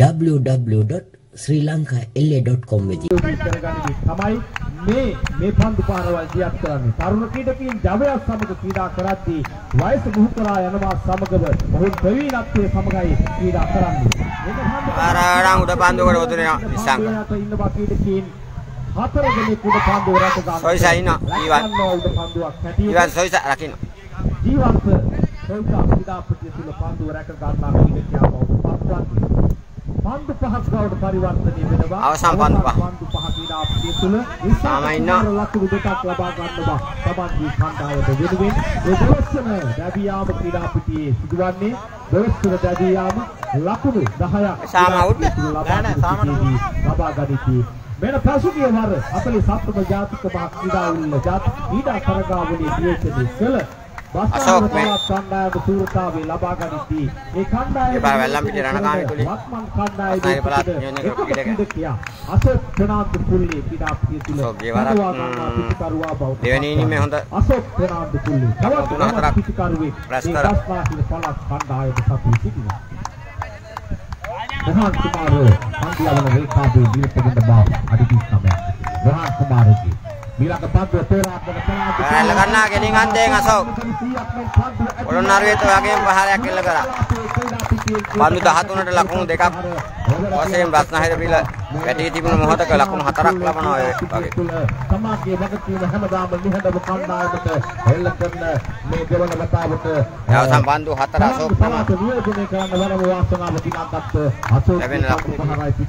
www.srilankaLA.com වෙදී තමයි මේ මේ පන්දු පාරවල් දියත් කරන්නේ. තරුණ ක්‍රීඩකයන් ජවයක් සමග ක්‍රීඩා කරද්දී වයස මුහු කරා යනවා සමගව ඔහු ප්‍රවීණත්වයේ සමගයි ක්‍රීඩා කරන්නේ. පන්දු ආරාරං උඩ පන්දුවකට ඔතුනේ ඉස්සංග. ඉන්න බා ක්‍රීඩකයන් හතර දෙනෙක් උඩ පන්දුව රැක ගන්න. සොයිසා ඉන්නවා, ඊවන්. උඩ පන්දුවක් හැටියට ඉවන් සොයිස රකින්න. ජීවන්ත සෞඛ්‍ය ක්‍රීඩාපතිය තුල පන්දුව රැක ගන්නා ක්‍රීඩකයා බව පත්වන්නේ. පන්දු පහක් බවට පරිවර්තනය වෙනවා. අවසන් පන්දු පහ. පන්දු පහ ක්‍රීඩාපතිය තුල තාම ඉන්නවා. ලකුණු දෙකක් ලබා ගන්නවා. තමන්ගේ කණ්ඩායම වෙනුවෙන් ඒ දවස්වල දැවියාම ක්‍රීඩාපතියේ සිදුවන්නේ දවස්වල දැවියාම ලකුණු 10ක් සාම අවුට්? නෑ නෑ සාම ලබා ගනිති. මෙන්න පසුගිය වර 47ම ජාතික මහා ක්‍රීඩා උල්ල ජාතික ක්‍රීඩා තරගාවලියේ නියෝජනය කළ අශෝක් මේ. සූරතාවේ ලබා ගනිති. ඒ කණ්ඩායම ඒ බා වැල්ලම් පිටේ රණකාමී කුලේ. වත්මන් කණ්ඩායමේ පළාත් එකම ක්‍රීඩකයා. අශෝක් ප්‍රනාන්දු පුල්ලේ ක්‍රීඩාපතිය තුල ගෙවරක්, ම්, පිටිකරුවා බව දෙවෙනි ඉනිමේ හොඳ අශෝක් ප්‍රනාන්දු පුල්ලේ තවත් තුන හතරක් තවත් පිටිකරුවෙක් ප්‍රැස් මේ කරා. ගස්නාහිර පළාත් කණ්ඩායම සතු සිටිනවා. රෝහන් කුමාර පන්තියවල රේඛාවේ දීපකෙන්ද බව අඩිපිස්සමයක්. රෝහන් කුමාරගේ මීලක පන්දුව තෝරාගෙන පලාත එල්ල ගන්නා ගෙලින් අන්තයෙන් අශෝක්. පොළොන්නරුවේත් වගේම පහරයක් එල්ල කරා. පන්දු 13ට ලකුණු දෙකක් වශයෙන් රත්නහිර පිළ වැටී තිබුණු මොහොතක ලකුණු හතරක් ලබනවා ඒ වගේ. සමාජයේ වගකීම හැමදාම නිහඬව කණ්ඩායමට එල්ල කරන මේ දෙවන වතාවට අවසන් පන්දු හතර අශෝක් පලාත නියෝජනය කරන්න වරම වාසනාව දිනාගත්ත අශෝක් ලැබෙන ලකුණු. පහරයි ඇති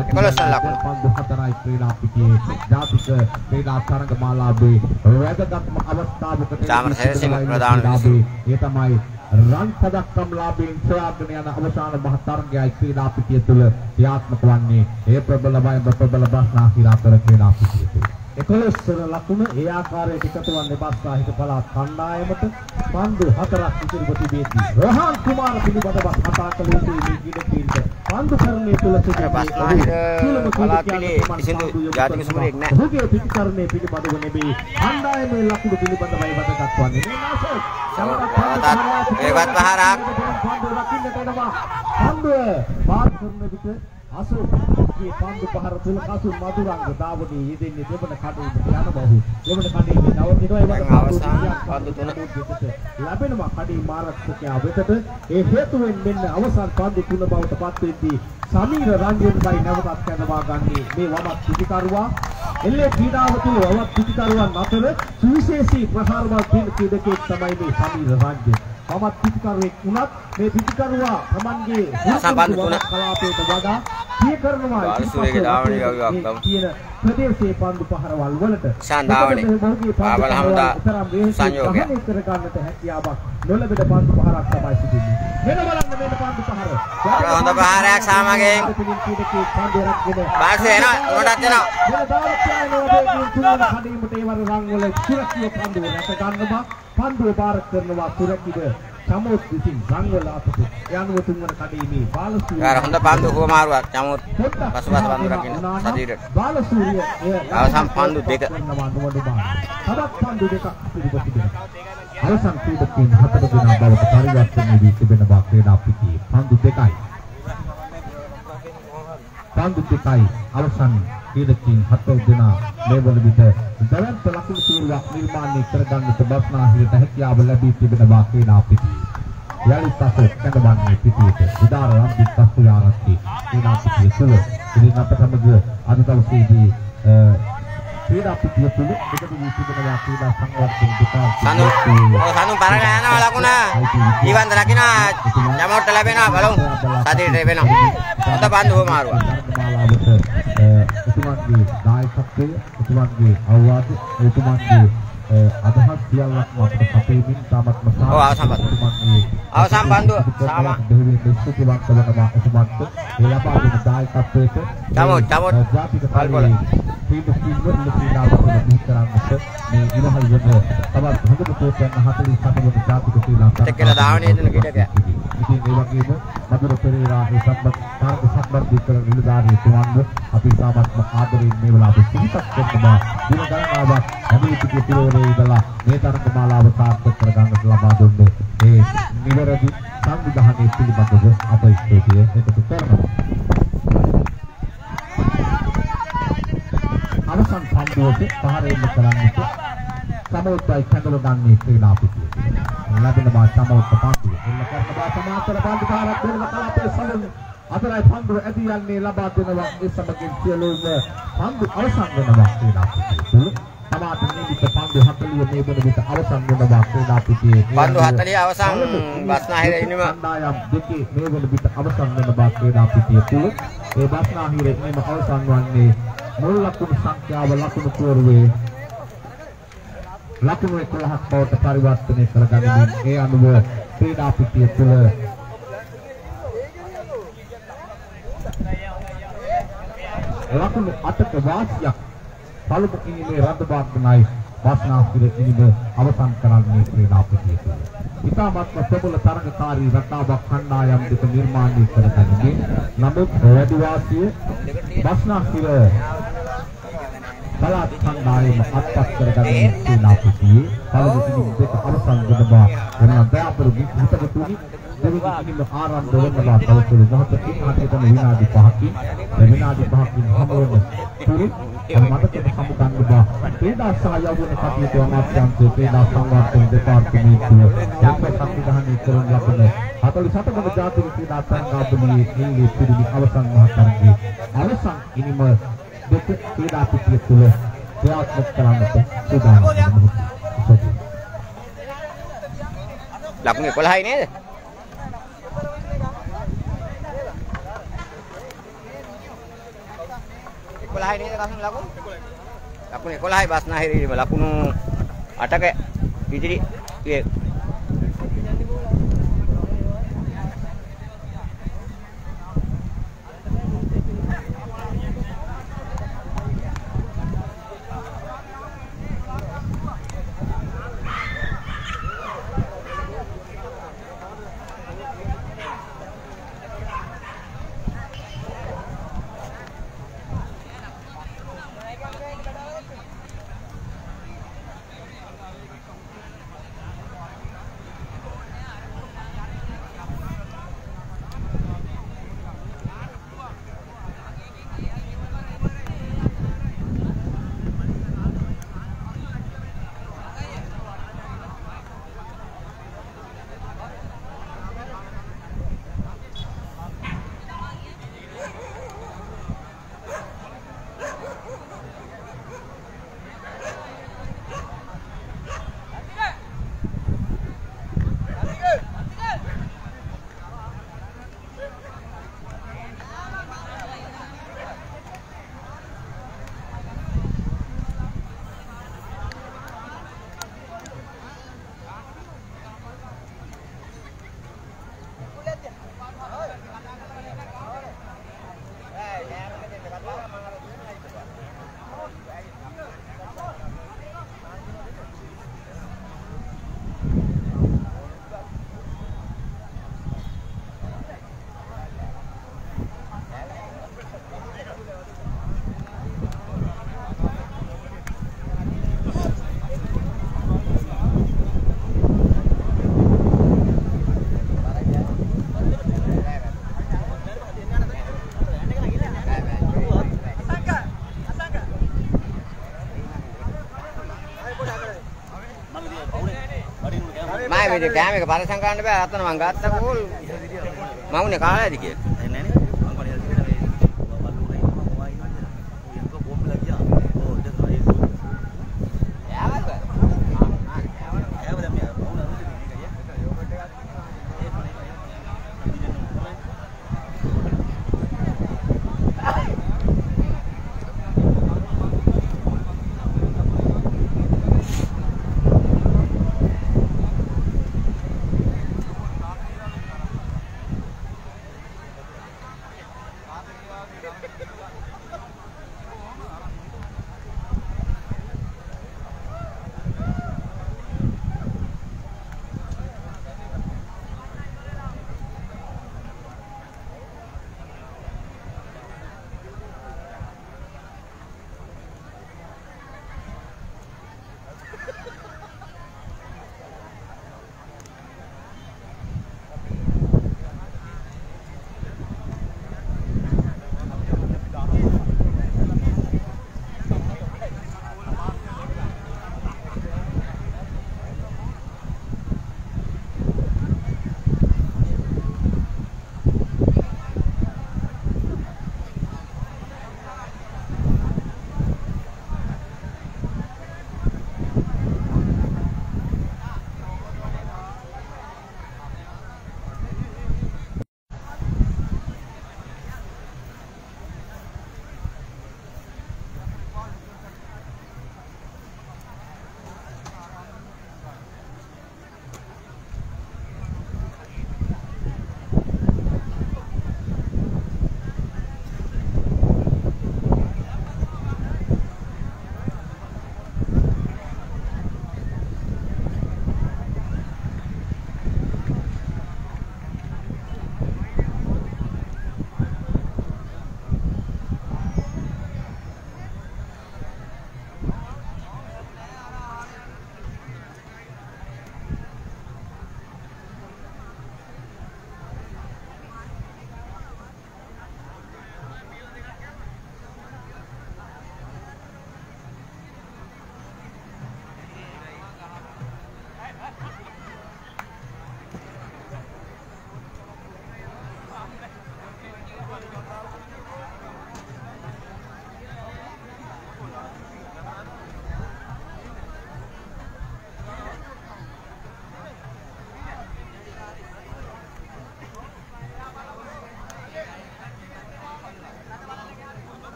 එකොළොස් වන ලකුණු. පන්දු හතරයි ක්‍රීඩා පිටියේ ජාතික ක්‍රීඩා තරඟ මාලාවේ වැදගත්ම අවස්ථාවකට චාමර සේරසිංහ ප්‍රධාන ක්‍රීඩාවේ ඒ තමයි රන් පදක්කම් ලාභයෙන් සොයාගෙන යන අවසාන මහ තරගයයි ක්‍රීඩා පිටිය තුළ ක්‍රියාත්මක වන්නේ ඒ ප්‍රබල වයඹ ප්‍රබල බස්නාහිර අතර ක්‍රීඩා පිටිය තුළ. 11 වන ලකුණ ඒ ආකාරයට එකතු වන්නේ බස්නාහිර පළාත් කණ්ඩායමට පන්දු හතරක් ඉතිරිව තිබේදී රෝහන් කුමාර පිළිබඳව කතා කළ යුතුයි මේ ක්‍රීඩකයින්ට පන්දු කරණය තුළ සිටින පිළේ කිසිදු ජාතික සුමරෙක් නැහැ. ඔහුගේ පිටිකරණය පිළිබඳව නෙමෙයි කණ්ඩායමේ ලකුණු පිළිබඳවයි වැදගත් වන්නේ මේ නාසර් තවත් ඒවත් පහරක්. පන්දු රකින්නට එනවා පන්දුව පාස් කරන විට අසෝක්ගේ පන්දු පහර තුල කසු මధుරංග ධාවනයේ යෙදෙන්නේ දෙවන කඩේට යන බහු දෙවන කඩේ නවතිනවා ඒ දැන් අවසාන පන්දු තුන. ලැබෙනවා කඩේ මාරක්ෂකයා වෙතට. ඒ හේතුවෙන් මෙන්න අවසන් පන්දු තුන බවට පත් වෙද්දී සමීර රංජන්බයි නැවතත් කැඳවා ගන්නේ මේ වමත් පිටිකරුවා. එල්ලේ ක්‍රීඩාව තුළ වමත් පිටිකරුවන් අතර සුවිශේෂී ප්‍රහාරවත් දින ක්‍රීඩකයෙක් තමයි මේ සමීර රංජන් වමත් පිටිකරුවෙක් වුණත් මේ පිටිකරුවා Tamanගේ සම්බන්ධ තුන. කලාපයට වඩා සිය කරනවා බාලසූරියගේ ධාවනය වගේ මේ වක්කම. කියන ප්‍රදේශයේ පන්දු පහරවල් වලට ශාන් ධාවනය. පාවල හමුදා සංයෝගය. කර ගන්නට හැකියාවක් නොලැබෙන පන්දු පහරක් තමයි සිදුන්නේ මෙන්න බලන්න මෙන්න පන්දු පහර හොඳ පහරයක් සාමගෙන්. බාක්ස් එනවා උඩටත් එනවා. පන්දුව බාර කරනවා සුරකිව සමෝත් විසින් රංගවල අතට යනුව තුන්වන කඩේමේ බාලසූරිය. යාර හොඳ පන්දු හුවමාරුවක් චමුත් පසුපස පන්දු රකින්න. සදීරට. බාලසූරිය අවසන් පන්දු දෙක. තවත් පන්දු දෙකක් තිබෙනවා. අවසන් ක්‍රීඩකයන් හතර දෙනා බවට පරිවර්තනය වී තිබෙනවා ක්‍රීඩා පිටියේ පන්දු දෙකයි පන්දු දෙකයි අවසන් ක්‍රීඩකයන් හතර දෙනා මේ වන විට දැවැන්ත ලකුණු සීරුවක් නිර්මාණය කරගන්නට බස්නාහිරට හැකියාව ලැබී තිබෙනවා ක්‍රීඩා පිටියේ යලි පසු කැඳවන්නේ පිටියට. උදාර රන්දිත් පසු යාරක්කි ක්‍රීඩා පිටිය තුළ ඉතින් අප සමග අද දවසේදී අ, ක්‍රීඩා පිටිය තුළ එකතු වී තිබෙනවා ක්‍රීඩා සංවර්ධන සනු ඔව් සනු පරණ යනවා ලකුණ. ඊවන්ත රකින්න යමොට්ට ලැබෙනවා බලමු. සදීරට වෙනවා. හොඳ පන්දු හුවමාරුවක්. මාලාවට එතුමන්ගේ දායකත්වය එතුමන්ගේ අවවාද එතුමන්ගේ අ, අදහස් සියල්ලක්ම අපට සපයමින් තාමත්ම සාර්ථක ඔව්, අවසන්. එතුමන්ගේ අවසන් පන්දුව සාම. දෙවියන් වෙනවා එතුමන්ට ඒ ලබා දෙන දායකත්වයට. ඒ, ජාතික පල්කොල. ක්‍රීඩ කිල්වල ක්‍රීඩාවට බිහි කරන්නට මේ ඉවහල් වෙන තවත් හොඳම කෝපයන් 47 වන ජාතික ශ්‍රී ලංකා එක්කලා ධාවනයේ දෙන ක්‍රීඩකයා. ඉතින් ඒ වගේම මధుර පෙරේරා ඒ සම්බන්ධ කාර්ය සම්බන්ධී කරන නිලධාරී තුමන්ව අපි සාමත්ම ආදරයෙන් මේ වෙලාවේ සිහිපත් කරනවා දින ගණනාවක් හැම පිටිය පිරවරේ ඉඳලා මේ තරඟ මාලාව සාර්ථක කරගන්නට ලබා දුන්නේ ඒ නිවැරදි සංවිධානය ආයෝජනයේ පිළිබඳව අප ස්තුතිය එකතු කරනවා. අවසන් පන්දුවට පහරෙන්න කරන්නට සමෝත්තයි කැඳව ගන්නේ ක්‍රීඩා පිටියේ. ලැබෙන බා සමෝත්ත පන්දුව. එන්න කරන බා සමාන්තර පන්දු කාරක් දෙන කලාපයේ සමන් අතරයි පන්දුව ඇදී යන්නේ ලබා දෙනවා ඒ සමගින් සියලුම පන්දු අවසන් වෙනවා ක්‍රීඩා පිටියේ. තමාට නියමිත පන්දු 40 මේ වන විට අවසන් වෙනවා ක්‍රීඩා පිටියේ. පන්දු 40 අවසන් බස්නාහිර ඉනිම කණ්ඩායම් දෙකේ මේ වන විට අවසන් වෙනවා ක්‍රීඩා පිටියේ තුල ඒ බස්නාහිර ඉනිම අවසන් වන්නේ මුල් ලකුණු සංඛ්‍යාව ලකුණු පුවරුවේ ලකුණු 11ක් බවට පරිවර්තනය කරගනිමින් ඒ අනුව ක්‍රීඩා පිටිය තුළ ලකුණු 8ක වාසියක් පළමු ඉනිමේ රඳවාගෙනයි වාසනාස්තිර ඉනිම අවසන් කරන්නේ ක්‍රීඩා පිටිය තුළ. ඉතාමත්ම ප්‍රබල තරගකාරී රටාවක් කණ්ඩායම් දෙක නිර්මාණය කරගන්නේ නමුත් වැඩි වාසිය වාසනාස්තිර පළාත් කණ්ඩායම අත්පත් කරගන්නේ ක්‍රීඩා පිටියේ පළමු ඉනිම දෙක අවසන් වෙනවා එනම් දයාපරු හිතකතුනි දෙවෙනි ඉනිම ආරම්භ වෙනවා තවසුළු මොහොතකින් අන්තිම විනාඩි 5කින් විනාඩි 5කින් හමුවන තුරු මතකෙට සමුගන්න බා ක්‍රීඩා සහ යෞවන කටයුතු අමාත්‍යාංශයේ ක්‍රීඩා සංවර්ධන දෙපාර්තමේන්තුව එක්ක සංවිධානය කරන ලබන 47 වන ජාතික ක්‍රීඩා සංගාපනයේ නිලී පිරිමි අවසන් මහතරගේ අවසන් ඉනිම දෙක ක්‍රීඩා පිටිය තුළ ක්‍රියාත්මක කරන්නට සූදානම් වන මොහොත. ලකුණු 11යි නේද? එකොළහයි නේද කසුන් ලකුණු? ලකුණු 11යි බස්නාහිර ඉරිම ලකුණු 8ක ඉදිරි කෑම එක පරිසම් කරන්න බෑ. අතන මං ගත්ත කෝල්. මම උනේ කාලයද කියලා.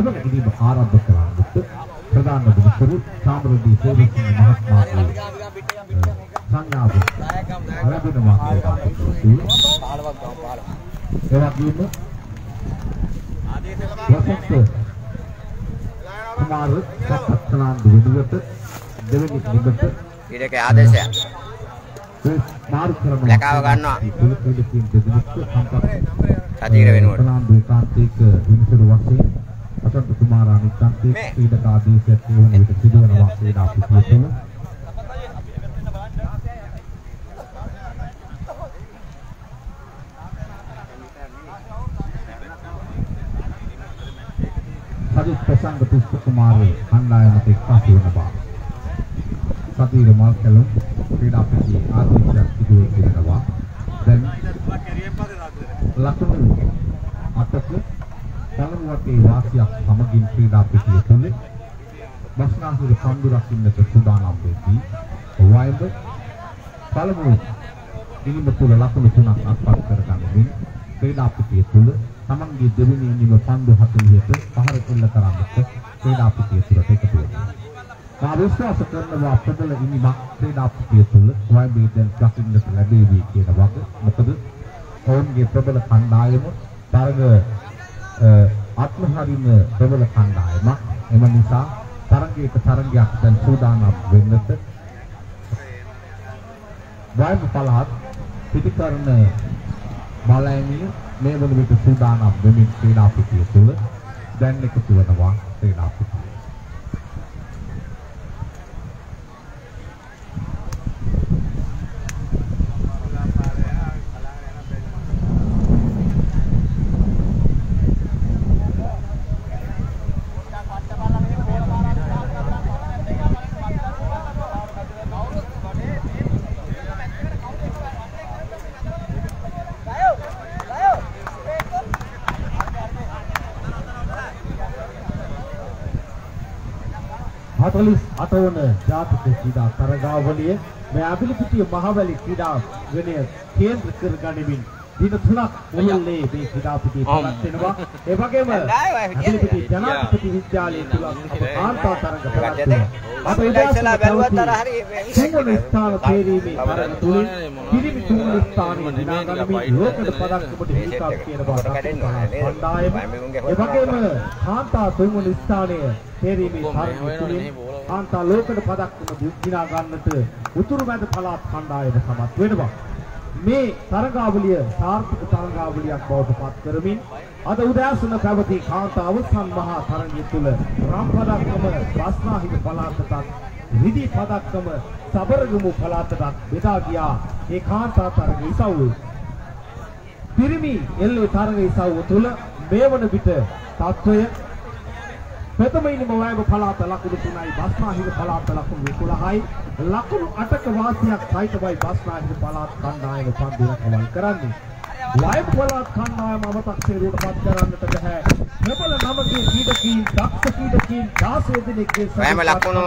දෙවන ඉදීම ආරම්භ කරන්නට ප්‍රධාන දුරු සාමරදී සේවසිංහ මහත්මයාගේ සංඥාව ලැබෙනවා කියලා එවැගේම වසන්ත කුමාර සත්ත්‍රාන්ද වෙනුවට දෙවෙනි නිමත ඊට ආදේශය. මාරු කරන ලැකාව ගන්නවා. සතිර වෙනුවට. ප්‍රනාන්දු ඒකාන්තයක විනිසුරු වශයෙන් වසන්ත කුමාර අනිත්‍යන්තේ මේ. ක්‍රීඩක ආදේශයක් වුණ විට සිදුවනවා ක්‍රීඩා පිටිය තුළ සජිත් ප්‍රසංග පුෂ්ප කුමාරේ කණ්ඩායමට එක්පත් වන බව. සතීර මල්කලු ක්‍රීඩා පිටියේ ආදේශයක් සිදුව තිබෙනවා. දැන් ලකුණු අටක පළමු වටේ වාසියක් සමගින් ක්‍රීඩා පිටිය තුළ බස්නාහිර පන්දු රකින්නට සූදානම් වෙද්දී වයිබ පළමු ඉනිම තුළ ලකුණු තුනක් අත්පත් කරගන්නමින් ක්‍රීඩා පිටිය තුළ තමන්ගේ දෙවෙනි ඉනිම පන්දු 40ට පහර කොල්ල කරන්නට ක්‍රීඩා පිටිය තුළට එකතු වෙනවා. මා විශ්වාස කරනවා ප්‍රබල ඉනිමක් ක්‍රීඩා පිටිය තුළ වයිබ දැන් දකින්නට ලැබෙවි කියන වග මොකද ඔවුන්ගේ ප්‍රබල කණ්ඩායම තරග ආත්මහරිම ප්‍රබල කණ්ඩායමක්. එම නිසා තරගයක තරගයක් දැන් සූදානම් වෙන්නට වයිබ පළාත් පිටිකරන බලෑමිය මේ වන විට සූදානම් වෙමින් ක්‍රීඩා පිටිය තුළ දැන් එකතු වෙනවා ක්‍රීඩා අටවන ජාතික ක්‍රීඩා තරගාවලිය මේ අබිලිපිටිය මහවැලි ක්‍රීඩා වෙනය කේන්ද්‍ර කර ගනිමින් දින තුනක් මුළුල්ලේ මේ ක්‍රීඩා පිටිය පවත්වනවා. ඒ වගේම අබිලිපිටිය ජනාධිපති විද්‍යාලයේ තුල අප කාන්තා තරග පවත්වනවා. අප ඉස්සලා බැලුවත් අර හරි තුන්වන ස්ථාන තේරීමේ තරග තුලින් පිරිමි තුන්වන ස්ථානයේ දිනා ගනිමින් ලෝකද පදක්කමට හිමිකම් කියන බව කණ්ඩායම. ඒ වගේම කාන්තා තුන්වන ස්ථානය තේරීමේ තරග තුලින් කාන්තා ලෝකද පදක්කම දිනා ගන්නට උතුරු මැද පළාත් කණ්ඩායම සමත් වෙනවා. මේ තරගාවලිය සාර්ථක තරගාවලියක් බවට පත් කරමින් අද උදෑසන පැවති කාන්තා අවසන් මහා තරගය තුල රම් පදක්කම ප්‍රස්නාහික පළාතටත් රිදි පදක්කම සබරගමු පළාතටත් බෙදා ගියා. ඒ කාන්තා තරග ඉසව්වේ පිරිමි එල්ලේ තරග ඉසව්ව තුල මේ වන විට තත්වය ප්‍රථම ඉනිම වයඹ පළාත ලකුණු 3යි බස්නාහිර පළාත ලකුණු 11යි ලකුණු 8ක වාසියක් සහිතවයි බස්නාහිර පළාත් කණ්ඩායම පන්දු රැකවල් කරන්නේ. වයඹ පළාත් කණ්ඩායම අමතක් සේරුවට පත් කරන්නට බෑ ප්‍රබල නමගේ ක්‍රීඩකීන් දක්ෂ ක්‍රීඩකීන් 16 දෙනෙක්ගේ වයඹ ලකුණු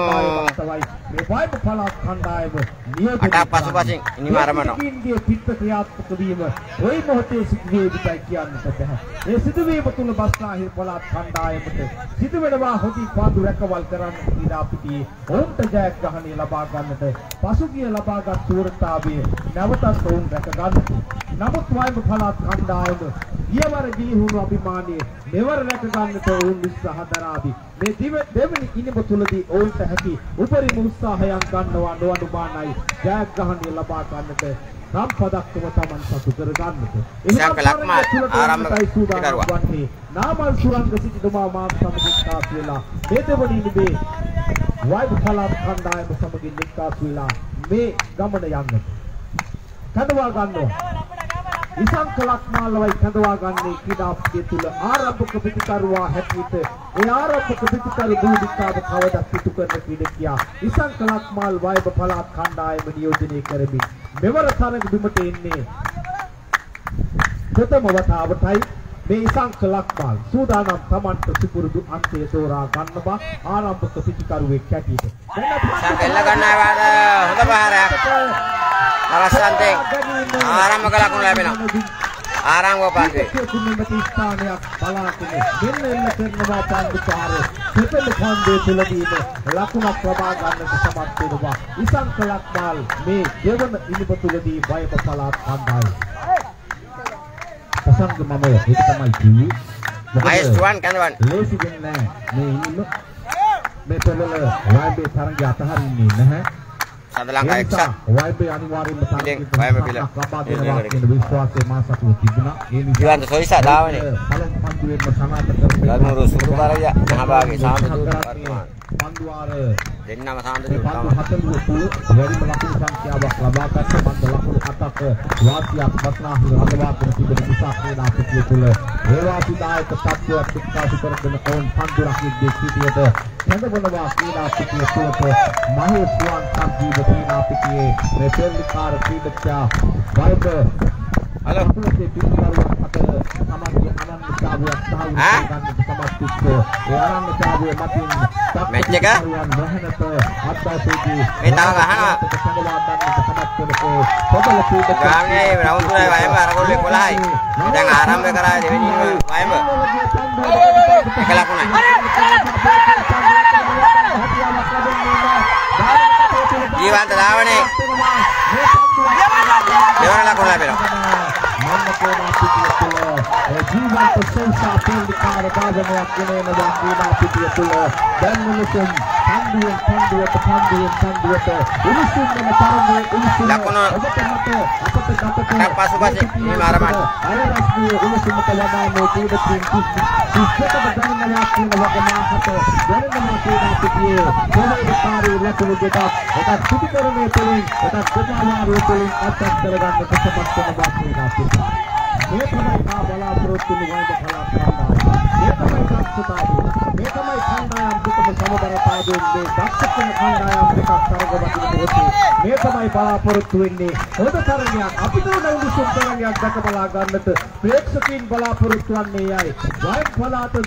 තමයි මේ වයඹ පළාත් කණ්ඩායම නියෝජනය අටක් පසුපසින් ඉනිම අරඹනවා. ක්‍රීඩකීන්ගේ පිට ක්‍රියාත්මක වීම ওই මොහොතේ සිදුවේ විතරයි කියන්නට බෑ මේ සිදුවීම තුල බස්නාහිර පළාත් කණ්ඩායමට සිදුවෙනවා හොඳින් පාදු රැකවල් කරන්න ක්‍රීඩා පිටියේ ඔවුන්ට ජයග්‍රහණය ලබා ගන්නට පසුගිය ලබාගත් සූරතාවය නැවතත් ඔවුන් රැක ගන්නට. නමුත් වයඹ පළාත් කණ්ඩායම ගියවර ගිලිහුණු අභිමානය මෙවර රැක ගන්නට ඔවුන් උත්සාහ දරාවි. මේ දිව දෙවනි ඉනිම තුලදී ඔවුන්ට හැකි උපරිම උත්සාහයන් ගන්නවා නොඅනුමානයි ජයග්‍රහණය ලබා ගන්නට නම් පදක්කම Taman සතු කර ගන්නට. ශාක ලක්මාල් ආරම්භ කරුවා. වන්නේ නාමල් සුරංග සිටිතුමා මාත් සමග එක්කාසු වෙලා මේ දෙවනි ඉනිමේ වයිබ් පළාත් කණ්ඩායම සමගින් එක්කාසු වෙලා මේ ගමන යන්නට. කඩවා ගන්නවා. ඉසංක ලක්මාලවයි කැඳවා ගන්නේ ක්‍රීඩාපතිය තුල ආරම්භක පිටිකරුවා හැටියට. ඒ ආරම්භක පිටිකරු භූමිකාව කවදා පිටු කරන ක්‍රීඩකයා ඉසංක ලක්මාල් වයබ පළාත් කණ්ඩායම නියෝජනය කරමින් මෙවර තරඟ බිමට එන්නේ ප්‍රථම වතාවටයි. මේ ඉසංක ලක්මාල් සූදානම් Tamanට සුපුරුදු අන්තය තෝරා ගන්න බා ආරම්භක පිටිකරුවෙක් හැටියට. සංක එල්ල ගන්නා වාද හොඳ පහරයක් අවසන්තේ ආරම්භක ලකුණු ලැබෙනවා ආරම්භ පන්දුවේ කුණිමති ස්ථානයක් බලාගෙන මෙන්න එන්න කරනවා පන්දු පාර සෙපෙල පන්දුවේ තුලදීම ලකුණක් ලබා ගන්නට සමත් වෙනවා ඉසංක ලක්මාල් මේ දෙවන ඉනිපතුලදී බයප පළාත් කණ්ඩායම ප්‍රසංග මම ඒක තමයි කිව්වේ මොකද අයිස් ටුවන් කැඳවන් ලේසි වෙන්නේ නැහැ මේ ඉන්න මේ පෙරල වයිබේ තරඟය අතහරින්නේ නැහැ සඳ ලංකා එක්සත් වයිබේ අනිවාර්යයෙන්ම ඉතින් වයිබේ පිළ. විශ්වාසය මා සතුව තිබුණා ඒ නිසා ජීවන්ත සොයිසා දාවනේ පළමු පන්දුවේම සනාථ කරපු ලල්මුරු සුරුබරය මහභාගී සාන්ත දූත වර්තමාන පන්දුවාර දෙන්නම හතරුව තුල වැඩිම ලකුණු සංඛ්‍යාවක් ලබා ගන්න මන්ද ලකුණු හතක් වාසියක් වස්නාහි රඳවා කර තිබෙන නිසා ක්‍රීඩා පිටිය තුල ඒ වාසිදායක තත්ත්වයක් විකාශ කරගෙන ඔවුන් පන්දු රකිද්දී සිටියද හැඳවනවා ක්‍රීඩා පිටිය තුලට මහේෂ් වන් සංජීව ක්‍රීඩා පිටියේ මේ පෙරලිකාර ක්‍රීඩකයා වයිබ හලෝ අපලේ පිටුකරුවන් අතර සමාජීය අනන්‍යතාවයක් සාහෘද ඈ? ගන්නට සමත් විච්ච ඒ අනන්‍යතාවය මතින් මැච් එක? නොහැනත අත්දැකීම් මේ තව ගහනවා. ගාමිණී රවුන්ඩ් තුනයි වයඹ අරගොල්ලෝ 11යි. දැන් ආරම්භ කරා දෙවෙනි වයඹ. එක ලකුණයි. ජීවන්ත ධාවනයේ දෙවන ලකුණ ලැබෙනවා. Ano po mga දාගමයක් ගෙනෙනවා ක්‍රීඩා පිටිය තුළ දැන් මිනිසුන් පන්දුවෙන් පන්දුවට පන්දුවෙන් පන්දුවට උණුසුම් වෙන තරමේ උණුසුම ලකුණු ඔබට මත අපට ගතක අටක් පසුපස මේ මාරමන්. අරරස්මිය උණුසුමට වඩා මේ ක්‍රීඩකයන් කිසිසකට දැනෙනවා කියන වගමාහත දැනෙනවා ක්‍රීඩා පිටියේ ප්‍රවේශකාරී ලකුණු දෙකක් එකක් පිටිකරණය තුළින් එකක් ප්‍රමාණාරය තුළින් අත්දැක කරගන්න සමත් වෙන බව ක්‍රීඩා පිටිය මේ තමයි කා බලාපොරොත්තු වෙන වයිද කලාප කණ්ඩායම. මේ තමයි දක්ෂතාවය. මේ තමයි කණ්ඩායම් දෙකම සමබරතාවයෙන් මේ දක්ෂ වෙන කණ්ඩායම් දෙකක් තරගවදින මොහොතේ මේ තමයි බලාපොරොත්තු වෙන්නේ. හොඳ තරගයක් අපිට උන උණුසුම් තරගයක් දැක බලා ගන්නට ප්‍රේක්ෂකයන් බලාපොරොත්තු වන්නේ යයි. වයින් පළාතද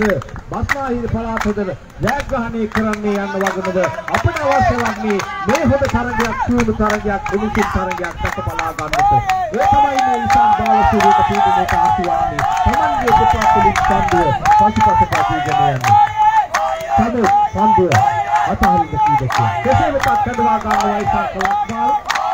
බස්නාහිර පළාතද ජයග්‍රහණය කරන්නේ යන්න වගනද අපිට අවශ්‍ය වන්නේ මේ හොඳ තරගයක් තුණු තරගයක් උණුසුම් තරගයක් දැක බලා ගන්නට. ඒ තමයි මේ ඉසාන් බාලසූරියට පීඩනයට අසුවන්නේ. තමන්ගේ පුතා තුළින් පන්දුව පසුපස පාදීගෙන යන්නේ. اسان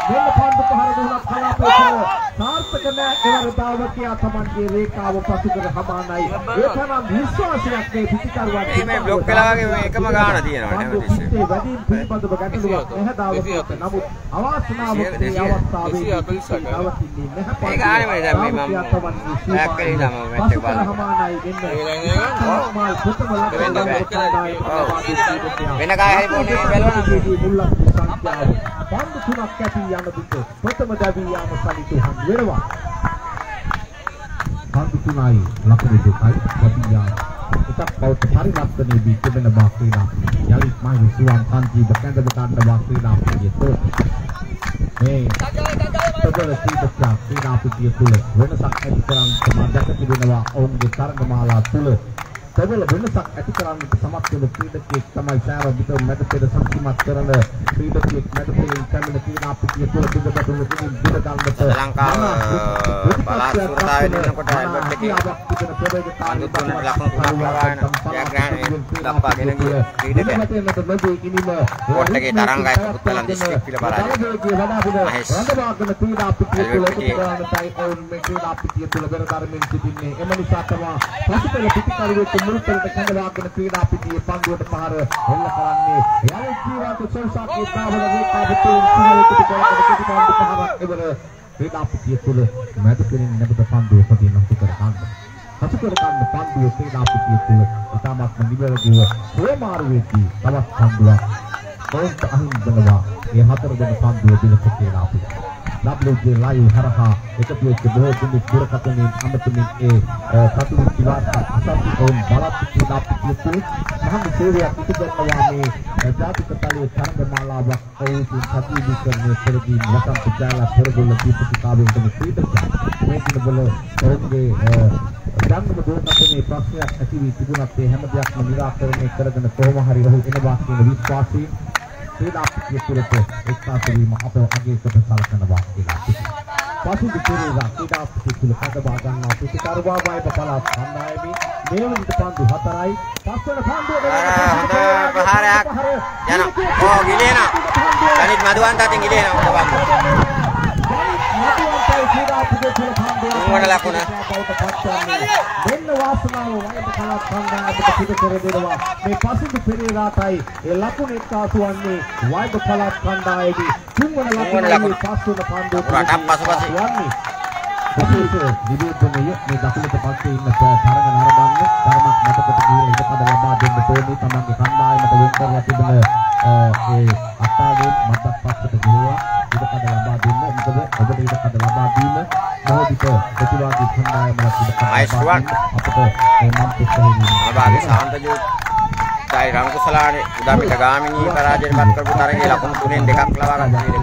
මෙන්න පන්දු පහර දුන්නත් කලාපේ තුළ සාර්ථක නෑ එවර දාවකියා තමන්ගේ රේඛාව පසු කර හමානයි. ඒ තරම් විශ්වාසයක් මේ පිටිකරුවන් මේ බ්ලොක් වෙලා වගේ මේ එකම ගාන තියෙනවා හැමතිස්සෙම. පිටේ වැඩිම පිළිබඳව ගැටලුවක් නැහැ දාවකයට. නමුත් අවාසනාවක මේ අවස්ථාවේ නවතින්නේ නැහැ. ඒ ගානේමයි දැන් මේ මම බෑක් කරේ මම මැච් එක බලනවා. හමානයි වෙන්න. වෙන කාය හරි පොන්නේ බැලුවා නම්. පන්දු තුනක් ඇති යන විට ප්‍රථම දැවී යාම සලිතු හම් වෙනවා. පන්දු තුනයි ලකුණු දෙකයි දැවී යාම. එකක් බවට පරිවර්තනයේදී තිබෙන බා ක්‍රීඩා. යලිත් මායි සුවන් කාන්ති බකඳ බකඳ බා ක්‍රීඩා පිළියෙත. මේ ප්‍රබල ක්‍රීඩකයා ක්‍රීඩා පිටිය තුළ වෙනසක් ඇති කරන්න සමාජයක් තිබෙනවා ඔවුන්ගේ තරගමාලා තුළ ප්‍රබල වෙනසක් ඇති කරන්නට සමත් වෙන ක්‍රීඩකයෙක් තමයි සෑම විට මැද පෙර සංසිමත් කරන ක්‍රීඩකයෙක් මැද පෙරින් පැමිණ ක්‍රීඩා පිටිය තුළ පිටපතුල තුලින් දින ගන්නට ලංකාව බලාපොරොත්තුවෙන් ඉන්නකොට ඇල්බර්ට් එකේ පන්දු තුනට ලකුණු තුනක් ලබාගෙන ජයග්‍රහණය දක්වාගෙන ගිය ක්‍රීඩකයා. කෝට් එකේ තරංගයි පුත්තලන් දිස්ත්‍රික් පිළ පරාජය. මහේෂ්. රඳවාගෙන ක්‍රීඩා පිටිය තුළ. උපකරණයයි ඔවුන් මේ ක්‍රීඩා පිටිය තුළ වෙන ධර්මයෙන් සිටින්නේ එම නිසා තමයි පසුපෙළ පිටිකරුවෙක් මුල් පෙළට කැඳවාගෙන ක්‍රීඩා පිටියේ පන්දුවට පහර එල්ල කරන්නේ. යලි ජීවිත සංසාරයේ කාවල වේකාවතුන් සහයකට කරකට පිටිපන්දු පහරක් එවර ක්‍රීඩා පිටිය තුළ මැද පෙරින් නැබත පන්දුව පදින හසු කර ගන්න. හසු කර ගන්න පන්දුව ක්‍රීඩා පිටිය තුළ ඉතාමත්ම නිවැරදිව සුවමාරුවේදී තවත් පන්දුවක් ඔවුන්ට අහිමි වෙනවා ඒ හතර දෙන පන්දුව දිනපු ක්‍රීඩා පිටිය WJ live හරහා එකතු වෙච්ච බොහෝ දෙනෙක් දුරකථනයෙන් අමතමින් ඒ සතුරු කිවාට අසත්‍ය වුන් බලත් ක්‍රීඩා පිටියතු මහඟ සේවයක් ඉදිරිපත්වා මේ ජාතික තලයේ තරගමාලාවක් ඔවුන් සජීවීකරණය කරදී වසන්ත ජාලා පෙරගොල්ල දීපතිකාවෙන් තම ක්‍රීඩකයා මේ දිනවල ඔවුන්ගේ ජංගම දුරකථනයේ ප්‍රශ්නයක් ඇති වී තිබුණත් ඒ හැම දෙයක්ම निराකරණය කරගෙන කොහොම හරි රහු එනවා කියන විශ්වාසයෙන් ක්‍රීඩා පිටිය තුළට එක්කාසු වීම අප අගය කොට සලකනවා කියලා සිටිනවා. පසුදු පෙරේරා ක්‍රීඩා පිටිය තුළ කඩවා ගන්නා පිටිකරුවා වයිබ පළාත් කණ්ඩායමේ මේ වනිට පන්දු හතරයි පස්වන පන්දුව හොඳ ප්‍රහාරයක් යනවා. ඕ ගිලිනවා. ගණිත් මදුවන්ත අතින් ගිලිනවා. හොඳ බම්බු. තුන්වන ලකුණ. දෙන්න වාසනාව වයිබ පළාත් කණ්ඩායමට පිට කර දෙනවා. මේ පසුදු පෙරේරාටයි ඒ ලකුණ එක්කාසු වන්නේ වයිබ පළාත් කණ්ඩායමේ තුන්වන තුන්වන ලකුණ ලකුණ. පස්වන පන්දුව රටක් පසුපසින්. වන්නේ විශේෂ නිවේදනය මේ දකුණට පස්සේ ඉන්න තරග නරඹන්න ධර්මයක් මතකට ගිහින් ඉඩකඩ ලබා දෙන්න ඕනේ තමන්ගේ කණ්ඩායමට වෙන් කරලා තිබෙන ඒ අත්තාගේ මතක් පස්සට ගිහුවා ඉඩකඩ ලබා දෙන්න මොකද ඔබට ඉඩකඩ ලබා දීම මොහොතික ප්‍රතිවාදී කණ්ඩායමට ඉඩකඩ Nice ලබා work. දීම අපට මේ මන්ත්‍රය වෙනවා අභාගේ සාන්තජු ජයි රංකුසලානේ උදාපිට ගාමිණී පරාජයට පත් කරපු තරගේ ලකුණු තුනෙන් දෙකක් ලබා ගන්න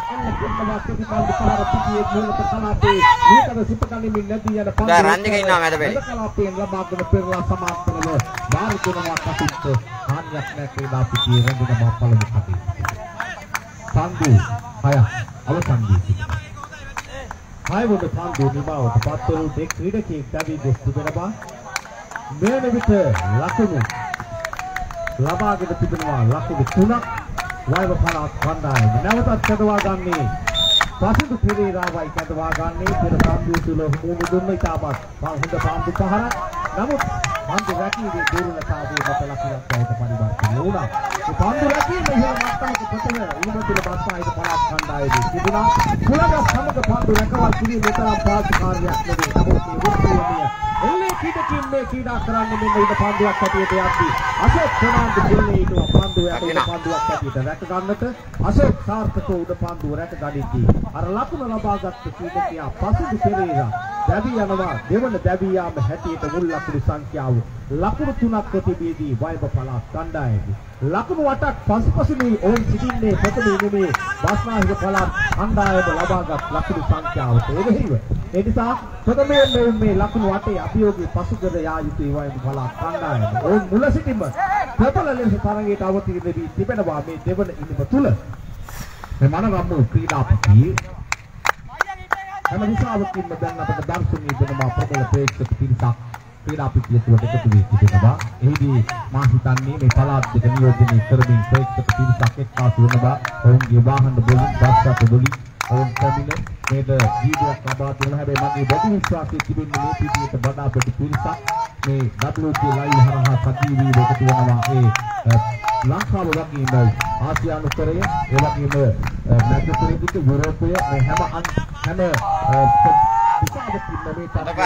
දැන් රන්දික ඉන්නවා මැද පෙළේ. කලාපයෙන් ලබාගෙන පෙරලා සමාප්තනව වාර දෙනවා කටින්ට හානියක් නැ ක්‍රීඩා පිටියේ රැඳෙන මා පළමු කටේ පන්දු හය අවසන් දී සිටිනවා හයවන පන්දු නිමාවට පත්වරු දෙක් ක්‍රීඩකයෙක් දැවී ගොස් තිබෙනවා මෙවන විට ලකුණු ලබාගෙන තිබෙනවා ලකුණු තුනක් වයව පළාත් කණ්ඩායම නැවතත් කැදවා ගන්නේ. පසුදු පෙරේරාවයි කැදවා ගන්නේ. පෙර පන්දු තුල මුහුණු දුන්න ඉතාමත් හොඳ පන්දු පහරක්. නමුත් පන්දු රැකීමේ දුර්වලතාවයේ මත ලකුණක් බවට පරිවර්තනය වුණා. ඒ පන්දු රැකීම ඉහළ මට්ටමක ප්‍රථම උළුමතුල බස්නාහිර පළාත් කණ්ඩායමේ තිබුණා. කුලගස් සමග පන්දු රැකවල් කිරීම තරම් පාසු කාර්යයක් නෙවෙයි නමුත් මේ වෘත්තීයමය එල්ලේ කීටකින් මේ ක්‍රීඩා කරන්න මෙන්න උඩ පන්දුවක් හැටියට යද්දී අශෝක් ප්‍රනාන්දු දෙල්ලේ ඉන්නවා පන්දුව යට උඩ පන්දුවක් හැටියට රැක ගන්නට අශෝක් සාර්ථකව උඩ පන්දුව රැක ගනිද්දී අර ලකුණ ලබාගත් ක්‍රීඩකයා පසුදු පෙරේරා දැවි යනවා. දෙවන දැවි යාම හැටියට මුල් ලකුණු සංඛ්‍යාව ලකුණු තුනක් තිබීදී වයඹ පළාත් කණ්ඩායමේ ලකුණු අටක් පසුපසුනේ ඔවුන් සිටින්නේ ප්‍රථම ඉනිමේ බස්නාහිර පළාත් කණ්ඩායම ලබාගත් ලකුණු සංඛ්‍යාවට එරෙහිව. ඒ නිසා ප්‍රථමයෙන් මෙවුන් මේ ලකුණු අටේ අභියෝගය පසුකර යා යුතුයි වයඹ පළාත් කණ්ඩායම. ඔවුන් මුල සිටින්ම ප්‍රබල ලෙස තරගයට අවතීර්ණ වී තිබෙනවා මේ දෙවන ඉනිම තුල. මේ මනරම්මු ක්‍රීඩා පිටියේ හැම දිශාවකින්ම දැන් අපට දර්ශනීය වෙනවා ප්‍රබල ප්‍රේක්ෂක පිරිසක්. ක්‍රීඩා පිටිය තුළට එකතු වී තිබෙනවා. එහිදී මා හිතන්නේ මේ පළාත් දෙක නියෝජනය කරමින් ප්‍රේක්ෂක පිරිසක් එක්කාසු වෙනවා. ඔවුන්ගේ වාහන වලින් බස්රථ වලින් ඔවුන් පැමිණ මේද ජීවිතයක් ලබා දෙන හැබැයි මගේ වැඩි විශ්වාසය තිබෙන්නේ මේ පිටියට වඩා වැඩි පිරිසක් මේ WP live හරහා සජීවීව එකතු වෙනවා. ඒ ලංකාව වගේම ආසියානු ඒ වගේම මැද්දපුරේදී යුරෝපය මේ හැම අන් හැම විශාල පින්න මේ පහරක්.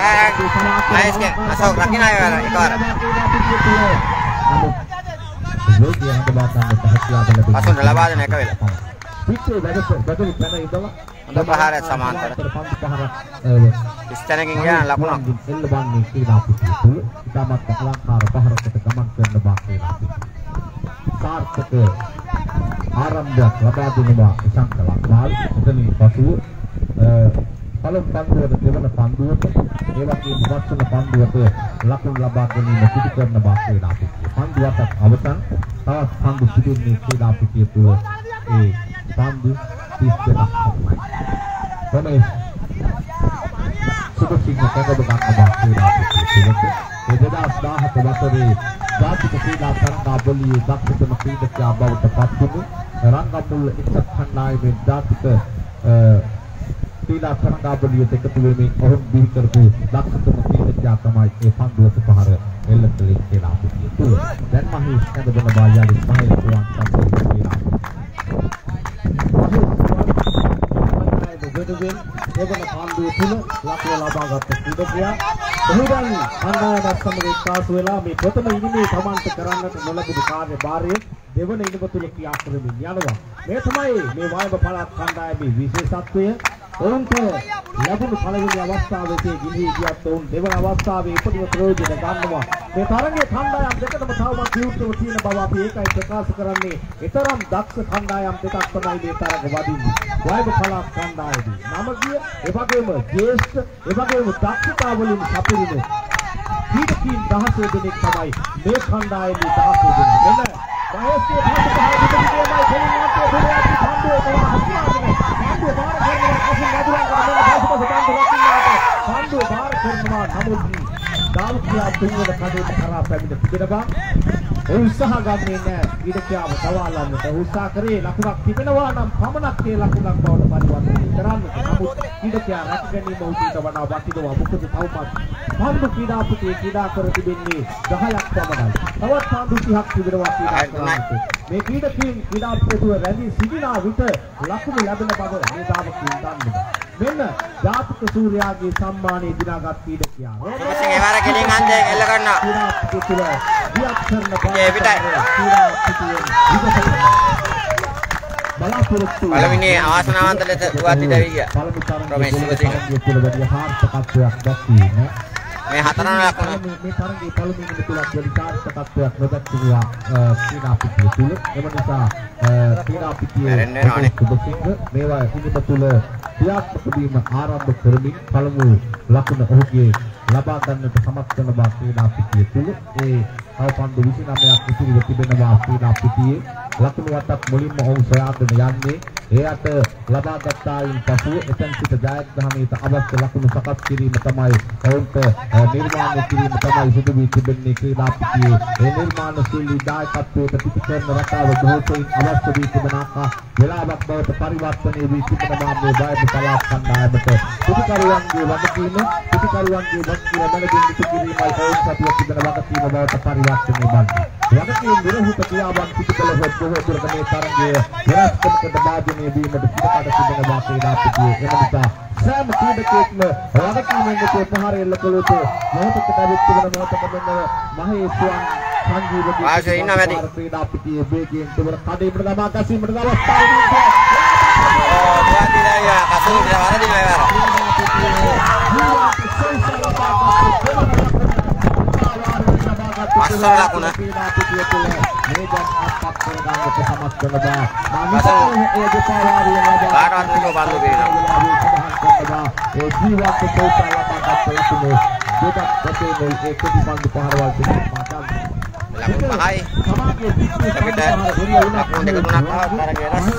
Nice game. අශෝක් රකින්න අය වල එකවර. යෝග්‍ය හඳවා ගන්න හැකියාව ලැබෙනවා. පසුන ලබා දෙන එක වෙලා. පිටේ වැඩ වැඩ පැන ඉඳලා හොඳ පහරයක් සමාන්තර. පන්ති පහරක් ස්තනකින් ගියා ලකුණක්. එල්ල බන්නේ ක්‍රීඩා පිටිය තුල ඉතාමත් අලංකාර පහරකට ගමන් කරන බා ක්‍රීඩා පිටිය. සාර්ථක ආරම්භයක් ලබා දෙනවා ඉසංක ලක්මාල් එතනින් පසුව පළමු පන්දුවට දෙවන පන්දුවට ඒ වගේම පස්වන පන්දුවට ලකුණු ලබා ගැනීම සිදු කරන බා ක්‍රීඩා පිටිය. පන්දු අටක් අවසන් තවත් පන්දු සිදුන්නේ ක්‍රීඩා පිටිය තුල ඒ පන්දු 32ක් පමණයි. රමේෂ් සුබසිංහ කැඳව ගන්නවා ක්‍රීඩා පිටියට. ඒ 2017 වසරේ ජාතික ක්‍රීඩා තරඟාවලියේ දක්ෂතම ක්‍රීඩකයා බවට පත් වුණු රංගමුල්ල එක්සත් කණ්ඩායමේ ජාතික ක්‍රීඩා තරඟාවලියට එකතු වෙමින් ඔහු බිහි කරපු දක්ෂතම ක්‍රීඩකයා තමයි ඒ පන්දුවට පහර එල්ල කළේ කියලා අපි කියතුල. දැන් මහේෂ් කැඳවන බාල්යාලි මහේෂ් පුරන් සම්පූර්ණ ක්‍රීඩා. වෙනුවෙන් එවන පාන්දුව තුල ලකුණ ලබාගත් ක්‍රීඩකයා ඔහුදන් කණ්ඩායමත් සමග එක්කාසු වෙලා මේ ප්‍රථම ඉනිමේ තමන්ට කරන්නට නොලැබුණු කාර්යභාරය දෙවන ඉනිම තුල ක්‍රියා කරමින් යනවා මේ තමයි මේ වායඹ පළාත් කණ්ඩායමේ විශේෂත්වය ඔවුන්ට ලැබුණු පළවෙනි අවස්ථාවේදී ගිලී ගියත් ඔවුන් දෙවන අවස්ථාවේ උපරිම ප්‍රයෝජන ගන්නවා මේ තරගයේ කණ්ඩායම් දෙකටම තවමත් විරුද්ධව තියෙන බව අපි ඒකයි ප්‍රකාශ කරන්නේ. ඊතරම් දක්ෂ කණ්ඩායම් දෙකක් තමයි මේ තරග වදින්නේ. වයිබ පළාත් කණ්ඩායමේ නමගිය, එවැගේම ජ්‍යෙෂ්ඨ, එවැගේම දක්ෂතාවලින් සපිරින කීටකීන් 16 දෙනෙක් තමයි මේ කණ්ඩායමේ 16 දෙනෙක්. මෙන්න මහේස්ගේ පාට පහර පිටින් කියමයි දෙලින් නාට්‍ය දෙලියක් කණ්ඩුවේ තම හස්නාගෙන. කණ්ඩුව බාර කරනවා කසින් නදුරන් කරනවා පස්පස කණ්ඩුව රකින්නාට. කණ්ඩුව බාර කරනවා නමුත් දාල්කියා තුන්වන කඩේට කරා පැමිණ තිබෙනවා. ඒ උත්සාහ ගන්නේ නැහැ ක්‍රීඩකයාව දවාලන්නට. උත්සාහ කරේ ලකුණක් තිබෙනවා නම් පමණක් ඒ ලකුණක් බවට පරිවර්තනය කරන්නට. නමුත් ක්‍රීඩකයා රැක ගැනීම උදේට වඩා වටිනවා. මොකද තවමත් පන්දු ක්‍රීඩා පිටියේ ක්‍රීඩා කර තිබෙන්නේ 10ක් පමණයි. තවත් පන්දු 30ක් තිබෙනවා ක්‍රීඩා කරන්නට. මේ ක්‍රීඩකයන් ක්‍රීඩා පිටුව රැඳී සිටිනා විට ලකුණු ලැබෙන බව මේදාවකින් දන්නවා. මෙන්න ජාතික සූර්යාගේ සම්මානය දිනාගත් ක්‍රීඩකයා. සුබසිංහ එවාර කෙලින් හන්දේ එල්ල කරනවා. ඒ පිටයි. බලාපොරොත්තු පළවෙනි අවාසනාවන්ත ලෙස දුවත් ඉදවි ගියා. රමේෂ් සුබසිංහ. තුළ වැඩි හාර්ථකත්වයක් දැක්වීම මේ හතරන ලකුණ මේ තරගයේ පළමුවෙනි තුලක් වැඩි සාර්ථකත්වයක් නොදැක්වුවා ක්‍රීඩා පිටිය තුල එම නිසා ක්‍රීඩා පිටියේ මැරෙන්න වෙනවනේ. සුබසිංහ මේවා හිමිම තුල ක්‍රියාත්මක වීම ආරම්භ කරමින් පළමු ලකුණ ඔහුගේ ලබා ගන්නට සමත් වන බව ක්‍රීඩා පිටිය තුල ඒ අවපන්දු 29ක් ඉතිරිව තිබෙනවා ක්‍රීඩා පිටියේ ලකුණු වටක් මුලින්ම ඔහු සොයාගෙන යන්නේ. ඒ අත ලබා ගත්තායින් පසු එතෙන් සිට ජයග්‍රහණයට අවශ්‍ය ලකුණු සකස් කිරීම තමයි ඔවුන්ට අ, නිර්මාණය කිරීම තමයි සිදු වී තිබෙන්නේ ක්‍රීඩා පිටියේ ඒ නිර්මාණශීලී දායකත්වයට පිටිකරන රටාව බොහෝසෙයින් අවශ්‍ය වී තිබෙන ආකා වෙලාවක් බවට පරිවර්තනය වී තිබෙනවා මේ වයඹ පළාත් කණ්ඩායමට පිටිකරුවන්ගේ වගකීම පිටිකරුවන්ගේ වගකීම දැනගෙන ඉටු කිරීමයි ඔවුන් සතුව තිබෙන වගකීම බවට පරිවර්තනය වන්නේ වගකීම් විරහිත ක්‍රියාවන් පිටිකලහොත් බොහෝ දුරට මේ තරගය වෙනස්කමකට භාජනය වීමට පිටකට තිබෙනවා ක්‍රීඩා පිටියේ එම නිසා සෑම ක්‍රීඩකයෙක්ම වගකීමෙන් යුතුව පහර එල්ල කළොත් මොහොතකට ඇවිත් තිබෙන මොහොතක මෙන්න මහේශ්වන් සංජීවගේ ආශය ඉන්නවා වැඩි. ක්‍රීඩා පිටියේ වේගයෙන් තිබෙන කඩේකට දමා ගැසීමට අවස්ථාව දුවත් ඉදවි ගියා. කසුන් ඉත වරදිනවා එවාර. පස්වන ලකුණ. කාටවත් නෙමෙයි බන්දු පිරිනවා. ඒ ජීවත් කෝපා ලබා ගන්න තුනේ දෙකක් දෙකේ මේ එක දිපන්දු පහරවල් තිබෙනවා. ලකුණු පහයි. සමාජයේ පිටේ අපිට ලකුණු දෙක තුනක් ආවත් තරගය වෙනස්.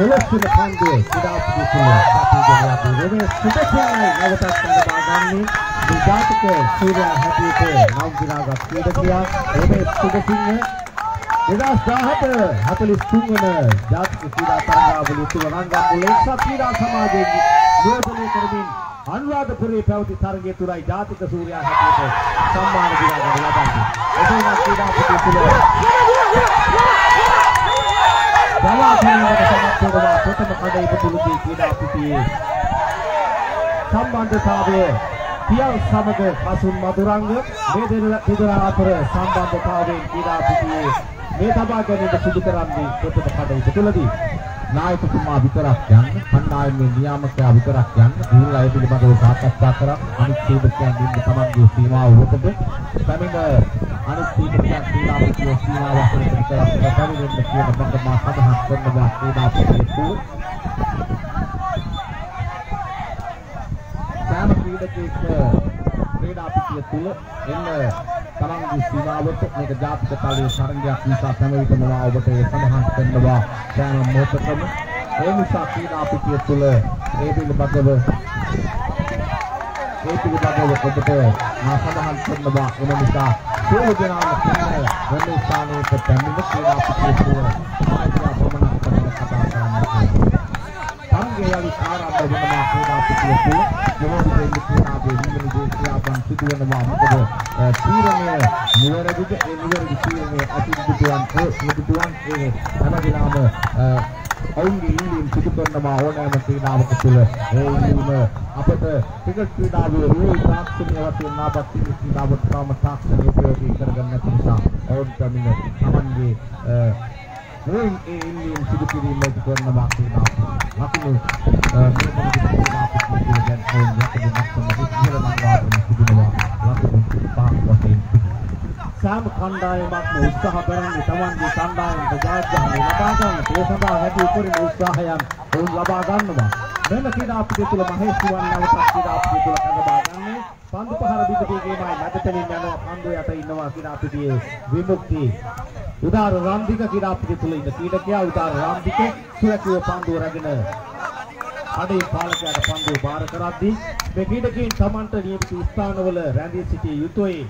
දෙලොස්සන කන්දේ ක්‍රීඩාපති තුල සතිජනයාගේ වෙන සුබසයයි නවතත් සම්බන්ධන්නේ විජාතක සූර්යා හැටියට නම් දිනාගත් ක්‍රීඩකයා එමේ සුබසිංහ 2017 43 වන ජාතික ක්‍රීඩා තරගාවලිය තුල රංගම්මුල එක්සත් ක්‍රීඩා සමාජයේ නියෝජනය කරමින් අනුරාධපුරයේ පැවති තරගය තුලයි ජාතික සූර්යා හැටියට සම්මාන දිනාගන්න ලබන්නේ. එතන ක්‍රීඩාපති තුල දවාපිනීමට සමත් වෙනවා ප්‍රථම කඩේ ඉපදුලුගේ ක්‍රීඩා පිටියේ සම්බන්ධතාවය පියල් සමග කසුන් මధుරංග මේ දෙන දෙදෙනා අතර සම්බන්ධතාවයෙන් ක්‍රීඩා පිටියේ මේ තබා ගැනීම සිදු කරන්නේ ප්‍රථම කඩේ ඉපදුලදී නායකතුමා විතරක් යන්න කණ්ඩායමේ නියාමකයා විතරක් යන්න ගිහිල්ලා ඒ පිළිබඳව සාකච්ඡා කරන් අනිත් ක්‍රීඩකයන් ඉන්න තමන්ගේ සීමාව උරකට පැමිණ අනිත් ක්‍රීඩකයන් ක්‍රීඩා පිටියේ සීමාව වශයෙන් විතරක් පැමිණෙන්න කියන බඳ මා සඳහන් කරනවා ක්‍රීඩා පිටියේ තුල සෑම ක්‍රීඩකයෙක්ම ක්‍රීඩා පිටිය තුල එන්න තරංගී සීමාවට මේක ජාතික තලයේ තරංගයක් නිසා හැම විටම මා ඔබට ඒ සඳහන් කරනවා. සෑම මොහොතකම ඒ නිසා ක්‍රීඩා පිටිය තුළ ඒ පිළිබඳව ඒ පිළිබඳව ඔබට මා සඳහන් කරනවා. එම නිසා සියලු දෙනාම කියන්නේ වෙන ස්ථානයක පැමිණ ක්‍රීඩා පිටිය තුළ ආයතන ප්‍රමණක් කරන කතා කරන්න සංගේ යලි ආරම්භ වෙනවා. ක්‍රීඩා පිටිය තුළ යෝධි දෙවි ක්‍රීඩාවේ හිමිනි දේශියාපන් සිදුවෙනවා මොකද තීරණය නිවැරදිද? ඒ නිවැරදි තීරණය අතිබුදුන් ඒ මුදුන් ඒ හැමදෙනාම ඔවුන්ගේ ඉල්ලීම් සිදු කරනවා ඕනෑම ක්‍රීඩාවක තුළ ඒ ඉල්ලීම අපට ක්‍රිකට් ක්‍රීඩාවේ රෝල් තාක්ෂණීය වශයෙන් නාපත් ක්‍රීඩාවට තාම තාක්ෂණීය උපයෝගී කරගන්න නැති නිසා ඔවුන්ට මින තමන්ගේ රෝල් ඒ ඉල්ලීම් සිදු කිරීමට කරනවා ක්‍රීඩාව. ලකුණු මේ මොනවද ක්‍රීඩාවක් කියලා දැන් ඔවුන් යකඩ මට්ටමක ඉහළ මංගාවෙන් සිදුනවා ලකුණු පහක් වශයෙන් සෑම කණ්ඩායමක්ම උත්සාහ කරන්නේ තමන්ගේ කණ්ඩායමට ජයග්‍රහණය ලබා ගන්නට ඒ සඳහා හැකි උපරිම උත්සාහයන් ඔවුන් ලබා ගන්නවා. මෙම ක්‍රීඩා පිටිය තුළ මහේෂ් සුවන් නැවතත් ක්‍රීඩා පිටිය තුළ කඳබා ගන්නේ පන්දු පහර බිඳපීගේමයි මැදතලින් යනවා පන්දු යට ඉන්නවා ක්‍රීඩා පිටියේ විමුක්ති. උදාර රාම්දික ක්‍රීඩා පිටිය තුළ ඉන්න ක්‍රීඩකයා උදාර රාම්දික සුරකිව පන්දුව රැගෙන අඩේ පාලකයාට පන්දුව බාර කරද්දී මේ ක්‍රීඩකයන් Tamanට නියමිත ස්ථානවල රැඳී සිටිය යුතුයි.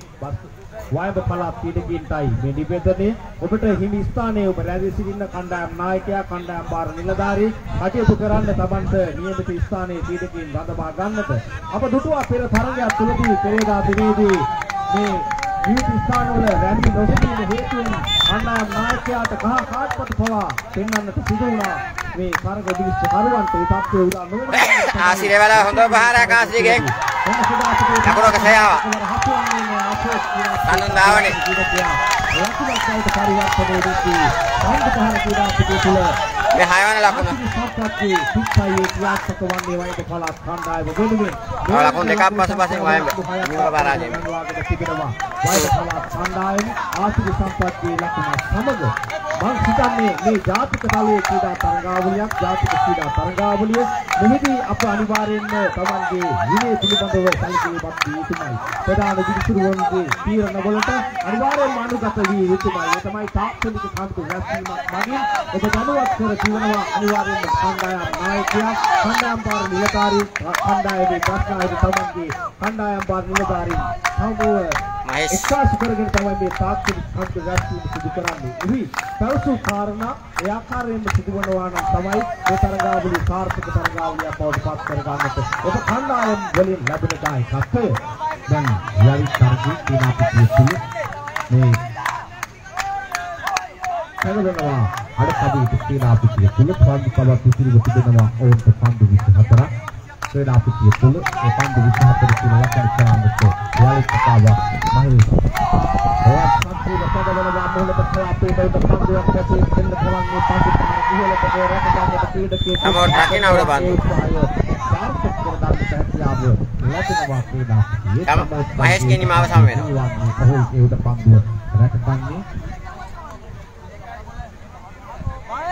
වයඹ පළාත් ක්‍රීඩකයන්ටයි මේ නිබෙදනේ ඔබට හිමි ස්ථානයේ ඔබ රැඳී සිටින කණ්ඩායම් නායකයා කණ්ඩායම් බාර නිලධාරී කටයුතු කරන්න Tamanට නියමිත ස්ථානයේ ක්‍රීඩකයන් රඳවා ගන්නට. අප දුටුවා පෙර තරගයක් තුලදී පෙරේදා දිනේදී මේ නියමිත ස්ථානවල රැඳී නොසිටීම හේතුවෙන් කණ්ඩායම් නායකයාට කහ කාඩ්පත් පවා පෙන්වන්නට සිදු වුණා. මේ තරග දිවිච්ච කරුවන්ට ඒ තත්ත්වය උදා නොවන ආසිරේවල හොඳ පහරක් ආසිරිගෙන් ලකුණක සයාව. කන්නුන් දාවනේ. මේ හයවන ලකුණ. තව ලකුණු දෙකක් පසුපසින් වයඹ. නියම පරාජය. කණ්ඩායම ආසිරි සම්පත්තියේ ලකුණ සමග මම හිතන්නේ මේ ජාතික තලයේ ක්‍රීඩා තරගාවලියක් ජාතික ක්‍රීඩා තරගාවලිය මෙහිදී අප අනිවාර්යයෙන්ම තමන්ගේ විනය පිළිබඳව සැලකීමක් දී යුතුමයි. ප්‍රධාන විදුරුවන්ගේ තීරණ වලට අනිවාර්යයෙන්ම අනුගත විය යුතුමයි. ඒ තමයි තාක්ෂණික කන්තු රැස්වීමක් මගින් ඔබ දැනුවත් කර ජීවනවා අනිවාර්යයෙන්ම කණ්ඩායම් නායකයා, කණ්ඩායම් පාර නිලධාරී, කණ්ඩායමේ ප්‍රශ්නායක තමන්ගේ කණ්ඩායම් පාර නිලධාරීන් මහේෂ් එක්කාසු කරගෙන තමයි මේ තාක්ෂණික කන්තු රැස්වීම සිදු කරන්නේ. එහි පැවසු කාරණා ඒ ආකාරයෙන්ම සිදුවනවා නම් තමයි මේ තරගාවලිය සාර්ථක තරගාවලියක් බවට පත් කර ගන්නට ඔබ කණ්ඩායම් වලින් ලැබෙන දායකත්වය දැන් යලි තරගී ක්‍රීඩා පිටිය තුළ මේ පැනවෙනවා අඩකඩී ක්‍රීඩා පිටිය තුළ පන්දු කවක් ඉතිරිව තිබෙනවා ඔවුන්ට පන්දු 24ක් ක්‍රීඩා පිටිය තුළ ඒ පන්දු 24 තුළ ලකුණු කරන්නට යලි කතාවක් මහේෂ් ඔයත් සම්පූර්ණ පදවනවා මොහොතක අපේ බයිට පන්දුවක් ඇතුලේ දෙන්න කරන්නේ පන්දු පහක් ඉහළට ගොරක් ගන්නට ක්‍රීඩකයෙකු නමුත් රකින්න අවුල බන්දු. සාර්ථක කර ගන්නට හැකියාව ලැබෙනවා ක්‍රීඩා පිටියේ තම- මහේෂ්ගේ නිමාව සම වෙනවා. ඔහු ඒ උඩ පන්දුව රැකගන්නේ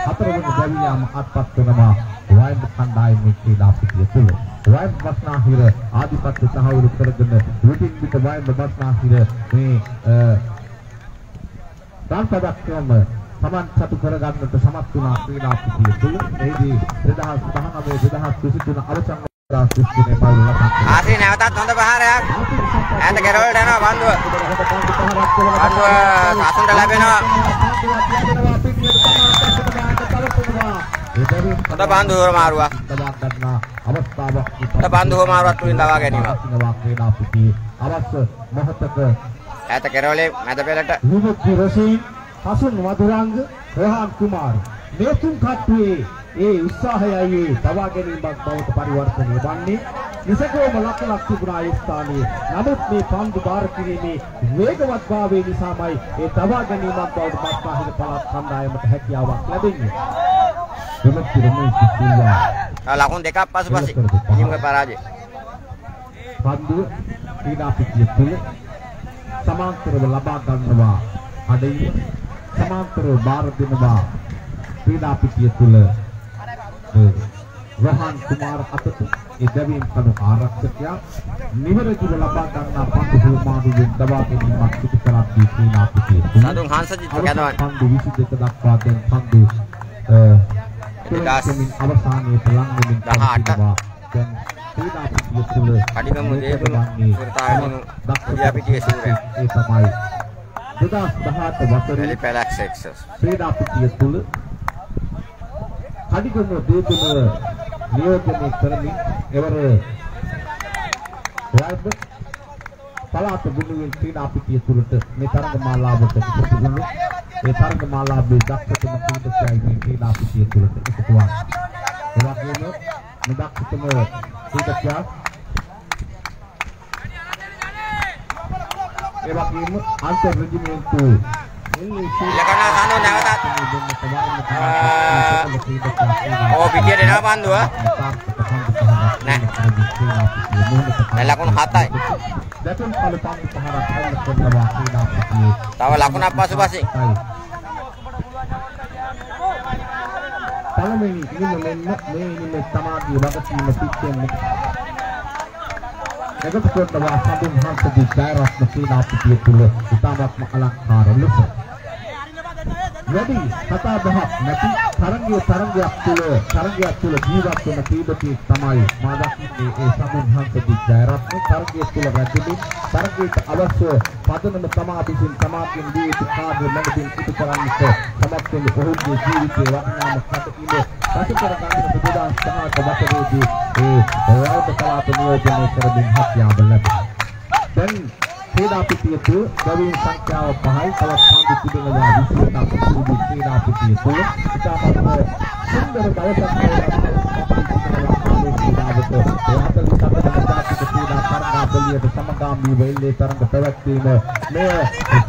හතරවෙනි බැවියාම අත්පත් වෙනවා වයින් කණ්ඩායමේ ක්‍රීඩා පිටිය තුළ වයින් බස්නාහිර ආධිපත්‍ය තහවුරු කරගෙන විටින් විට වයින් බස්නාහිර මේ රන්පදක් ක්‍රම සමන් සතු කරගන්නට සමත් වුණා ක්‍රීඩා පිටිය තුළ එහිදී 2019 2023 අවසන් වරා සෘෂ්ටිනේ බල ලබා ආසිරි නැවතත් හොඳ පහරයක්. ඈත කෙරවලට යනවා බන්දුව. බන්දුව සාසුන්ට ලැබෙනවා. හොඳ බන්දුව මාරුවක්. අවස්ථාවක් හොඳ බන්දුව මාරුවක් තුලින් දවා ගැනීමක්. ක්‍රීඩා පිටියේ අවශ්‍ය මොහොතක ඈත කෙරවලේ මැද පෙළට විමුක්ති රසීන් හසුන් වදුරංග රෝහන් කුමාර් මේ තුන් කට්ටියේ ඒ උත්සාහයයි ඒ තවා ගැනීමක් බවට පරිවර්තනය වන්නේ. නිසකවම ලක්ෂණක් තිබුණා ඒ ස්ථානයේ. නමුත් මේ පන්දු බාර කිරීමේ වේගවත්භාවය නිසාමයි ඒ තවා ගැනීමක් බවට පත්වාහින පළාත් කණ්ඩායමට හැකියාවක් ලැබෙන්නේ. විමුක්ති රමේෂ් සිල්වා තව ලකුණු දෙකක් පසුපසින්. නියම පරාජය. පන්දුව ක්‍රීඩා පිටිය තුළ සමාන්තරව ලබා ගන්නවා අඩිය සමාන්තරව බාර දෙනවා ක්‍රීඩා පිටිය තුළ රහන් කුමාර අතට ඒ දැවීම් කඩු ආරක්ෂකයා නිවැරදිව ලබා ගන්නා පන්දු හුමාඩුවෙන් දවා ගැනීමක් සිදු කරද්දී ක්‍රීඩා පිටියේ සතුන් හංසජිත් කැඳවන්නේ. පන්දු 22 දක්වා දැන් පන්දු තුමින් අවසානයේ ලං වෙමින් 18. දැන් ක්‍රීඩා පිටිය තුල කඩිගම දේපුණු සුරතාවනිමු කුඩියා පිටියේ සූරය. ඒ තමයි 2018 වසරේ එලි පැලක් සෙක්සස්. ක්‍රීඩා පිටිය තුල කඩිගම දේපුණ නියෝජනය කරමින් එවර රයිබ් පලාත බුදුවෙන් ක්‍රීඩා පිටිය තුලට මේ තරඟ මාලාවට එකතු වුණු ඒ තරඟ මාලාවේ දක්ෂතම ක්‍රීඩකයයි මේ ක්‍රීඩා පිටිය තුලට එකතු වුණා. ඒ වගේම නිදක්ෂතම ක්‍රීඩකයා ඒ වගේම අන්තර් රෙජිමෙන්තු ඉලකන සනු නැවතත් ඕ පිටියට එනවා පන්දුව. නෑ. දැන් ලකුණු හතයි. දැතුම් කල පන්දු පහරක් හොල්ල කරනවා ක්‍රීඩා පිටියේ තව ලකුණක් පසුපසින්. පළවෙනි ඉනිම මෙන්න මේ ඉනිමේ සමාධිය වගකීම පිටෙන්න එකතු කරනවා සඳුන් හංසදී ජයරත්න ක්‍රීඩා පිටිය තුල ඉතාමත්ම අලංකාර ලෙස වැඩි කතා බහක් නැති තරංගයේ තරංගයක් තුල තරංගයක් තුල ජීවත් වෙන ක්‍රීඩකයෙක් තමයි මා දකින්නේ ඒ සඳුන් හංසදී ජයරත්න තරංගයේ තුල රැඳෙමින් තරංගයට අවශ්‍ය පදනම තමා විසින් තමාගෙන් දී යුතු කාර්ය මඟින් ඉටු කරන්නට සමත් වෙන ඔහුගේ ජීවිතයේ වටිනාම කටයුතු පසු කර ගන්නට 2018 වසරේදී ඒ රාජ කලාප නියෝජනය කරමින් හැකියාව ලැබුණා. දැන් ක්‍රීඩා පිටිය තුළ ගවීන් සංඛ්‍යාව පහයි. තවත් පන්දු තිබෙනවා 21ක් සුදු ක්‍රීඩා පිටිය තුළ ඉතාමත් සුන්දර දවසක් ක්‍රීඩාවට එහතල සතර ජාතික ක්‍රීඩා තරගාවලියට සමගාමී වෙල්ලේ තරඟ පැවැත්වීම මෙය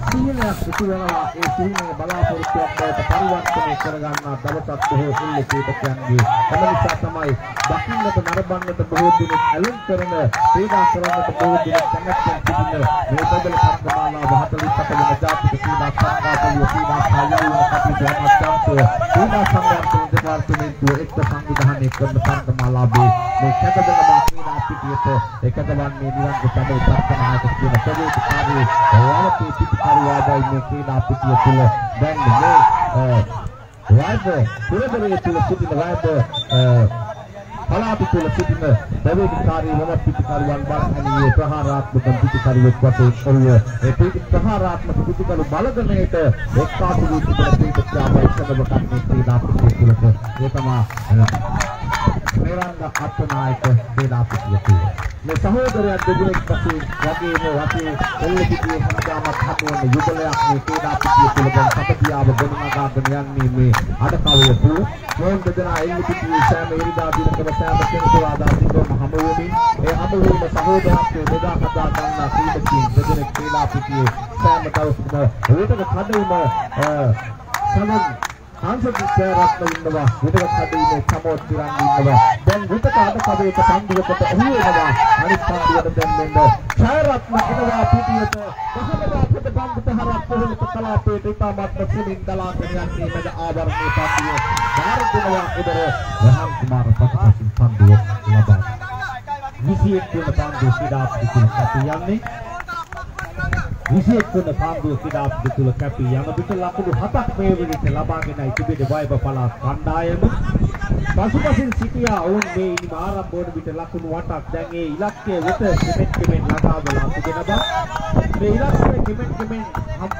සිහිනයක් සිදු වෙනවා ඒ සිහිනය බලාපොරොත්තුවක් බවට පරිවර්තනය කරගන්නා දවසක් බොහෝ ඉල්ල ක්‍රීඩකයන්ගේ එම නිසා තමයි දකින්නට නරඹන්නට බොහෝ දෙනෙක් ඇලුම් කරන ක්‍රීඩා කරන්නට බොහෝ දෙනෙක් කැමැත්තෙන් සිටින මේ බබල සංගමාලා 47 වෙනි ජාතික ක්‍රීඩා සංගාපලිය ක්‍රීඩා සායවන කටයුතු අමාත්‍යාංශය ක්‍රීඩා සංවර්ධන දෙපාර්තමේන්තුව එක්ක සංවිධානය කරන සංගමාලාවේ මේ කැදෙනවා ක්‍රීඩා පිටියට එකදවන්නේ නිරංග සමය තර්කනායක කියන ප්‍රවේශකාරී වාලකේ පිටිකාරී මේ ක්‍රීඩා පිටිය තුළ. දැන් මේ රාජ පුරදරයේ තුල සිටින රාජ පලාපි තුල සිටින ප්‍රවේශකාරී වන පිටිකාරුවන් බාරහණියේ ප්‍රහාරාත්මක පිටිකාරුවෙක් වශයෙන් ඔහුව ඒ පිටි ප්‍රහාරාත්මක පිටිකරු බලගණයට එක්කාසු වී තිබෙන පිටිකාරී එක්කම කන්නේ ක්‍රීඩා පිටිය තුලට. ඒ තමයි නිරංග අත්නායක ක්‍රීඩා පිටිය තුල මේ සහෝදරයන් දෙදෙනෙක් වශයෙන් වගේම වශයෙන් එල්ලපිටියේ හැමදාමත් හමුවන යුගලයක් මේ ක්‍රීඩා පිටිය තුල දැන් සපතියාව ගොඩනගාගෙන යන්නේ මේ අඩකවය තුල මොන් දෙදෙනා එල්ලපිටියේ සෑම ඉරිදා දිනකම සෑම කෙනෙකුවාදා සිටම හමු වෙමින් ඒ හමු වීම සහෝදරත්වයේ බෙදා හදා ගන්නා ක්‍රීඩකයන් දෙදෙනෙක් ක්‍රීඩා පිටියේ සෑම දවසකම ඒකට කඩේම සමන් කාන්සර් විද්‍යාරත්න ඉන්නවා. විදගත් කඩේ සමෝත් තිරන් ඉන්නවා. දැන් විතක අද කඩේට පන්දුවකට ඔහු වෙනවා. අනිත් පන්දුවට දැන් මෙන්න ඡයරත්න එනවා පිටියට. කොහොමද බන්ධත හරක් කොහොමද කලාපේට ඉතාමත්ම සුලින් දලාගෙන යන්නේමද ආවරණය පන්දුව ධාරදිනවා ඉදර රහන් කුමාර ප්‍රකාශින් පන්දුව ලබා 21 වෙනි පන්දුව ශ්‍රී දාස් විසින් සතු යන්නේ 21 වන පාන්දුව ක්‍රීඩා පිටුල කැපී යන විට ලකුණු 7ක් මේ විදිහට ලබාගෙනයි තිබෙන්නේ වයිබ පළාත් කණ්ඩායම. පසුපසින් සිටියා ඔවුන් මේ ඉනිම ආරම්භ වන විට ලකුණු 8ක් දැන් ඒ ඉලක්කය වෙත කෙමෙන් කෙමෙන් ළඟාවලා තිබෙන බව. මේ ඉලක්කය කෙමෙන් කෙමෙන්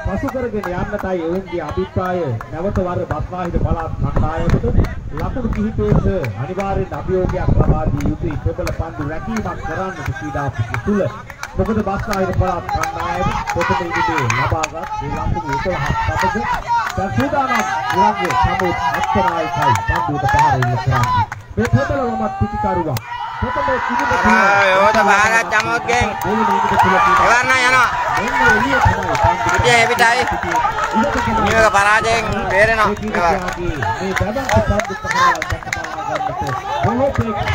පසු කරගෙන යන්නටයි ඔවුන්ගේ අභිප්‍රාය නැවත වර බස්නාහිර පළාත් කණ්ඩායමට ලකුණු කිහිපයක අනිවාර්යෙන් අභියෝගයක් ලබා දී යුතුයි ප්‍රබල පන්දු රැකීමක් කරන්නට ක්‍රීඩා පිටුල මොකද බස්නාහිර පළාත් කණ්ඩායම පොතේ ඉදිරියේ ලබාගත් ඒ ලකුණු 11ක් පතක දැන් සූදානම් ඉරංගේ සමුත් අත්තරායිකයි පන්දුවට පහර ඉල්ල කරන්නේ. මේ පොතලවමත් පිටිකරුවා. පොතේ කිසිම ආ, යෝධ භාරත් ජමෝත්ගෙන් එවරණ යනවා. පිටිය එපිටයි. නියෝග පරාජයෙන් බේරෙනවා. එවර.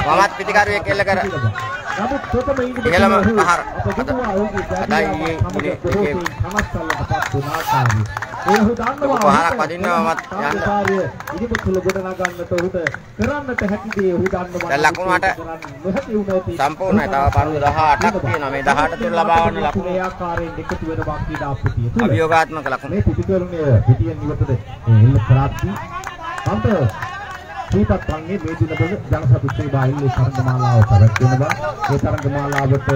මමත් පිටිකරුවෙක් එල්ල කර. ඉහළම පහර. අද- අදයි ඊයේ ඉනේ දෙකේ. ඒ ඔහු දන්නවා පහරක් වදින්නවමත් යන්න. කාර්ය ඉදිරිපත් තුල ගොඩනගා ගන්නට ඔහුට කරන්නට හැකි දේ ඔහු දන්නවා. දැන් ලකුණු අට නොහැකි වුණොත් සම්පූර්ණයි. තව පන්දු 18ක් තියෙනවා. මේ 18 තුල ලබා ගන්න ලකුණු ඒ ආකාරයෙන් එකතු වෙනවා ක්‍රීඩා පිටිය තුල. අභියෝගාත්මක ලකුණු. මේ පිටිකරුණේ පිටියෙන් ඉවතද එල්ල කරාත්ති අන්ත දීපත් වංගේ මේ දිනවල ජනසතු සේවායිල්ලේ තරඟමාලාව පැවැත්වෙනවා ඒ තරඟමාලාවට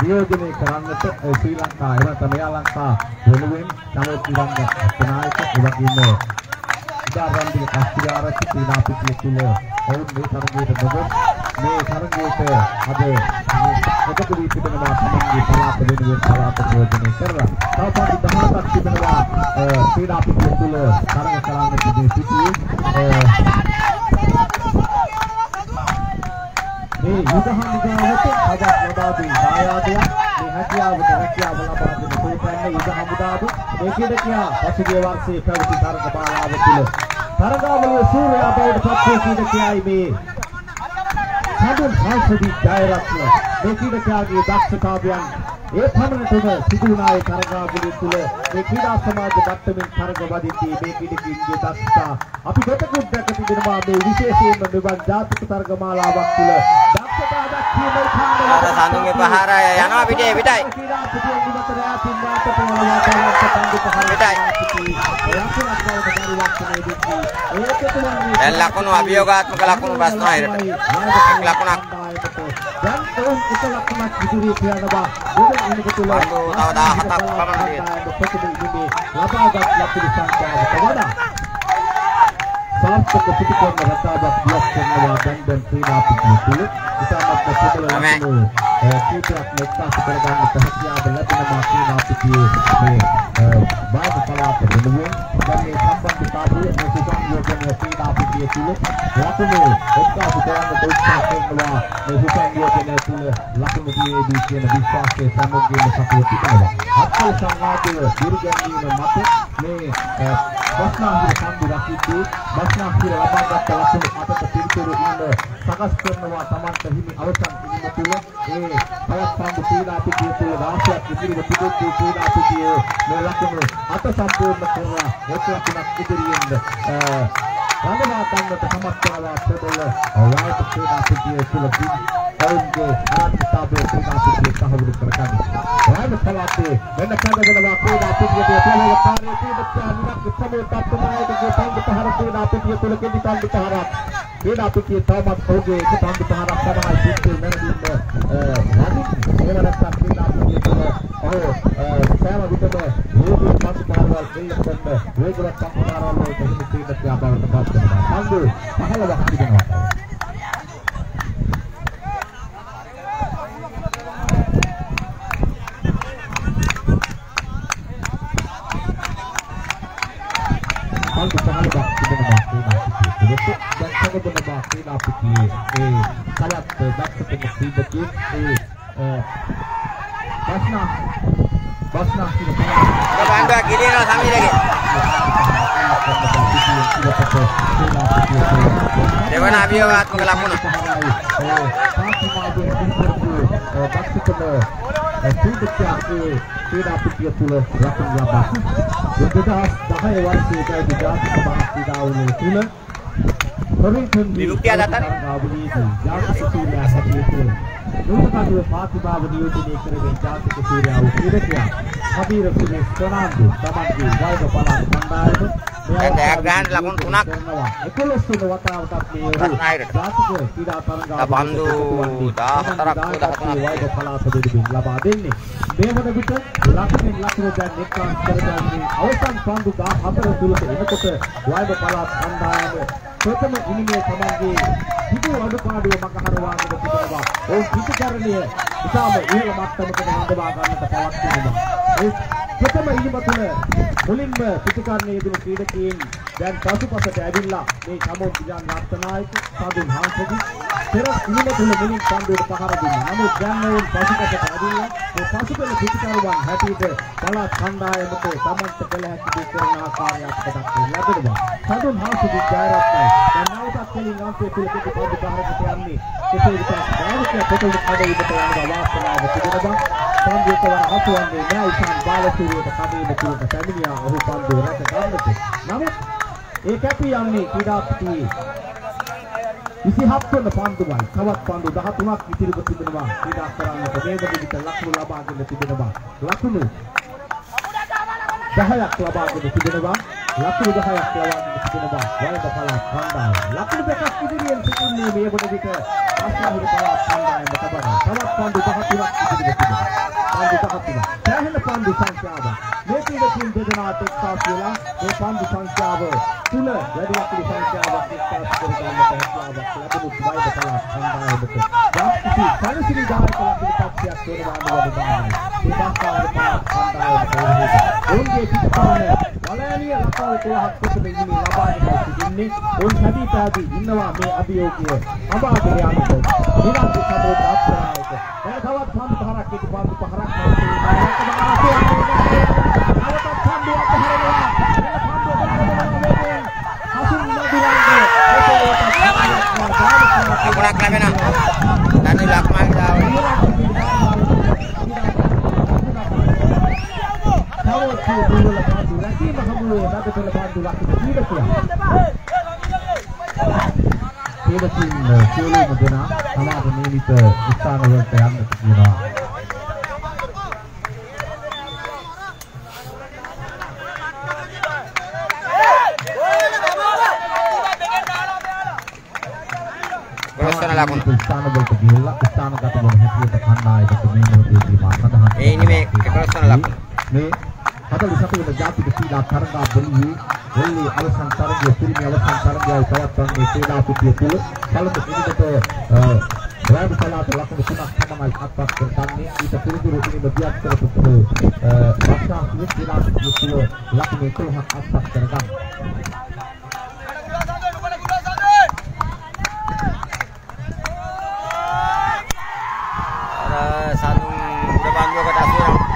නියෝජනය කරන්නට ශ්‍රී ලංකා එම තමයි ලංකා වෙනුවෙන් නව තිරංග අත්නායක එවැගේම උදාරම්බික කස්තිආරච්චි ක්‍රීඩා පිටිය තුල ඔවුන් මේ තරගයට නොගොස් මේ තරගයට අද එකතු වී තිබෙනවා සමන්ගේ පළාත වෙනුවෙන් පළාත නියෝජනය කරලා තව පන්දු 17ක් තිබෙනවා අ, ක්‍රීඩා පිටිය තුල තරග කරන්නට දී සිටියේ මේ යුදහමුදාවට අදක් ලබා දුන් දායාදයක් මේ හැකියාවට හැකියාව ලබා දෙන තෝපැන්න යුදහමුදාව මේ ක්‍රීඩකයා පසුගිය වර්ෂයේ පැවති තරග බාලාව තුල තරගාවලියේ සූර්යයා බවට පත් වූ ක්‍රීඩකයායි මේ සඳුන් සංසදි ජයරත්න. මේ ක්‍රීඩකයාගේ දක්ෂතාවයන්. ඒ පමණටම සිදු වුණා ඒ තරගාවලිය තුල. මේ ක්‍රීඩා සමාජ මට්ටමින් තරග වදිද්දී මේ ක්‍රීඩකීන්ගේ දක්ෂතා. අපි දෙතකුත් දැක තිබෙනවා මේ විශේෂයෙන්ම මෙවන් ජාතික තරග මාලාවක් තුල. දක්ෂතා දක්වීමේ අර සඳුන්ගේ පහර යනවා පිටේ පිටයි. ක්‍රීඩා පිටියෙන් ඉවතට ඈතින් වාට පොළොව වාතාවරණයට පන්දු පහර දැන් ලකුණු අභියෝගාත්මක ලකුණු බස්නාහිරට. එක් ලකුණක්. දැන් ඔවුන් එක ලකුණක් ඉදිරියට යනවා. දෙවන ඉනික තුල පන්දු තව 17ක් පමණ තියෙනවා. ප්‍රථම ඉනිමේ ලබාගත් ලකුණු සංඛ්‍යාවට වඩා සාර්ථක පිටිකොන්න රටාවක් දියත් කරනවා දැන් දැන් ක්‍රීඩා පිටිය තුල ඉතාමත් ප්‍රබල නමේ. ලකුණු කීපයක් මෙත්තාස කරගන්න හැකියාව ලැබෙනවා ක්‍රීඩා පිටියේ මේ බාහිර පළාත වෙනුවෙන් දැන් මේ සම්බන්ධතාවය මේ සුසංයෝජනය ක්‍රීඩා පිටිය තුල ලකුණු එක්කාසු කරන්න උත්සාහ කරනවා මේ සුසංයෝජනය තුල ලකුණු දීවේදී කියන විශ්වාසය සමගින් සතුව තිබෙනවා අත්කල සංවාදය දිරිගැන්වීම මත මේ බස්නාහිර සම්දු රකිද්දී බස්නාහිර ලබාගත් ලකුණු අතට පිළිතුරු ඉන්න සකස් කරනවා Tamanta හිමි අවසන් කිරීම තුල ඒ පවත්වන ක්‍රීඩා පිටිය තුල වාසියක් ඉදිරිව තිබෙද්දී ක්‍රීඩා පිටියේ මේ ලකුණු අත සම්පූර්ණ කරලා එක් ලකුණක් ඉදිරියෙන් රඳවා ගන්නට සමත් වෙනවා ප්‍රබල වායක ක්‍රීඩා පිටියේ තුල ඔවුන්ගේ අරක්ෂතාවය ක්‍රීඩා පිටියේ සහවුරු කරගන්න. වායක පළාතේ වෙන කඩගෙනවා ක්‍රීඩා පිටියේ පළල කාර්ය ක්‍රීඩකයා නිරක් සමේ තත්ත්වයකගේ පන්දු පහර ක්‍රීඩා පිටිය තුල කෙටි පන්දු පහරක් ක්‍රීඩා පිටියේ තවමත් ඔහුගේ එක පන්දු පහරක් තමයි පිටියේ මෙරදින්න වදින් එහෙම නැත්නම් ක්‍රීඩා පිටිය තුල ඔහු සෑම විටම වේගී පන්දු පහරවල් එල්ල කරන වේගවත් පන්දු පහරවල් වලට හිමි ක්‍රීඩකයා බවට පත් වෙනවා. පන්දු 15ක් තිබෙනවා. දෙවන අභියෝගාත්මක ලකුණ. ක්‍රීඩා පිටිය තුල ලකුණු ලබා 2010 වර්ෂයේ ජාතික මහා ක්‍රීඩාවලිය තුල ප්‍රවීණ විමුක්තිය දත්තනේ. ආවුලීදී ජාතික ක්‍රීඩා හැටියට නුඹකටුව පාතිභාව නියෝජනය කරගෙන ජාතික ක්‍රීඩාව ක්‍රීඩකයා කබීර සුරේෂ් ප්‍රනාන්දු තමන්ගේ වයස පළාත් කණ්ඩායම දැන් දෙයක් ගන්න ලකුණු තුනක්. 11 වෙනි වතාවටත් මේ ඔහු රත්නායකට. ජාතික ක්‍රීඩා තරඟාවලියට පන්දු එකතු වන්නේ. 14ක් හෝ 13ක්. වයස පළාත දෙවිදින් ලබා දෙන්නේ මේ වන විට ලකුණින් ලකුණු දැන් එක්කාස් කරගන්නේ අවසන් පන්දු 14 තුලට එනකොට වයස පළාත් කණ්ඩායම ප්‍රථම ඉනිමේ තමන්ගේ පිටු අඩුපාඩුව මගහරවාගෙන තිබෙනවා. ඔවුන් පිටිකරණය ඉතාම ඉහළ මට්ටමකට හඳවා ගන්නට පවත්වනවා. ඒ ප්‍රථම ඉනිම තුළ මුලින්ම පිටිකරණය යෙදුණු ක්‍රීඩකයන් දැන් පසුපසට ඇවිල්ලා මේ චමෝන් විජාන් රත්නායක සාදුන් හාන්සගේ පෙර කුළුම තුල මෙලින් පන්දුවට පහර දුන්නා. නමුත් දැන් මොවුන් පසුපසට ඇවිල්ලා මේ පසුපෙළ පිටිකරුවන් හැටියට පළාත් කණ්ඩායමට තමන්ට කළ හැකි දේ කරන ආකාරයක් දක්වන්න ලැබෙනවා. සාදුන් හාන්සගේ ජයරත්නයි දැන් නැවතත් කෙලින් අන්තයේ තුල පිටි පන්දු පහරකට යන්නේ. කෙසේ වෙතත් බාලක පොතේ කඩේකට යනවා වාසනාව තිබෙනවා. පන්දුවට වර හසුවන්නේ නෑ ඉතින් බාලසූරියට කඩේට තුලට පැමිණියා ඔහු පන්දුව රැක ගන්නට. නමුත් ඒ කැපී යන්නේ ක්‍රීඩා පිටියේ 27 වන පන්දුවයි. තවත් පන්දු 13ක් ඉතිරිව තිබෙනවා. ක්‍රීඩා කරන්නට මේ වෙදිට ලකුණු ලබාගෙන තිබෙනවා. ලකුණු 10ක් ලබාගෙන තිබෙනවා. ලකුණු 10ක් ලබාගෙන තිබෙනවා. වලද පළාත් කණ්ඩායම. ලකුණු දෙකක් ඉදිරියෙන් සිටින්නේ මේ වෙදිට අස්ලාහිර පළාත් කණ්ඩායම තමයි. තවත් පන්දු 13ක් ඉදිරිව තිබෙනවා. පිළිතුරු දෙදෙනාට එක්සාස් වෙලා මේ පන්දු සංඛ්‍යාව තුල වැඩි ලකුණු සංඛ්‍යාවක් එක්සාස් කර ගන්නට හැකියාවක් ලැබුණු වයිද පළාත් කණ්ඩායමට. යම්කිසි සැලසිලි දායක ලකුණු පක්ෂයක් වෙනවා නේද දාන්නේ. මේ සංඛ්‍යාවේ පළාත් කණ්ඩායමට ඔවුන්ගේ පිටපතන බලෑනිය ලකාව 13ක් කොට ඉන්නේ ලබාගෙන සිටින්නේ. ඔවුන් සැදී පැදී ඉන්නවා මේ අභියෝගය. අබාගෙන යන්නට. නිරන්තර සමෝධ අප්‍රායක. දැන් තවත් පන්දු පහරක් ඉති පන්දු පහරක් ලකුණක් ලැබෙනවා. දනි ලක්මන් දාව. කීලකින් සියලුම දෙනා සමාජ නියමිත ස්ථාන වලට යන්න ක්‍රීඩා පිටිය තුල පළමු දිනකට රාජ පළාත ලකුණු තුනක් තමයි අත්පත් කරගන්නේ ඊට පිළිතුරු ඉනිම දියත් කරපු රක්ෂා ක්‍රීඩා පිටිය තුල ලකුණු 11ක් අත්පත් කරගන්න අර සඳුන් උඩ බන්දුවකට අසු වෙනවා.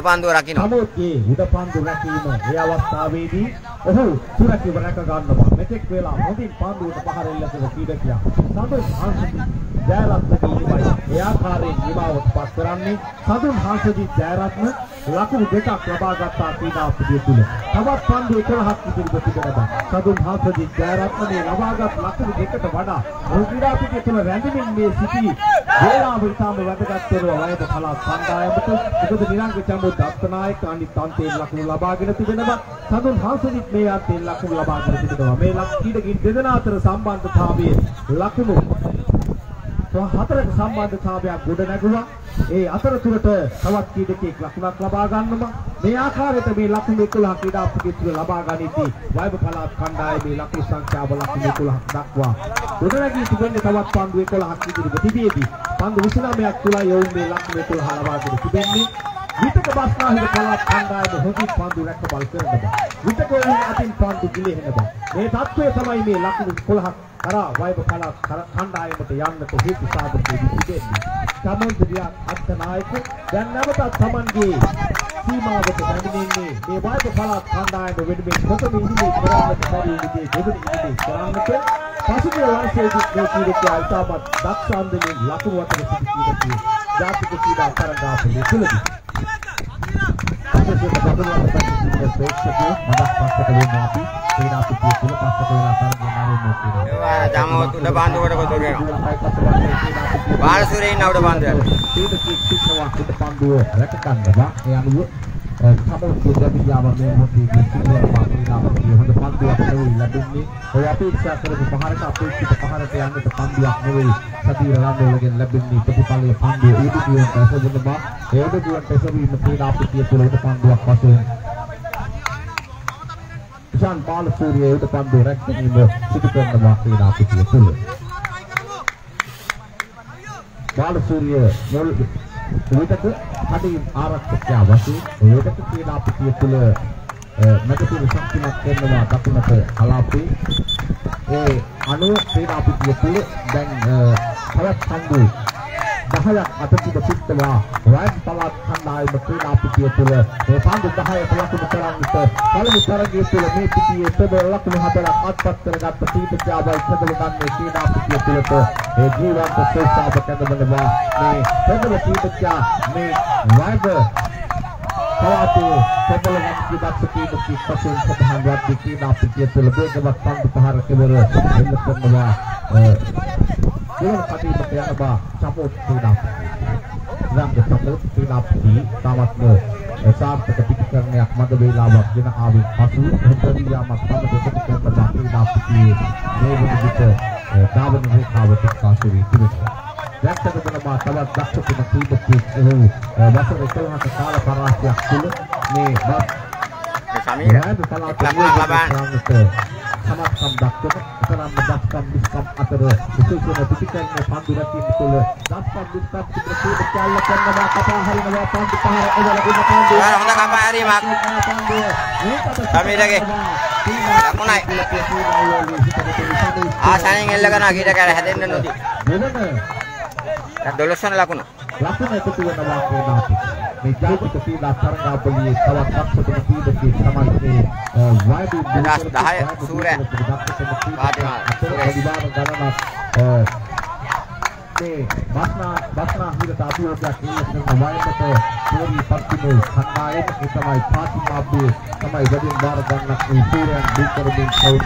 චමෝත් ඒ උඩ බන්දුව රකින්න. නමුත්ගේ උඩපන්දු රැකීම ඒ අවස්ථාවේදී ඔහු සුරකිව රැක ගන්නවා. මෙතෙක් වෙලා හොඳින් පන්දුවට පහර එල්ලගෙන ක්‍රීඩකයා සඳුන් හංසදී ජයරත්න දීවයි. ඒ ආකාරයෙන් නිමාවට පත් කරන්නේ සඳුන් හංසදී ජයරත්න ලකුණු දෙකක් ලබා ගත්තා ක්‍රීඩා පිටිය තුල. තවත් පන්දු 11ක් ඉදිරියට තිබෙනවා. සඳුන් හංසදී ජයරත්න මේ ලබාගත් ලකුණු දෙකට වඩා ඔහු ක්‍රීඩා පිටිය තුල රැඳෙමින් මේ සිටි වේලාව ඉතාම වැදගත් වෙනවා වයද පළාත් කණ්ඩායමට. මොකද නිරංග චම්බු දත්තනායක අනිත් අන්තයෙන් ලකුණු ලබාගෙන තිබෙනවා. සඳුන් හංසදිත් මේ අන්තයෙන් ලකුණු ලබාගෙන තිබෙනවා. මේ ලක් කීඩකින් දෙදෙනා අතර සම්බන්ධතාවයේ ලකුණු හතරක සම්බන්ධතාවයක් ගොඩ නැගුණා. ඒ අතරතුරට තවත් කීඩකෙක් ලකුණක් ලබා ගන්නවා. මේ ආකාරයට මේ ලකුණු 11 ක්‍රීඩා පිටිය තුළ ලබා ගනිද්දී වයිබ පළාත් කණ්ඩායමේ ලකුණු සංඛ්‍යාව ලකුණු 11ක් දක්වා ගොඩනැගී තිබෙන්නේ තවත් පන්දු 11ක් ඉදිරියට තිබියදී පන්දු 29ක් තුලයි යොවුන් මේ ලකුණු 11 ලබාගෙන තිබෙන්නේ. විතක බස්නාහිර පළාත් කණ්ඩායම හොඳින් පන්දු රැක බල කරනවා. විතක වලින් අතින් පන්දු ගිලිහෙනවා. මේ තත්ත්වය තමයි මේ ලකුණු 11ක් කරා වයිබ පළාත් කණ්ඩායමට යන්නට හේතු සාධක තිබෙන්නේ. සමන්ද්‍රිය අත්නායක දැන් නැවතත් Tamanගේ සීමාවට පැමිණෙන්නේ මේ වයිබ පළාත් කණ්ඩායම වෙනුවෙන් ප්‍රථම ඉනිමේ කරන්නට බැරි විදිහේ දෙවන ඉනිමේ කරන්නට පසුගිය වර්ෂයේදී මේ ක්‍රීඩකයා ඉතාමත් දක්ෂ අන්දමින් ලකුණු අතර සිටි ක්‍රීඩකයෙක් ජාතික ක්‍රීඩා තරගාවලිය තුලදී. දකුණු අත පැත්තේ ප්‍රේක්ෂකයෝ මඩක් පස්සට වෙන්නේ අපි. ක්‍රීඩා පිටිය තුල පස්සට වෙලා තරගය නරඹනවා කියනවා ඒවා චමෝත් උඩ බන්දුවකට ගොදුර වෙනවා. බාලසූරිය ඉන්න උඩ බන්දුවට. සීද කිච්චනවා පිට පන්දුව රැක ගන්නවා ඒ අනුව සමෝත් දෙවියාව මේ මොහොතේ සිදුවනවා ක්‍රීඩාවලිය හොඳ පන්දුවක් නෙවෙයි ලැබෙන්නේ ඔය අපේක්ෂා කරපු පහරට අපේක්ෂිත පහරට යන්නට පන්දුවක් නෙවෙයි සතීර රණ්ඩුවලගෙන් ලැබෙන්නේ ප්‍රතිඵලයේ පන්දුව ඊදුදුවෙන් ඇසෙනවා ඒ ඊදුදුවෙන් ඇසවීම ක්‍රීඩා පිටිය තුළ උඩ පන්දුවක් වශයෙන් ඉෂාන් බාලසූරිය උඩ පන්දුව රැක ගැනීම සිදු කරනවා ක්‍රීඩා පිටිය තුළ බාලසූරිය මුල් විදක කඩින් ආරක්ෂකයා වශයෙන් විදක ක්‍රීඩා පිටිය තුල මැදපිර ශක්තිමත් කරනවා දකුණට කලාපේ. ඒ අනුව ක්‍රීඩා පිටිය තුල දැන් තවත් සම්බු 10ක් අතපිට පිටවා රයිට් පළාත් කණ්ඩායම ක්‍රීඩා පිටිය තුල මේ පන්දු 10ට ලකුණු කරන්නට පළමු තරගයේ තුල මේ පිටියේ තබ ලකුණු හතරක් අත්පත් කරගත්ත ක්‍රීඩකයාවයි කඩල ගන්නේ ක්‍රීඩා පිටිය තුලට ඒ ජීවන්ත ශ්‍රේෂ්ඨාව කැඳවනවා මේ කඩල ක්‍රීඩකයා මේ වයිබ පළාතේ තබල ගන්න දක්ෂ ක්‍රීඩකෙක් වශයෙන් සතහන් වත් ක්‍රීඩා පිටිය තුල වේගවත් පන්දු පහර කෙවර එල්ල කරනවා දෙවන කටයුතු යන බා සපෝට් ක්‍රීඩා රංග සපෝට් ක්‍රීඩා පිටි තාමත්ම සාර්ථක පිටිකරණයක් මද වේලාවක් ගෙන ආවේ පසු හොඳියාමක් තම දෙකට කරන බා ක්‍රීඩා පිටියේ මේ වන විට ධාවන රේඛාවට කාශ වී තිබෙනවා දැක්කද බලමා තවත් දක්ෂ කෙනෙක් ක්‍රීඩකයෙක් එහු වසර 11ක කාල පරාසයක් තුළ මේ බස් Samira. Lapangan laban. සමත්කම් දක්වන එතරම් දක්කම් විස්කම් අතර විශේෂණ පිටිකන්නේ පන්දු රැකීම තුළ දක්කම් විස්කම් පිටර කීප කැල්ල කරනවා කපා හරිනවා පන්දු පහර එවල ඉන්න පන්දු Wala hong nakapaharimag. Samirage. Lakunay. ආසනෙන් එල්ලගෙන අගිට කර හැදෙන්න නොදී. වෙනම දැන් 12 වන ලකුණ. ලකුණ එකතු වෙනවා කියනවා මේ ජාතික පීඩා තරඟාවලියේ තවත් දක්ෂතම පීඩකයෙක් තමයි මේ වයිඩ් දෙදාස් 10 සූරය. පාතිමා සූරය. විවාද ගණනක් මේ බස්නා බස්නා හිරට අභියෝගයක් ඉල්ලන වයකට පොරි පත්තිමේ කණ්ඩායම ඒ තමයි පාතිමාබ්බේ තමයි වැඩිම බාර ගන්නක් මේ සූරයන් දුක්කරමින් කවුන්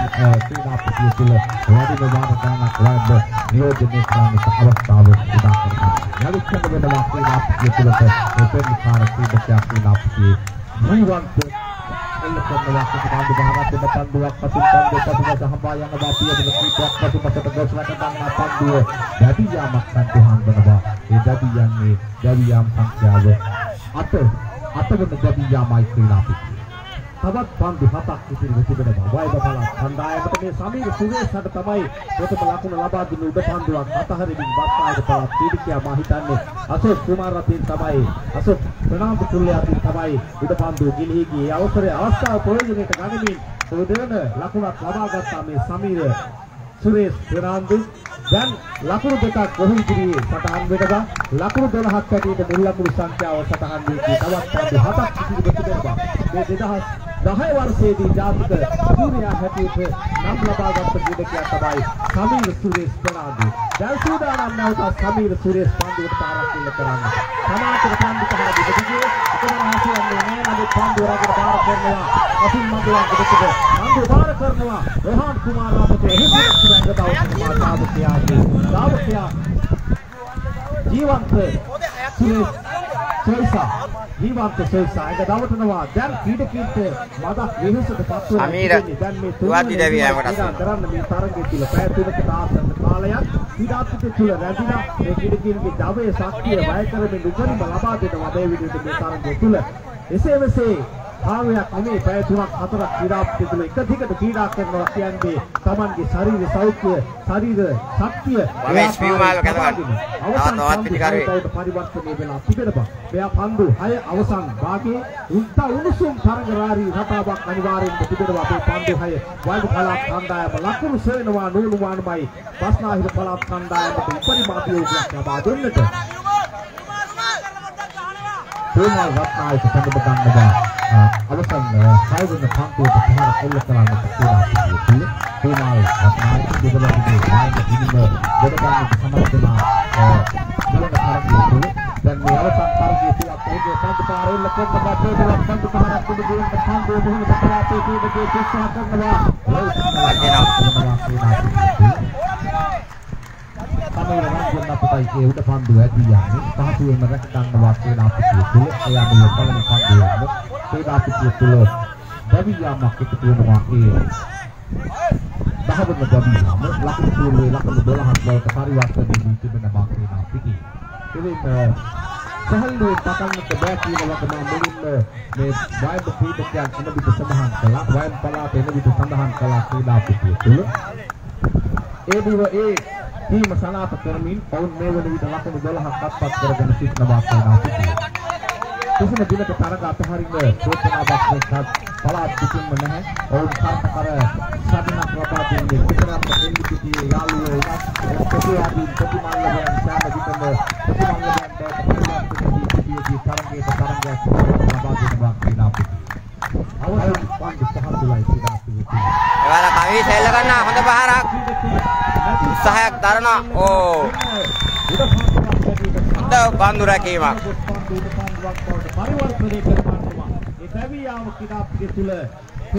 සීනා පිටිය තුළ වැඩිම බාර ගන්නක් වයිඩ් නියෝජනය කරන්නට අවස්ථාව උදා කරගන්නවා. යලිච්ඡන්ද වෙනවා සීනා පිටිය තුළට මේ පෙරලිකාර ක්‍රීඩකයා සීනා පිටියේ ජීවන්ත එල්ල කරනවා කිසිදාඳු බහරත් දෙන පන්දුවක් පසුන් පන්දුව පසුබස හඹා යන බාපිය වෙන කීපයක් පසුබසට ගොස් රට ගන්නා පන්දුව දැඩි යාමක් සම්පූර්ණ හම්බනවා ඒ දැඩි යන්නේ දැඩි යාම් සංඛ්‍යාව අත අතවන දැඩි යාමයි ක්‍රීඩා පිටිය තවත් පන්දු හතක් ඉතිරිව තිබෙනවා. වයිබ පළාත් කණ්ඩායමට මේ සමීර සුරේෂ්ට තමයි ප්‍රථම ලකුණ ලබා දුන්න. උඩ පන්දුවක් අතහරින්න බස්නායක පළාත් පීඩිකයා මා හිතන්නේ අශෝක් කුමාර රතින් තමයි. අශෝක් ප්‍රනාන්දු කුල්ලයාටින් තමයි උඩ පන්දුව ගිලිහි ගියේ. අවසරය අවස්ථාව ප්‍රයෝජනයට ගනිමින් දෙවන ලකුණක් ලබා ගත්තා මේ සමීර සුරේෂ් ප්‍රනාන්දු. දැන් ලකුණු දෙකක් කොහොම ඉදිරියේ සටහන් වෙනවා ලකුණු 12ක් ඇටියට මුල් ලකුණු සංඛ්‍යාව සටහන් වී තවත් පන්දු හතක් ඉදිරියට තිබෙනවා. මේ 2010 වර්ෂයේදී ජාතික සූර්යා හැටියට නම් ලබාගත් ක්‍රීඩකයා තමයි සමීර සුරේෂ් ප්‍රනාන්දු දැන් සූදානම් නැවත සමීර සුරේෂ් පන්දුවට පාරක් දෙන්න කරන්න. සමාන්තර පන්දු පහර දෙකදී එකම රහසියන්නේ නෑ නමුත් පන්දු රගට පාර කරනවා. අසින් මන්දුවක් දෙකද පන්දු පාර කරනවා. රෝහන් කුමාර රාමතේ එහෙම සුරංග දවස් දාවකයාගේ දාවකයා ජීවන්ත සුරේෂ් සොයිසා ජීවන්ත සොයිසා එක දවටනවා. දැන් ක්‍රීඩකීන්ට මදක් වෙනසට පත් වෙනවා අමීර, දැන් මේ වාදි දෙවියන් කොටස් ක්‍රීඩා කරන්න මේ තරගයේ තුල පැය තුනකට ආසන්න කාලයක්. ක්‍රීඩාත්මක තුල රැඳිලා මේ ක්‍රීඩකීන්ගේ ජවයේ ශක්තිය වැය කරමින් උපරිම ලබා දෙනවා මේ විදිහට මේ තරගය තුල එසේ මෙසේ භාවයක් නෙමෙයි පැය තුනක් හතරක් ක්‍රීඩාත්මක තුල එක දිගට ක්‍රීඩා කරනවා කියන්නේ Tamanගේ ශරීර සෞඛ්‍ය ශරීර ශක්තිය වමේ ස්පියුමාල කැදගන්න. අවසන් තවත් පිටිකරුවේ. පරිවර්තනය වෙලා තිබෙනවා. මෙයා පන්දු 6 අවසන් භාගයේ උත්තා උණුසුම් තරඟරාරී රටාවක් අනිවාර්යෙන්ම තිබෙනවා අපේ පන්දු 6 වයිඩ් පළාත් කණ්ඩායම ලකුණු සොයනවා නූනුමානමයි බස්නාහිර පළාත් කණ්ඩායමට උපරිම අභියෝගයක් ලබා දුන්නට පූර්ණ රත්නායක සම්බන්ධ ගන්නවා අවසන් සයිවන පන්දුවට පහර කොල්ල කරන්නට කියලා පිළිතුරු පූර්ණ රත්නායක දෙවලගේ වායන දිනම ගොඩ ගන්නට සමත් වෙනා බලන තරගයේ දැන් මේ අවසන් තරගයේ තුල අපේ පන්දු පාරෙල්ල කොන්න බටේට පන්දු පාරක් කුඩු දුන්න පන්දු බොහොම පලාතේ කීඩගේ උත්සාහ කරනවා තමයි රංගන අපතයි ඒ උඩ පන්දු ඇදී යන්නේ පහසුවෙන්ම රැක ගන්නවා කියන අපිට තුල එයා මේ පළමු පන්දු යන්නේ ඒ අපිට තුල දවියාමක් එකතු වෙනවා ඒ දහවන දවියාම ලකුණු පූර්වේ ලකුණු 12ක් බවට පරිවර්තනය වී තිබෙනවා කියන අපිට ඉතින් සහල්ලේ පටන්ට බෑ කියන වගේ මම මුලින්ම මේ වයඹ පීඩකයන් එන විට සඳහන් කළා වයඹ පළාත එන විට සඳහන් කළා ක්‍රීඩා පිටිය තුල ඒ දිව ඒ ටීම සනාථ කරමින් ඔවුන් මේ වන විට ලකුණු 12ක් අත්පත් කරගෙන සිටින වාක්‍යනා සිටිනවා. කිසිම දිනක තරග අතහරින්න චේතනාවක් නැත්නම් පලාත් පිටින්ම නැහැ. ඔවුන් කාර්යකර සාධනක් ලබා දෙන්නේ විතරක් එල්ලිපිටියේ යාළුවෝ උනත් ප්‍රතිආදී ප්‍රතිමාල්ලයන් සෑම විටම ප්‍රතිමාල්ලයන් ප්‍රතිමාල්ලයන්ගේ තරගයේ තරගයක් ලබා දෙන වාක්‍යනා පිටිය. අවසන් පන්දු පහතුලයි සිතා සිටිනවා. එවාලා කවි සෙල්ල ගන්න හොඳ පහරක් උත්සාහයක් දරනවා. ඕ. හොඳ බඳු රැකීමක්.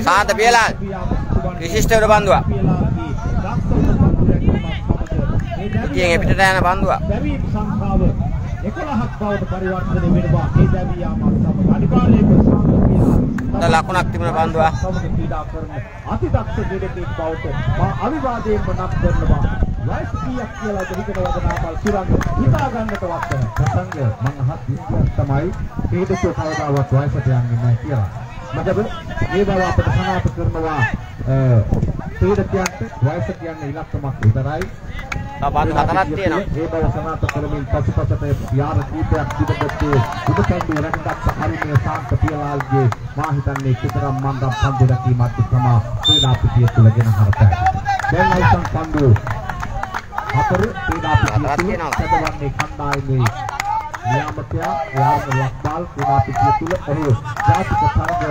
සාන්ත පියලාල්. විශිෂ්ට උඩ බන්දුවක්. ඉතින් එපිටට යන බන්දුවක්. දැවීම් සංඛ්‍යාව 11ක් බවට පරිවර්තනය වෙනවා. ඒ දැවියාම සමග අනිවාර්යයෙන්ම සාන්තිය හොඳ ලකුණක් තිබුණ බන්දුවක්. සමග ක්‍රීඩා කරන අතිදක්ෂ ක්‍රීඩකෙක් බවට මා අවිවාදයෙන්ම නම් කරනවා. වයස් කීයක් කියලාද හිතන වදනාමල් සුරංග හිතා ගන්නට වක්තන. ප්‍රසංග මං අහත් විශ්වාස තමයි ක්‍රීඩකයෝ කවදාවත් වයසට යන්නේ නැහැ කියලා. මොකද මේ බව අපිට සනාථ කරනවා ක්‍රීඩකයන්ට වයස කියන්නේ ඉලක්කමක් විතරයි. බන්දු හතරක් තියෙනවා. ඒ බව සනාථ කරමින් පසුපසට යාර කීපයක් ඉදගත්තේ උඩකන්ඩේ රැකගත් හරිමේ සාන්ත පියලාල්ගේ මා හිතන්නේ කිතරම් මන්දම් පන්දු රැකීමක් තමා ක්‍රීඩා පිටිය තුළ ගෙන හරතයි. දැන් අවසන් පන්දු හතර ක්‍රීඩා පිටිය හතරක් තුළ. සැදවන්නේ කණ්ඩායමේ නියාමකයා යාම ලක්බාල් ක්‍රීඩා පිටිය තුළ ඔහු ජාතික තරග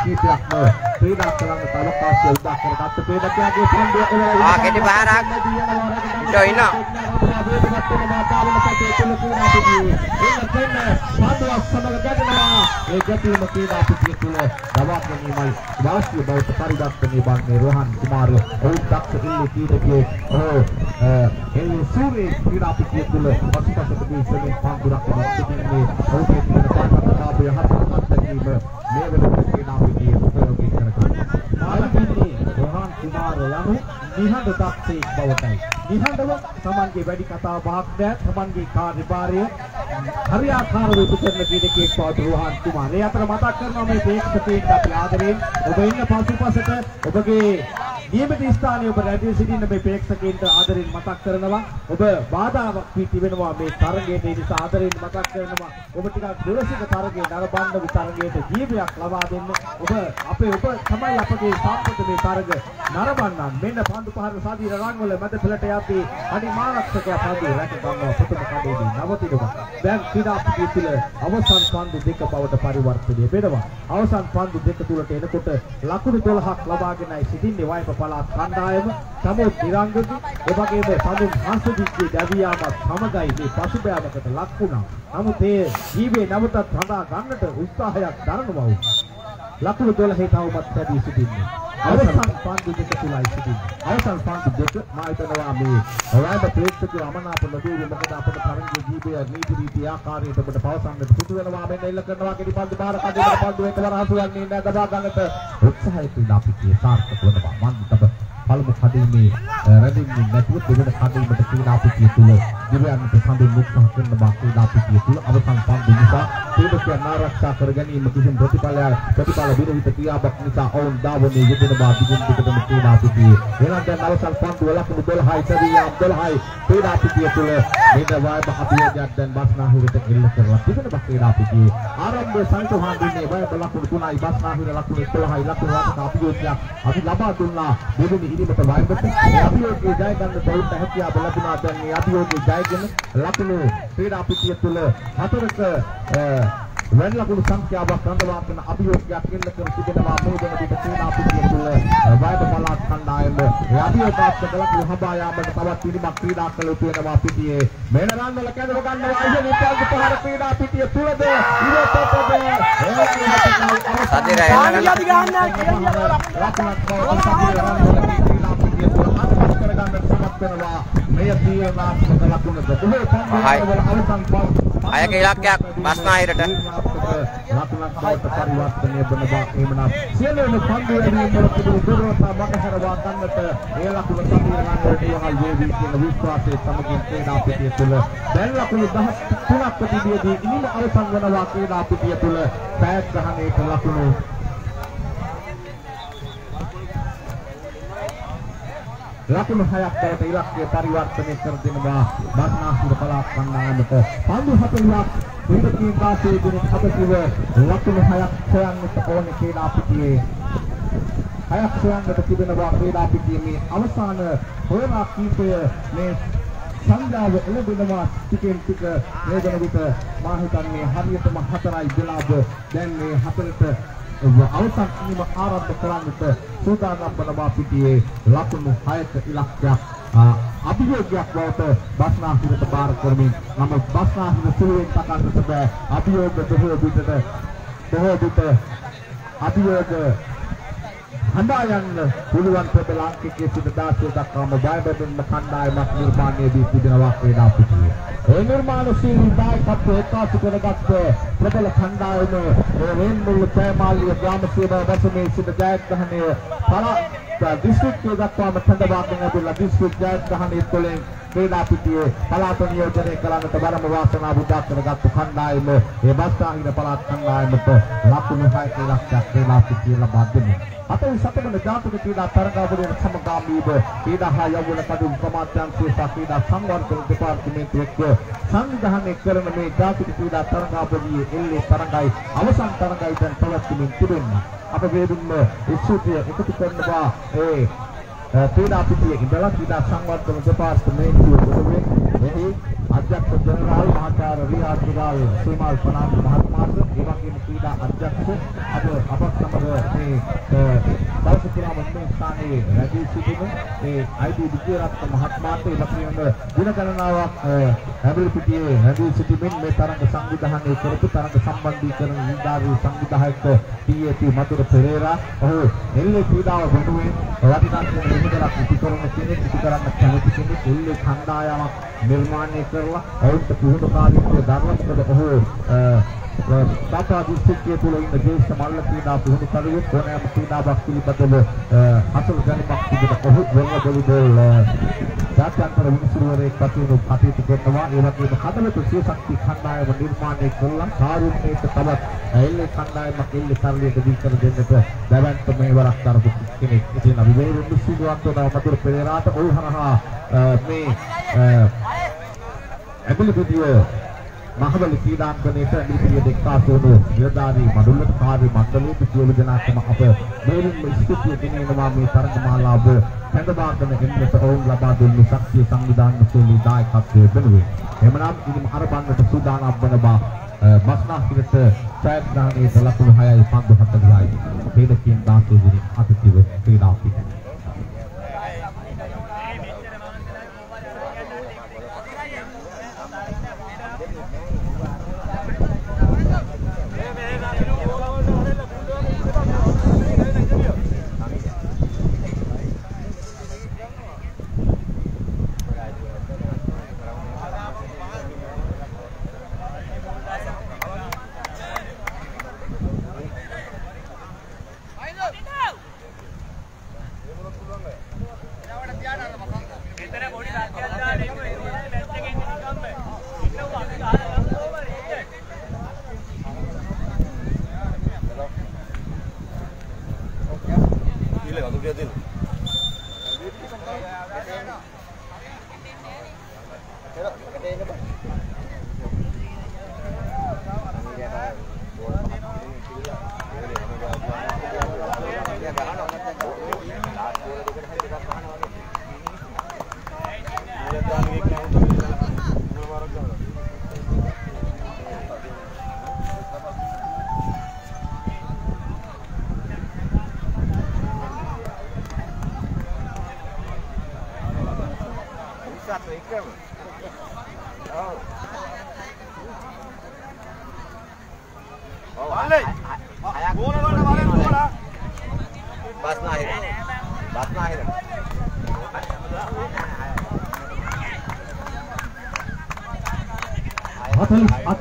කීපයක්ම ක්‍රීඩා කරන්නට අවකාශය උදා කරගත්ත ක්‍රීඩකයාගේ පන්දුව එවලා ආ, කෙටි පහරක්. ඉන්නෝ, ඉන්නෝ. ඒ ගැටීම ක්‍රීඩා පිටිය තුළ දවා ගැනීමයි වාසිය බවට පරිවර්තනය වන්නේ රෝහන් කුමාර ඔහු දක්ෂ ඉල්ලේ කීඩකයේ ඔහු එල්ලේ සූරේ ක්‍රීඩා පිටිය තුළ පසුපසට දී සෙමින් පන්දුරක් සිටින්නේ ඔහුගේ තියෙන පාඨකාභය හතරක් දැකීම මේ වෙනකොට ක්‍රීඩා පිටියේ උපයෝගී කරගන්නවා ආරම්භයේ රෝහන් කුමාර යනු නිහඬ දක්ෂයෙක් බවටයි. නිහඬව තමන්ගේ වැඩි කතා බහක් දැත් තමන්ගේ කාර්යභාරය හරියාකාරව ඉටු කරන කෙනෙක් බවට රෝහන් කුමාර. ඒ අතර මතක් කරනවා මේ ප්‍රේක්ෂකයන්ට අපි ආදරයෙන් ඔබ ඉන්න පසුපසට ඔබගේ නියමිත ස්ථානයේ ඔබ රැඳී සිටින මේ ප්‍රේක්ෂකයන්ට ආදරයෙන් මතක් කරනවා. ඔබ බාධාවක් වී තිබෙනවා මේ තරගයට ඒ නිසා ආදරයෙන් මතක් කරනවා. ඔබ ටිකක් දුරසිත තරගයේ නරඹන්න මේ තරගයට ජීවයක් ලබා දෙන්න. ඔබ අපේ ඔබ තමයි අපගේ සාම්ප්‍රද මේ තරග නරඹන්නන්. මෙන්න පන්දු පහර සාදීර රංගවල මැද පෙළට යද්දී අඩි මාරක්ෂකයා පන්දු රැක ගන්නවා ප්‍රථම කඩේදී නවතිනවා. දැන් ක්‍රීඩා පිටිය තුළ අවසන් පන්දු දෙක බවට පරිවර්තනය වෙනවා. අවසන් පන්දු දෙක තුලට එනකොට ලකුණු 12ක් ලබාගෙනයි සිටින්නේ වයප පළාත් කණ්ඩායම. නමුත් නිරංගගේ එවැගේම සඳුන් හංසදික්ගේ දැවියාමත් සමගයි මේ පසුබෑමකට ලක් වුණා. නමුත් ඒ ජීවේ නැවතත් හදා ගන්නට උත්සාහයක් දරනවා. ලකුණු 12 තවමත් පැදී සිටින්නේ. අවසන් පන්දු දෙක තුලයි සිටින්නේ. අවසන් පන්දු දෙක මා හිතනවා මේ ඔයාලට ප්‍රේක්ෂකයෝ අමනාප නොවේවි මොකද අපේ තරංගයේ ජීවිතය නීති රීති ආකාරයට ඔබට පවසන්නට සිදු වෙනවා මෙන්න එල්ල කරනවා කෙටි පන්දු බාර කඩේකට පන්දු එකවර හසු යන්නේ නැහැ දබා ගන්නට උත්සාහය තුලා පිටියේ සාර්ථක වෙනවා මන් තබ පළමු කඩේමේ රැඳෙන්නේ නැතුව දෙවන කඩේමට ක්‍රීඩා පිටිය තුල දිවයන්ට සඳුන් මුක්තහ කරන බා ක්‍රීඩා පිටිය තුල අවසන් පන්දු නිසා ක්‍රීඩකයන් ආරක්ෂා කර ගැනීම කිසිම ප්‍රතිඵලයක් ප්‍රතිඵල විරහිත ක්‍රියාවක් නිසා ඔවුන් ධාවනයේ යෙදෙන බා දිගින් දිගටම ක්‍රීඩා පිටියේ එනම් දැන් අවසන් පන්දුව ලකුණු 12යි සදියාම් 12යි ක්‍රීඩා පිටිය තුල මෙන්න වයබ අභියෝගයක් දැන් බස්නාහිරට එල්ල කරලා තිබෙන බස් ක්‍රීඩා පිටියේ ආරම්භ සංකෝහන් දින්නේ වයබ ලකුණු 3යි බස්නාහිර ලකුණු 11යි ලකුණු 8ක අභියෝගයක් අපි ලබා දුන්නා දෙවෙනි ඉනිමට වයබට ඒ අභියෝගයේ ජය ගන්න තවුන්ට හැකියාව ලැබුණා. දැන් මේ අභියෝගයේ ජයගෙන ලකුණු ක්‍රීඩා පිටිය තුල හතරක වැඩි ලකුණු සංඛ්‍යාවක් රඳවා ගන්න අභියෝගයක් එල්ල කර තිබෙනවා. මේ වෙන විට ක්‍රීඩා පිටිය තුල වයබ පළාත් කණ්ඩායම අභියෝගාත්මක ලකුණු හඹා යාමට තවත් පිළිමක් ක්‍රීඩා කළ යුතු වෙනවා පිටියේ මේන රන්වල කැඳව ගන්නවා. අයියනි පන්දු පහර ක්‍රීඩා පිටිය තුලද ඉවතටද සදිර එල්ල කරලා. අයගේ ඉලක්කයක් බස්නාහිරට. ලකුණක් බවට පරිවර්තනය වන බව එහෙමනම් සියලුම පන්දු ඇරීම් වල තිබුණු දුර්වලතා මගහැරවා ගන්නට ඒ ලකුණ සම්පූර්ණ වීමල් වේවි කියන විශ්වාසයේ සමගින් ක්‍රීඩා පිටිය තුළ දැන් ලකුණු 13ක් ප්‍රතිවියදී ඉනිම අවසන් වනවා ක්‍රීඩා පිටිය තුළ පැයක් ගහනේට ලකුණු ලකුණු 6ක් බවට ඉලක්කය පරිවර්තනය කර දෙනවා. බස්නාහිර පළාත් කණ්ඩායමට පන්දු 40ක් ක්‍රීඩකීන් වාසයේ දින අපතිව ලකුණු 6ක් සොයන්නට ඕනේ කියලා පිටියේ හයක් සොයන්නට තිබෙනවා ක්‍රීඩා පිටියේ මේ අවසාන හොයනා කීපය මේ සංඥාව එළඹෙනවා. ටිකෙන් ටික මේ වෙන විට මා හිතන්නේ හරියටම 4යි වෙලාව දැන් මේ හතරට අවසන් කිරීම ආරම්භ කරන්නට සූදානම් වනවා පිටියේ ලකුණු 6ක ඉලක්කයක් අභියෝගයක් බවට බස්නාහිරට බාර කරමින් නමුත් බස්නාහිර සුළුවෙන් තකන්නට බෑ අභියෝග බොහෝ විටට බොහෝ විට අභියෝග හඬා යන්න පුළුවන් ප්‍රබල අංකයේ සිට 16 දක්වාම බයබැඳෙන කණ්ඩායමක් නිර්මාණය දී තිබෙනවා ක්‍රීඩා පිටියේ. ඒ නිර්මාණශීලී දායකත්වය එකාසු කරගත් ප්‍රබල කණ්ඩායම රේන්මුල්ල ජයමාලිය ග්‍රාම සේවා දශමේ සිට ජයග්‍රහණය පළාත් දිස්ත්‍රික්කයේ දක්වාම කණ්ඩායමක් ලැබිලා දිස්ත්‍රික් ජයග්‍රහණය තුළින් ක්‍රීඩා පිටියේ පළාත නියෝජනය කරන්නට බරම වාසනාව උදා කරගත් කණ්ඩායම ඒ බස්නාහිර පළාත් කණ්ඩායමට ලකුණු 6 ලක්ෂයක් ක්‍රීඩා පිටියේ ලබා දෙනවා. අපේ සතවන ජාතික ක්‍රීඩා තරගාවලියට සමගාමීව ක්‍රීඩා හා යෞවන කඩුම් ප්‍රමාත්‍යංශයේ සහ ක්‍රීඩා සංවර්ධන දෙපාර්තමේන්තුව එක්ව සංවිධානය කරන මේ ජාතික ක්‍රීඩා තරගාවලියේ එල්ලේ තරගයි අවසන් තරගයි දැන් පවත්වමින් තිබෙනවා. අප වේදුම්ම ඉස්සුතිය එකතු කරනවා ඒ ක්‍රීඩා පිටියේ ඉඳලා ක්‍රීඩා සංවර්ධන දෙපාර්තමේන්තුව ගොඩවේ එහි අධ්‍යක්ෂ ජනරාල් මහාචාර්ය රියාද් විරාල් සීමාල් පනාන්දු මහත්මයාට ඒ වගේම ක්‍රීඩා අධ්‍යක්ෂ අද අපත් සමග මේ දවස පුරාම මේ ස්ථානයේ රැඳී සිටින මේ අයිටි විජේරත්න මහත්මයාට ඒ වගේම දින ගණනාවක් හැබල් පිටියේ රැඳී සිටිමින් මේ තරඟ සංවිධානය කරපු තරඟ සම්බන්ධීකරණ නිලධාරී සංවිධායක ටීඑටි මధుර පෙරේරා. ඔහු එල්ලේ ක්‍රීඩාව වෙනුවෙන් වටිනා නිමිදලක් ඉටු කරන කෙනෙක් ඉටු කරන්න කැමති කෙනෙක්. එල්ලේ කණ්ඩායමක් නිර්මාණය කරලා ඔවුන්ට පුහුණුකාරීත්වය දරනකොට ඔහු තාතා දිස්ත්‍රික්කයේ තුල ඉන්න ජේෂ්ඨ මල්ල ක්‍රීඩා පුහුණුකරුවෙක් ඕනෑම ක්‍රීඩාවක් පිළිබඳව අසල් දැනුමක් තිබෙන ඔහු වෙන වොලිබෝල් ජාත්‍යන්තර විනිසුරුවරයෙක් වශයෙන් කටයුතු කරනවා ඒ වගේම හදවත සියශක්ති කණ්ඩායම නිර්මාණය කරලා කාරුණ්‍යයට තවත් එල්ලේ කණ්ඩායමක් එල්ලේ තරලියට දී කර දෙන්නට දැවැන්ත මෙහෙවරක් දරපු කෙනෙක්. ඉතින් අපි මේ විනිසුරුවක් වන මధుර පෙරේරාට ඔහු හරහා මේ ඇගලිපිටිය මහවැලි ක්‍රීඩාංගණයට ඇගලිපිටිය දෙක්කාසු වුණු නිලධාරී මඩුල්ලට කාර්ය මණ්ඩලයේ සියලු දෙනාටම අප මේලින්ම ස්තුතිය ගෙනෙනවා මේ තරඟ මාලාව කැඳවාගෙන එන්නට ඔවුන් ලබා දුන්නු ශක්තිය සංවිධානය සේලී දායකත්වයේ වෙනුවෙන්. එමනම් ඉදිම අරබන්නට සූදානම් වන බව මස්නාහිරට ඡායාග්‍රහණයේ ලකුණු 6යි පන්දු 40යි. වේදකින් 16 දින අතිතිව ක්‍රීඩා පිටිය.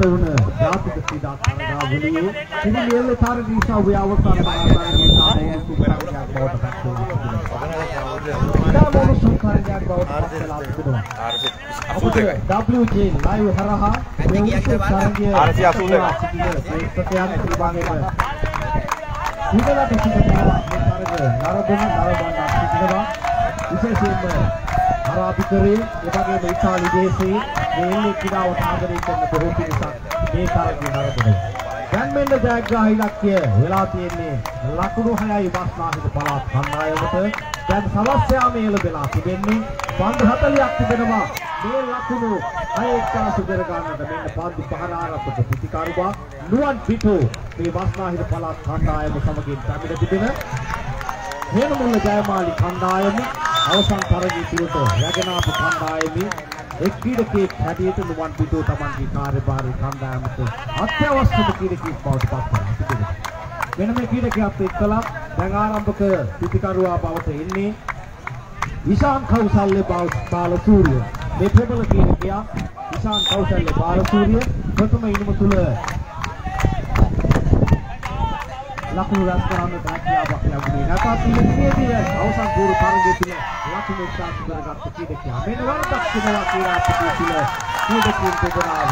හතලිස් අත වන ජාතික ක්‍රීඩා තරගාවලියේ පිළිවෙල තරගීසා ව්‍යවස්ථාන බලාපොරොත්තු සාධනය සුපරයක් බවට පත් වෙනවා. ඉතාලි සුඛාරයක් බවට පත් වෙලා තිබෙනවා. WJ live හරහා මේ තරගය ආරසි 82. ප්‍රේක්ෂකයන් පිළිබඳව ඉඳලා තිබෙනවා මේ තරගය නරඹන නරඹන සිටිනවා විශේෂයෙන්ම අරාබිකරයේ එවැගේම ඉතාලි දේශයේ මේ එල්ලේ ක්‍රීඩාවට ආදරය කරන බොහෝ පිරිසක් මේ තරගයේ නරඹනවා. දැන් මෙන්න ජයග්‍රාහී ඉලක්කය වෙලා තියෙන්නේ ලකුණු 6යි වාස්නාහිත පළාත් කණ්ඩායමට. දැන් සවස් යාමේ ලැබෙලා තිබෙන්නේ පන්දු 40ක් තිබෙනවා. මේ ලකුණු 6 එක්කාසු කර ගන්නට මෙන්න පන්දු පහර ආරම්භක ප්‍රතිකාරුවා නුවන් පිටු මේ වාස්නාහිත පළාත් කණ්ඩායම සමගින් පැමිණ තිබෙන හේනමුල්ල ජයමාලි කණ්ඩායම අවසන් තරගයේ තුරට රැගෙන ආපු කණ්ඩායමේ එක් ක්‍රීඩකයෙක් හැටියට නුවන් පිටුව තමන්ගේ කාර්යභාරය කණ්ඩායමට අත්‍යවශ්‍යම ක්‍රීඩකයෙක් බවට පත් කරලා තිබෙනවා. වෙන මේ ක්‍රීඩකයාත් එක්කලා දැන් ආරම්භක පිටිකරුවා බවට එන්නේ ඉෂාන් කෞසල්‍ය බාලසූරිය. මේ ප්‍රබල ක්‍රීඩකයා ඉෂාන් කෞසල්‍ය බාලසූරිය ප්‍රථම ඉනිම තුල ලකුණු රැස් කරන්නට හැකියාවක් ලැබුණේ නැතත් ඉලක්කයේදී අවසන් පූර්ව තරගයේ තුල දකුණෙන් සාතු කරගත්ත ක්‍රීඩකයා මෙන්න වර දක්ෂිනවා ක්‍රීඩාපතිය තුල ක්‍රීඩකීන් දෙදෙනාව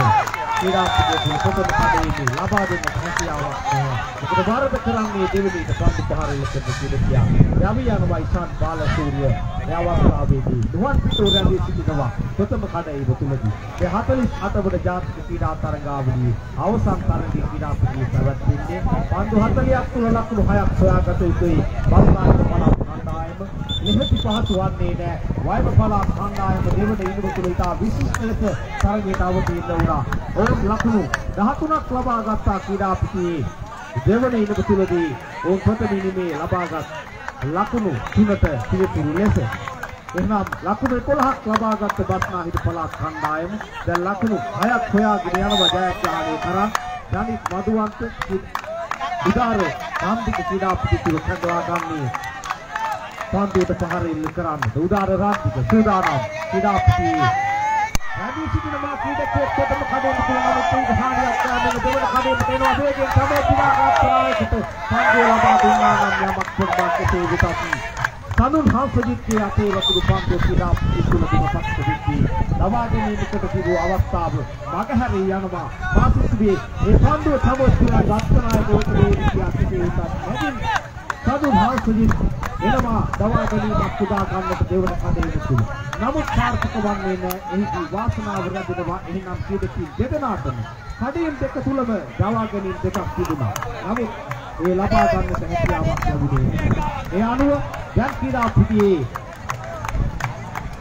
ක්‍රීඩාපතිය තුල පොතන පදවීමේ ලබා දෙන හැකියාවක් නැහැ. මොකද වරද කරන්නේ දෙවෙනිට පන්ති පහරෙල කරන ක්‍රීඩකයා. රවි යනවා ඉෂාන් බාලසූරිය. යවස්ථාවේදී නුවන් පිටු රැඳී සිටිනවා ප්‍රථම කඩේව තුලදී. මේ 48 වන ජාතික ක්‍රීඩා තරගාවලියේ අවසන් තරගයේ ක්‍රීඩාපතිය පැවැත්වෙන්නේ පන්දු 40ක් තුල ලකුණු 6ක් සොයාගත යුතුයි. බල්ලාට පණ කණ්ඩායම නිහති පහසු වන්නේ නැහැ. වයම පළාත් කණ්ඩායම දෙවන ඉනිම තුල ඉතා විශිෂ්ට ලෙස තරගයට අවතීර්ණ වුණා. ඔවුන් ලකුණු 13ක් ලබා ගත්තා ක්‍රීඩාපතියේ දෙවන ඉනිම තුලදී ඔවුන් ප්‍රථම ඉනිමේ ලබාගත් ලකුණු තුනට පිළිතුරු ලෙස එහෙනම් ලකුණු 11ක් ලබාගත් බස්නාහිර පළාත් කණ්ඩායම දැන් ලකුණු 6ක් හොයාගෙන යනවා ජයග්‍රහණය කරා ජනිත් මදුවන්ත උදාර සම්පික ක්‍රීඩා පිටිතුර කඩවා ගන්නේ පන්දුවට පහර ඉල්ල කරන්නට උදාර රාජික සූදානම් ක්‍රීඩා පිටි රාජි සිටින මා ක්‍රීඩකයෙක් කොටම කඩේට පුළුවන් ඊට හානියක් ගන්න දෙවන කඩේට එනවා වේගෙන් තමයි ක්‍රීඩා කරාට පන්දුව ලබා දුන්නා නම් යමක් පොඩ්ඩක් තේ විතක් සනුන් හංසජිත්ගේ අතේ වතුරු පන්දුව ක්‍රීඩා පිටිතුර දිනපත් දෙකී ලබා ගැනීමකට තිබූ අවස්ථාව මගහැරී යනවා මාසිතුවේ ඒ පන්දුව තමයි ක්‍රීඩා ගත්තනායක වේදිකා සිටේ උසස් නැගින් සදුන් හංසජිත් එනවා දවා ගැනීමක් පුදා ගන්නට දෙවන කඩේට තුල. නමුත් සාර්ථක වන්නේ නැහැ. එහිදී වාසනාව ලැබෙනවා. එහෙනම් කීදකී දෙදෙනාටම කඩේන් දෙක තුලම දවා ගැනීම දෙකක් තිබුණා. නමුත් ඒ ලබා ගන්නට හැකියාවක් ලැබුණේ නැහැ. ඒ අනුව දැන් ක්‍රීඩා පිටියේ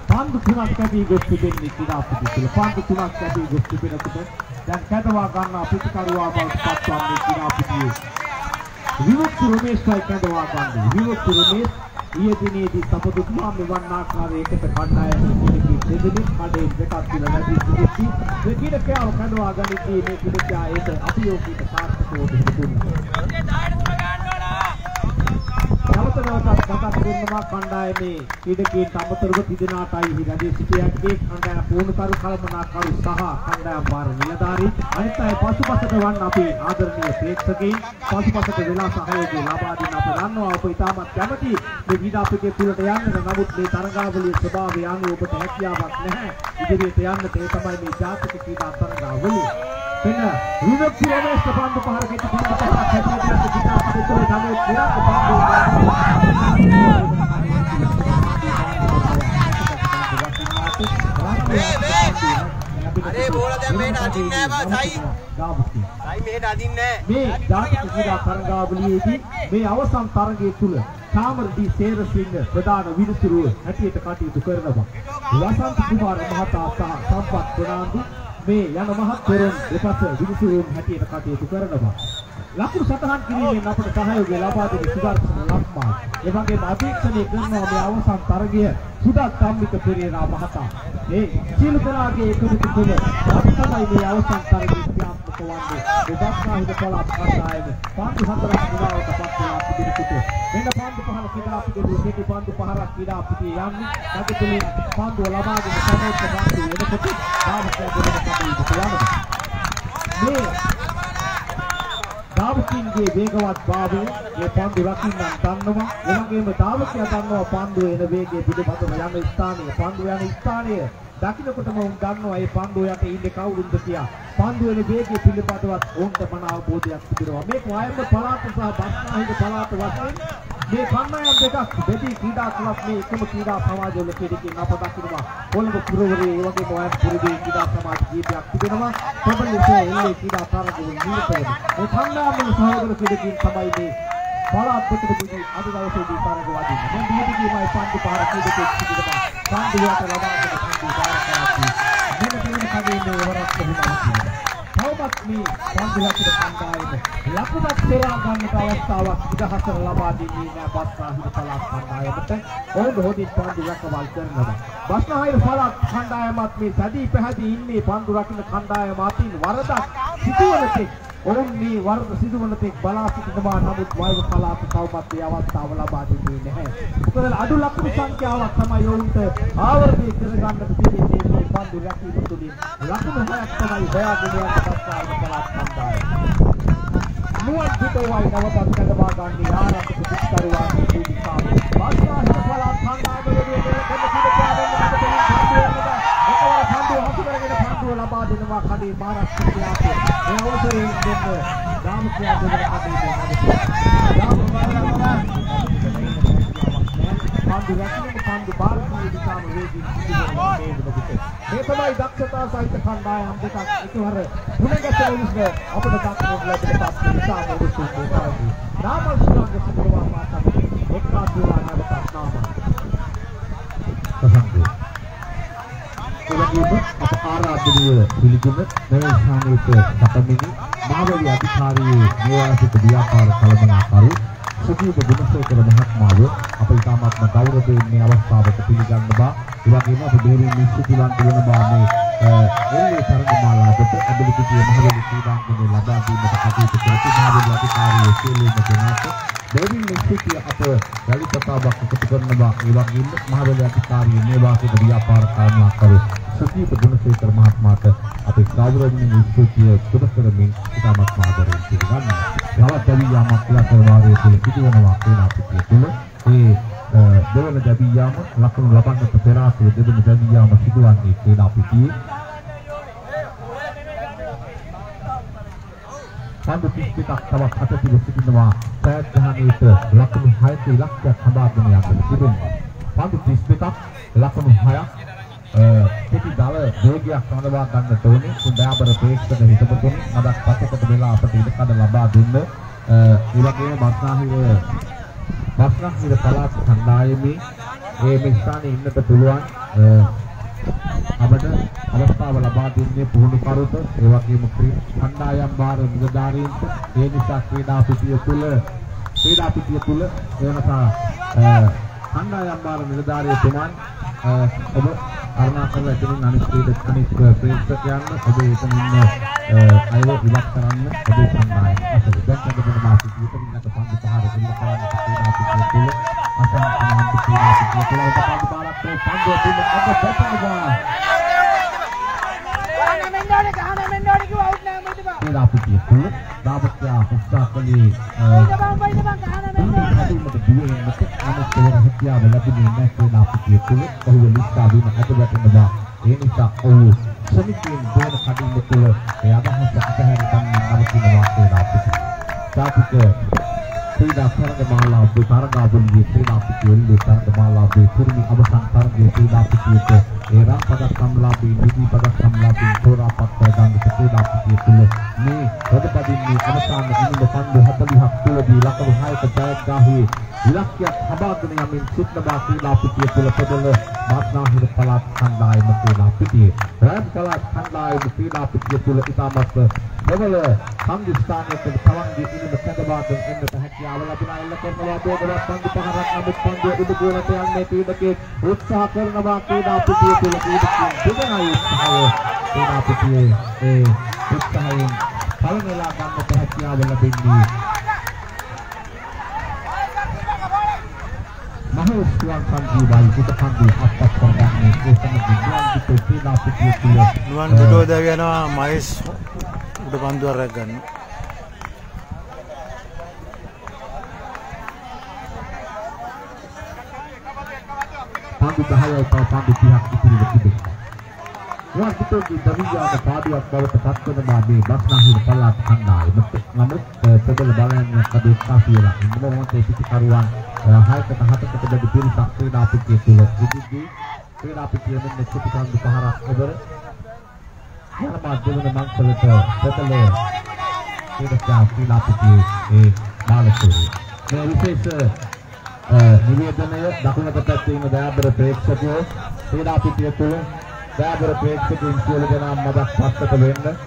පන්දු තුනක් කැපී ගොස් තිබෙන්නේ ක්‍රීඩා පිටිය තුල. පන්දු තුනක් කැපී ගොස් තිබෙනකොට දැන් කැදවා ගන්නා පිටිකරුවා බවට පත්වන්නේ ක්‍රීඩා පිටියේ විමුක්ති රමේෂ්යි කැඳවා ගන්නේ. විමුක්ති රමේෂ් ඊයේ දිනේදී සපදුතුමා මෙවන් ආකාරයකට කණ්ඩායම ඉදිරි දෙදෙනෙක් කඩේ දෙකක් කියලා නැති සිටිති. මේ කීඩකයාව කැඳවා ගනිද්දී මේ කීඩකයා ඒක අභියෝගීට සාර්ථකව දුන්නා. නැවත නැවතත් මතක් කරනවා කණ්ඩායමේ ක්‍රීඩකයන්ට අමතරව තිදෙනාටයි හිරදී සිටියන්නේ කණ්ඩායම පුහුණුකරු කළමනාකරු සහ කණ්ඩායම් වාර නිලධාරී අනිත් අය පසුපසට වන් අපේ ආදරණීය ප්‍රේක්ෂකයන් පසුපසට වෙලා සහයෝගය ලබා දෙන අප දන්නවා ඔබ ඉතාමත් කැමති මේ ක්‍රීඩා පිටියේ තුලට යන්න නමුත් මේ තරගාවලියේ ස්වභාවය අනුව ඔබට හැකියාවක් නැහැ ඉදිරියට යන්නට ඒ තමයි මේ ජාතික ක්‍රීඩා තරගාවලිය වෙන විමුක්ති රමේෂ් පන්දු පහර කෙටි පන්දු පහරක් හැටියට ක්‍රීඩා පිටියේ තුල නමුත් විරාට අනේ බෝල දැන් මේට අදින්නේ නැහැ බා සයි. ගාබුස්ති සයි මෙහෙට අදින්නේ මේ ජාතික ක්‍රීඩා තරගාවලියේදී මේ අවසන් තරගයේ තුල චාමර ඩී සේරසිංහ ප්‍රධාන විනිසුරුව හැටියට කටයුතු කරනවා. වසන්ත කුමාර මහතා සහ සම්පත් ප්‍රනාන්දු මේ යන මහත්වරුන් දෙපස විනිසුරුන් හැටියට කටයුතු කරනවා. ලකුණු සටහන් කිරීමෙන් අපට සහයෝගය ලබා දෙන සුදර්ශන ලක්මා. ඒ වගේම අධීක්ෂණය කරනවා මේ අවසන් තරගය සුදත් සම්මිත පෙරේරා මහතා. මේ සියලු දෙනාගේ එකතු තුළ අපි තමයි මේ අවසන් තරගයේ ක්‍රියාත්මක වන්නේ. දෙදස්නාහිද පළාත් කණ්ඩායම පන්දු හතරක් දිනාවට පත් වෙලා තිබෙන කොට. මෙන්න පන්දු පහර ක්‍රීඩා පිටියේ සිටි පන්දු පහරක් ක්‍රීඩා පිටියේ යන්නේ. රට තුලින් පන්දුව ලබාගෙන සමෝච්ච පන්දු එනකොට ආවස්ථාව දෙකට කටයුතු කරනවා. මේ දාවකින්ගේ වේගවත් භාවය මේ පන්දු රකින්නන් දන්නවා. ඒ වගේම දාවකයා දන්නවා පන්දු එන වේගය පිළිබඳව යන ස්ථානය පන්දු යන ස්ථානය. දකින්නකොටම උන් දන්නවා මේ පන්දු යට ඉන්නේ කවුරුන්ද කියලා. පන්දු එන වේගය පිළිබඳවත් උන්ට මන අවබෝධයක් තිබෙනවා. මේක වයඹ පළාත සහ බස්නාහිර පළාත වශයෙන් මේ කණ්ඩායම් දෙකක් දෙවි ක්‍රීඩා ක්ලබ් මේ එකම ක්‍රීඩා සමාජවල කෙරෙකින් අප දකිනවා කොළඹ පුරවරේ ඒ වගේම ඔයත් පුරදී ක්‍රීඩා සමාජ කීපයක් තිබෙනවා. ප්‍රබල ලෙස එල්ලේ ක්‍රීඩා තරගවල නිරත වෙන මේ කණ්ඩායම් වල සහෝදර කෙරෙකින් තමයි මේ පළාත් දෙකකදී අද දවසේදී තරග වදින්නේ මම දිවිදීමයි පන්දු පහර කීදෙකෙක් තිබෙනවා පන්දු යට ලබාගෙන පන්දු පාර කරද්දී මෙන්න තියෙන කඩේ වරක් තිබුණා තවමත් මේ පන්දුලකට කණ්ඩායම ලකුණක් පෙරා ගන්නට අවස්ථාවක් ඉදහසර ලබා දෙන්නේ නැහැ බස්නාහිර පළාත් කණ්ඩායමට. ඔවුන් හොදින් පන්දු රැකවල් කරනවා. බස්නාහිර පළාත් කණ්ඩායමත් මේ සැදී පැහැදී ඉන්නේ පන්දු රකින්න කණ්ඩායම අතින් වරදක් සිදුවන තෙක් ඔවුන් මේ වරද සිදුවන තෙක් බලා සිටිනවා නමුත් වයව පළාත් තවමත් මේ අවස්ථාව ලබා දෙන්නේ නැහැ. මොකද අඩු ලකුණු සංඛ්‍යාවක් තමයි ඔවුන්ට ආවරණය කරගන්නට තියෙන්නේ මේ පන්දු රැකීම තුළින්. ලකුණු හයක් තමයි හොයාගෙන යන බස්නාහිර පළාත් කණ්ඩායම. නුවන් පිටවයි නවතත් කඩවා ගන්නේ ආරක්ෂක පිටකරුවාගේ පූජිකාව. බස්නාහිර පළාත් කණ්ඩායම වෙනුවෙන් කරන පිටකාරෙන් අපතේ පන්දුවකට එකවර පන්දුව හසු කරගෙන පන්දුව ලබා දෙනවා කඩේ මහාරාෂ්ට්‍රයාට. राम से दक्षता साहित्य है එවැගේම අප ආරාධනීය පිළිගුණ මේ ස්ථානයේ සැකමිනි මාවලි අධිකාරියේ නිවාසික ව්‍යාපාර කළමනාකරු සුජීව ගුණසේකර මහත්මයාව අප ඉතාමත්ම ගෞරවයෙන් මේ අවස්ථාවට පිළිගන්න බා. ඒ වගේම අප දෙවියන් නිශ්චිතලන් දෙවන බා මේ එල්ලේ තරගමාලාවට ඇබලි පිටිය මහවැලි ක්‍රීඩාංගණය ලබා දීමට කටයුතු කරති මාවලි අධිකාරියේ සියලුම දෙනාට. දෙවියන් නිශ්චිතය අප රැලි ප්‍රතාපක් එකතු කරන බා. ඒ වගේම මහවැලි අධිකාරියේ නිවාසික ව්‍යාපාර කළමනාකරු සුජීව ගුණසේකර මහත්මයාට අපේ ගෞරවනීය ස්තුතිය පුද කරමින් ඉතාමත් ආදරයෙන් පිළිගන්නවා. තවත් දැවී යාමක් ක්‍රියා කරවාරයේ තුල පිටවනවා කියන අපිට තුල ඒ දෙවන දැවී යාම ලකුණු ලබන්නට පෙර ආතුව දෙවන දැවී යාම සිදුවන්නේ කියන අපිටියේ පන්දු 32ක් තවත් අතතිව සිටිනවා සෑත්හානීට ලකුණු 6ක ඉලක්කයක් හදාගෙන යන්නට තිබෙනවා. පන්දු 32ක් ලකුණු 6ක් පිටි දල වේගයක් රඳවා ගන්නට ඕනේ කුඩාබර ප්‍රේක්ෂක හිතපතුන් මදක් පසකට වෙලා අපට ඉඩකඩ ලබා දෙන්න ඒ වගේම බස්නාහිර බස්නාහිර පළාත් කණ්ඩායමේ ඒ මේ ස්ථානයේ ඉන්නට පුළුවන් අපට අවස්ථාව ලබා දෙන්නේ පුහුණු කරුට ඒ වගේම කණ්ඩායම් භාර නිලධාරීන්ට. ඒ නිසා ක්‍රීඩා පිටිය තුල ක්‍රීඩා පිටිය තුල එවනසා කණ්ඩායම් භාර නිලධාරියතුමන් ඔබ කරුණා කරලා එතනින් අනිත් ක්‍රීඩක අනිත් ප්‍රේක්ෂකයන් ඔබ එතන ඉන්න අයව ඉවත් කරන්න ඔබේ කණ්ඩායම අසල දැන් අද වෙන මාසික විතරින්කට පන්දු පහර දෙන්න කරන්න ක්‍රීඩා පිටිය තුල අසන් සමාන්ත ක්‍රීඩා පිටිය තුල ඔබ පන්දු පාරක් පන්දු දෙන්න අද බැටනවා ක්‍රීඩා පිටිය තුල දාපත්‍යා උත්සාහ කළේ කටයුතු දුවෙන්නට අනෙක් වෙන හැකියාව ලැබුණේ නැහැ ක්‍රීඩා පිටිය තුල ඔහුව ලිස්සා වීම අදවැටෙනවා ඒ නිසා ඔහු සමිතියෙන් දෙන කඩින්න තුල ඒ අදහස අතහැර ගන්න නවතිනවා ක්‍රීඩා පිටිය. සාපික ක්‍රීඩා තරගමාලාවේ තරගාවලියේ ක්‍රීඩා පිටියේ තරගමාලාවේ කුරුමි අවසන් තරගයේ ක්‍රීඩා පිටියට ඒ රාම් පදක් සම්ලාභී නිදි පදක් සම්ලාභී තෝරා පත් ගන්න ක්‍රීඩා පිටිය තුල මේ රොඩපදින්නේ අවසාන ඉනිම පන්දු 40ක් තුලදී ලකුණු 6ක ජයග්‍රාහී ඉලක්කයක් හදාගෙන යමින් සිටන බා ක්‍රීඩා පිටිය තුල පෙදෙන මාත්නාහිර පළාත් කණ්ඩායම ක්‍රීඩා පිටියේ රාම් පළාත් කණ්ඩායම ක්‍රීඩා පිටිය තුල ඉතාමත් දෙවල සංදිස්ථානයක තමන්ගේ ඉනිම කැඳවාගෙන එන්නට හැකියාව ලැබුණා එල්ල කරනවා බෝධවත් පන්දු පහරක් නමුත් පන්දුව උඩ ගෝලට යන්නේ ක්‍රීඩකේ උත්සාහ කරනවා ක්‍රීඩා පිටිය තුල ක්‍රීඩකයන් දෙදෙනා උත්සාහය. ක්‍රීඩා පිටියේ ඒ උත්සාහයෙන් පළවෙලා ගන්නට හැකියාව ලැබෙන්නේ. මහෝස්තුවන් සංජීවයි උඩ පන්දු හත්පත් කරගන්නේ. ඒ සමග ගුවන් පිටේ ක්‍රීඩා පිටිය තුල නුවන් පිටෝදව යනවා මහේස් උඩ පන්දුවක් රැක් ගන්න. පන්දු 10යි තව පන්දු 30ක් ඉතිරිව තිබෙනවා. ගුවන් පිටේ දවියාන පාඩුවක් බවට පත්වන බා මේ බස්නාහිර පළාත් කණ්ඩායමට නමුත් ප්‍රබල බලයන් කඩේ කාසියලා ඉන්න මොහොතේ පිටිකරුවන් හයකට හතකට බෙද පිරිසක් ක්‍රීඩා පිටිය තුල ඉදිරි ක්‍රීඩා පිටිය මෙන්න චුතිකන්දු පහරක් එබර යනවා දෙවන මංසලට පෙතලේ ක්‍රීඩකයා ක්‍රීඩා පිටියේ ඒ බාලසූරිය මේ විශේෂ නිවේදනය දකුණට පැත්තේ ඉන්න දයාබර ප්‍රේක්ෂකයෝ. ක්‍රීඩා පිටිය තුල දයාබර ප්‍රේක්ෂකයන් සියලු දෙනා මදක් පස්සට වෙන්න.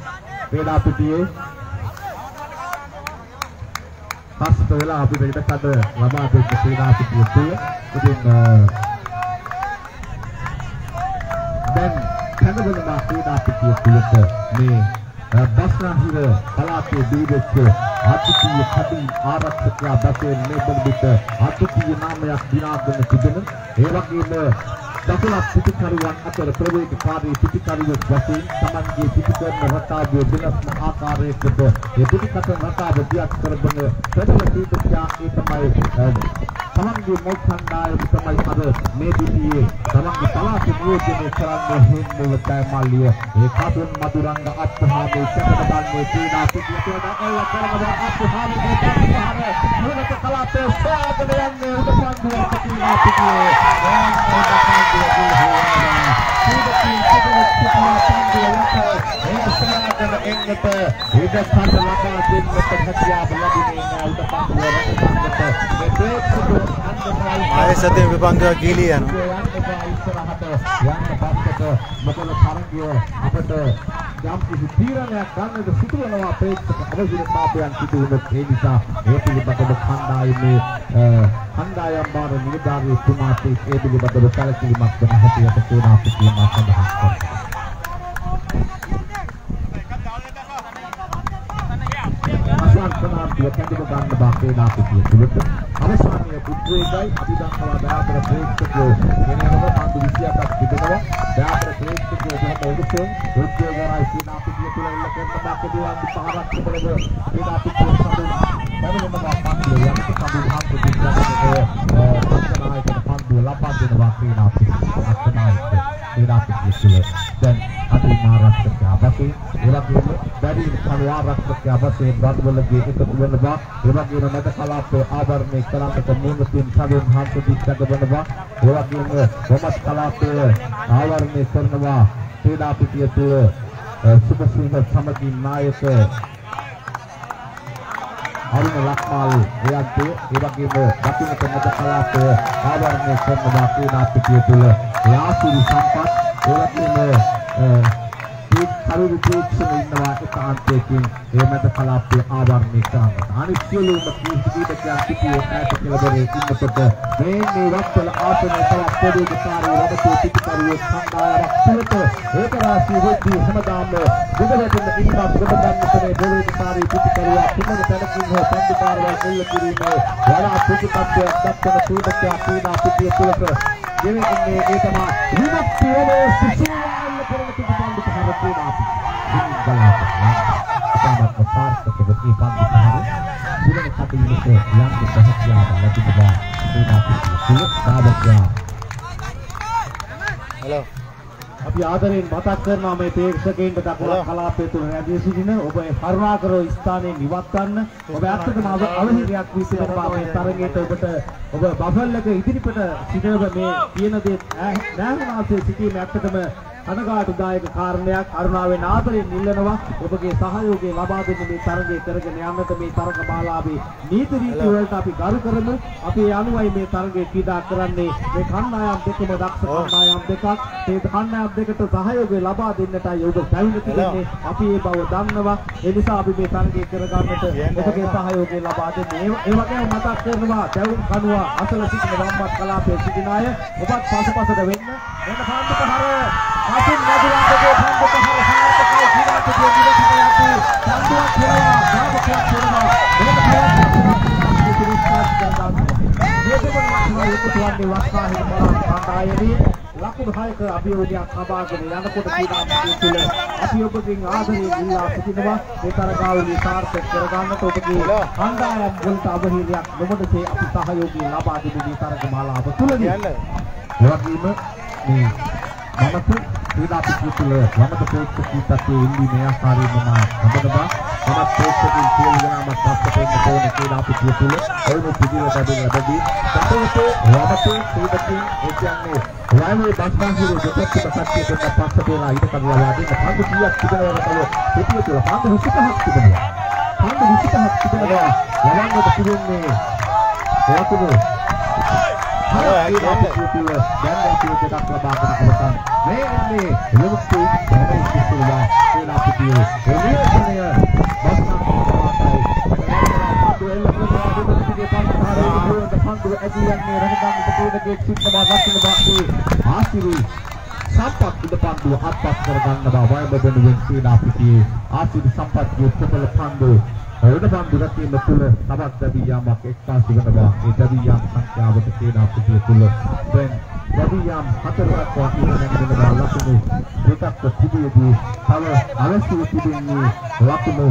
ක්‍රීඩා පිටියේ පස්සට වෙලා අපි මෙන්න කඩ ලබා දෙන්න ක්‍රීඩා පිටිය තුල. ඉතින් දැන් කනබලම ක්‍රීඩා පිටිය තුලට මේ බස්නාහිර පළාතේ දීවෙච්ච අතිපිය කඩින් ආරක්ෂකයා බසෙන් මේ බොම්බිට අතිපිය නාමයක් දිනාගෙන තිබෙන ඒ වගේම දකුණක් පිටිකරුවන් අතර ප්‍රවේගකාරී පිටිකරුවෙක් වශයෙන් Tamanගේ පිටිකරන රටාව වෙනස්ම ආකාරයකට ඒ පිටිකරන රටාව දියත් කරගෙන ප්‍රබල කීර්තියා ඒ තමයි තමන්ගේ මොල් කණ්ඩායම තමයි අද මේ දිවියේ තමන්ගේ පළාත නියෝජනය කරන්නේ හේන්මුල තෑමල්ලිය ඒ කතුන් මදුරංග අප්පහාමේ සැකපතන්නේ ක්‍රීඩා පිටියට අල්ල කරමද අප්පහාමේ දෙපාරේ මුලක කලාපේ සාදන යන්නේ උදපන්දුව ක්‍රීඩා පිටියේ එන්නට ඉඩ කඩ ලබා දෙන්නට හැකියාව ලැබුණේ නැහැ උදපන්දුව රටකට මේ ප්‍රේක්ෂකයෝ අන්දමයි මායේ සතිය විපන්දුව ගිලී යනවා. යන්න පස්සට මොකද තරගය අපිට යම් කිසි තීරණයක් ගන්නද සිදු වෙනවා ප්‍රේක්ෂක අවශ්‍යතාවයන් සිදු වුණොත් ඒ නිසා ඒ පිළිබඳව කණ්ඩායමේ කණ්ඩායම් බාර නිලධාරී තුමාට ඒ පිළිබඳව කලකිරීමක් වන හැටියට පිටීමක් සඳහන් කරනවා. අසන් ප්‍රනාන්තිය කැඳව ගන්න බාකේනා පිටිය තුලට අවසානයේ පුත්‍රයෙක්යි අපි දක්වලා දයාකර ප්‍රේක්ෂකයෝ ගෙනනව පන්දු 28ක් තිබෙනවා දයාකර ප්‍රේක්ෂකයෝ දෙහත උඩුසෙන් උද්‍යෝගරයි සීනා පිටිය තුල ඉල්ල කරන බාකේදී වන්දි පහරක් තිබෙනද සීනා පිටිය සඳු පැමිණෙනවා පන්දු යම්ක සඳු හාත් පිටියට පස්සනායක පන්දු ලබා දෙනවා සීනා පිටිය අත්නායක සීනා පිටිය තුල දැන් අති මහාරාෂ්ට්‍රක අපේ ඒ වගේම බැරි කණු ආරක්ෂක වශයෙන් රටවලදී එකතු වෙනවා ඒ වගේම මැද කලාපයේ ආවරණය කරන්නට මුහුණුතින් සමුන් හාන්ත දික්කද වෙනවා ඒ වගේම මොමස් කලාපයේ ආවරණය කරනවා ක්‍රීඩා පිටිය තුළ සුභසිංහ සමගින් නායක අරුණ ලක්මාල් එයන්ට ඒ වගේම දකුණට මැද කලාපයේ ආවරණය කරනවා ක්‍රීඩා පිටිය තුළ යාසිරි සම්පත් ඒ වගේම ඒ කරුණු ප්‍රේක්ෂණ ඉන්නවා ඒකාන්තයෙන් ඒ මැද කලාපයේ ආවරණය කරන්නට. අනිත් සියලුම ක්‍රීඩකයන් පිටියේ ඈත කෙළවරේ ඉන්නකොට මේ මේ වත්තල ආසනයේ තවත් පොදුකාරී රබතේ පිටිකරුවේ සම්මානයක් තුළට ඒක රාශිය වෙද්දී හැමදාම දුගලටින් ඉන්නක් ගොඩගන්නට මේ පොදුකාරී පිටිකරුවා කිමක තැනකින් හෝ සම්දිකාරවල් එල්ල කිරීමේ වඩා ප්‍රතිපත්තියක් දක්වන ක්‍රීඩකයා ක්‍රීඩා පිටිය තුළට ගෙවෙන්නේ ඒ තමයි විමුක්තියේ සිසුවල් කරන පිටිපන්දු පහර ක්‍රීඩාපි. සිංගලාට සාමත් සාර්ථක වේ පන්දු පහර. සුලන කටයුතු යම් ප්‍රහත්‍යාව ලැබෙනවා ක්‍රීඩාපි. සුල සාධකයා හෙලෝ. අපි ආදරයෙන් මතක් කරනවා මේ ප්‍රේක්ෂකයින්ට දකුණු කලාපය තුල රැඳී සිටින ඔබ කරුණාකර ස්ථානයේ නිවත් ගන්න. ඔබ ඇත්තටම අව- අවහිරයක් විසිරෙනවා මේ තරගයට ඔබට ඔබ බෆල් එක ඉදිරිපිට සිටින මේ කියන දේ නෑහුනාසේ සිටීම ඇත්තටම කනගාටුදායක කාරණයක් කරුණාවෙන් ආදරයෙන් ඉල්ලනවා. ඔබගේ සහයෝගය ලබා දෙන්න මේ තරගය කරගෙන යන්නට මේ තරග මාලාවේ නීති රීති වලට අපි ගරු කරමු. අපි අනුවයි මේ තරගය ක්‍රීඩා කරන්නේ. මේ කණ්ඩායම් දෙකම දක්ෂ කණ්ඩායම් දෙකක්. මේ කණ්ඩායම් දෙකට සහයෝගය ලබා දෙන්නටයි ඔබ පැමිණ තිබෙන්නේ. අපි ඒ බව දන්නවා. ඒ නිසා අපි මේ තරගය කරගන්නට ඔබගේ සහයෝගය ලබා දෙන්නේ. ඒ- වගේම මතක් කරනවා දැවුම් කනුව අසල සිටින වම්මත් කලාපයේ සිටින අය. ඔබත් පසුපසට වෙන්න. මෙන්න කාන්තක හර අසින් නදුරන්ගේ කාන්තක හර සාර්ථකයි ක්‍රීඩාපතිය දිවසින යති සම්දුවක් කියලා සාධකයක් කරනවා මෙන්න ප්‍රයත්න ලකුණු හයක අභියෝගයක් ලබාගෙන යනකොට ක්‍රීඩාපතිය තුළ අපි ඔබගෙන් ආදරයෙන් ඉල්ලා සිටිනවා මේ තරගාවලිය සාර්ථක කරගන්නට ඔබගේ කණ්ඩායම් වලට අවහිරයක් නොමඩසේ අපි සහයෝගය ලබා දෙමු මේ තරග මාලාව තුළදී කියන්න. ඒ වගේම මේ මමත ක්‍රීඩා පිටිය තුළ වමත ප්‍රේක්ෂකීන් තත්ත්වයේ ඉන්නේ මේ ආකාරයෙන්ම මම හදනවා මම ප්‍රේක්ෂකයන් සියලු දෙනාම පස්සට ඉන්න තෝරන ක්‍රීඩා පිටිය තුල ඔවුන් පිටියට බැදී බැදී දතෝතේ රමතේ ක්‍රීඩකින් ඒ කියන්නේ රාමේ බස්බන්සිරු දෙපැත්තට සත්‍ය දෙන්න පස්ස පේලා ඊට කඩලා වාදී පන්දු කීයක් තිබෙනවද කියලා පිටිය තුල පන්දු 25ක් තිබෙනවා පන්දු 25ක් තිබෙනවා ලවංගට තිබෙන්නේ ලකුණු හරි අපි තුල දැන් අපි දෙකක් ලබා ගන්න අවසන් මේ ඉන්නේ ලොකුටි තමයි කිසිලා කියලා පිටිය එළියනේ බස්නා සම්පත් ඉද පන්දුව අත්පත් කරගන්න බව වයඹ වෙනුවෙන් ක්‍රීඩා පිටියේ ආසිරි සම්පත්ගේ ප්‍රබල පන්දුව ඔවුන පන්දු රැකීම තුළ තවත් දැවී යාමක් එක්කාසු වෙනවා ඒ දැවී යාම සංඛ්‍යාවට ක්‍රීඩා පිටිය තුළ දැන් දැවී යාම හතරක් වාගේ වෙනවා. ලකුණු දෙකක් තිබියදී තව අවශ්‍ය තිබෙන්නේ ලකුණු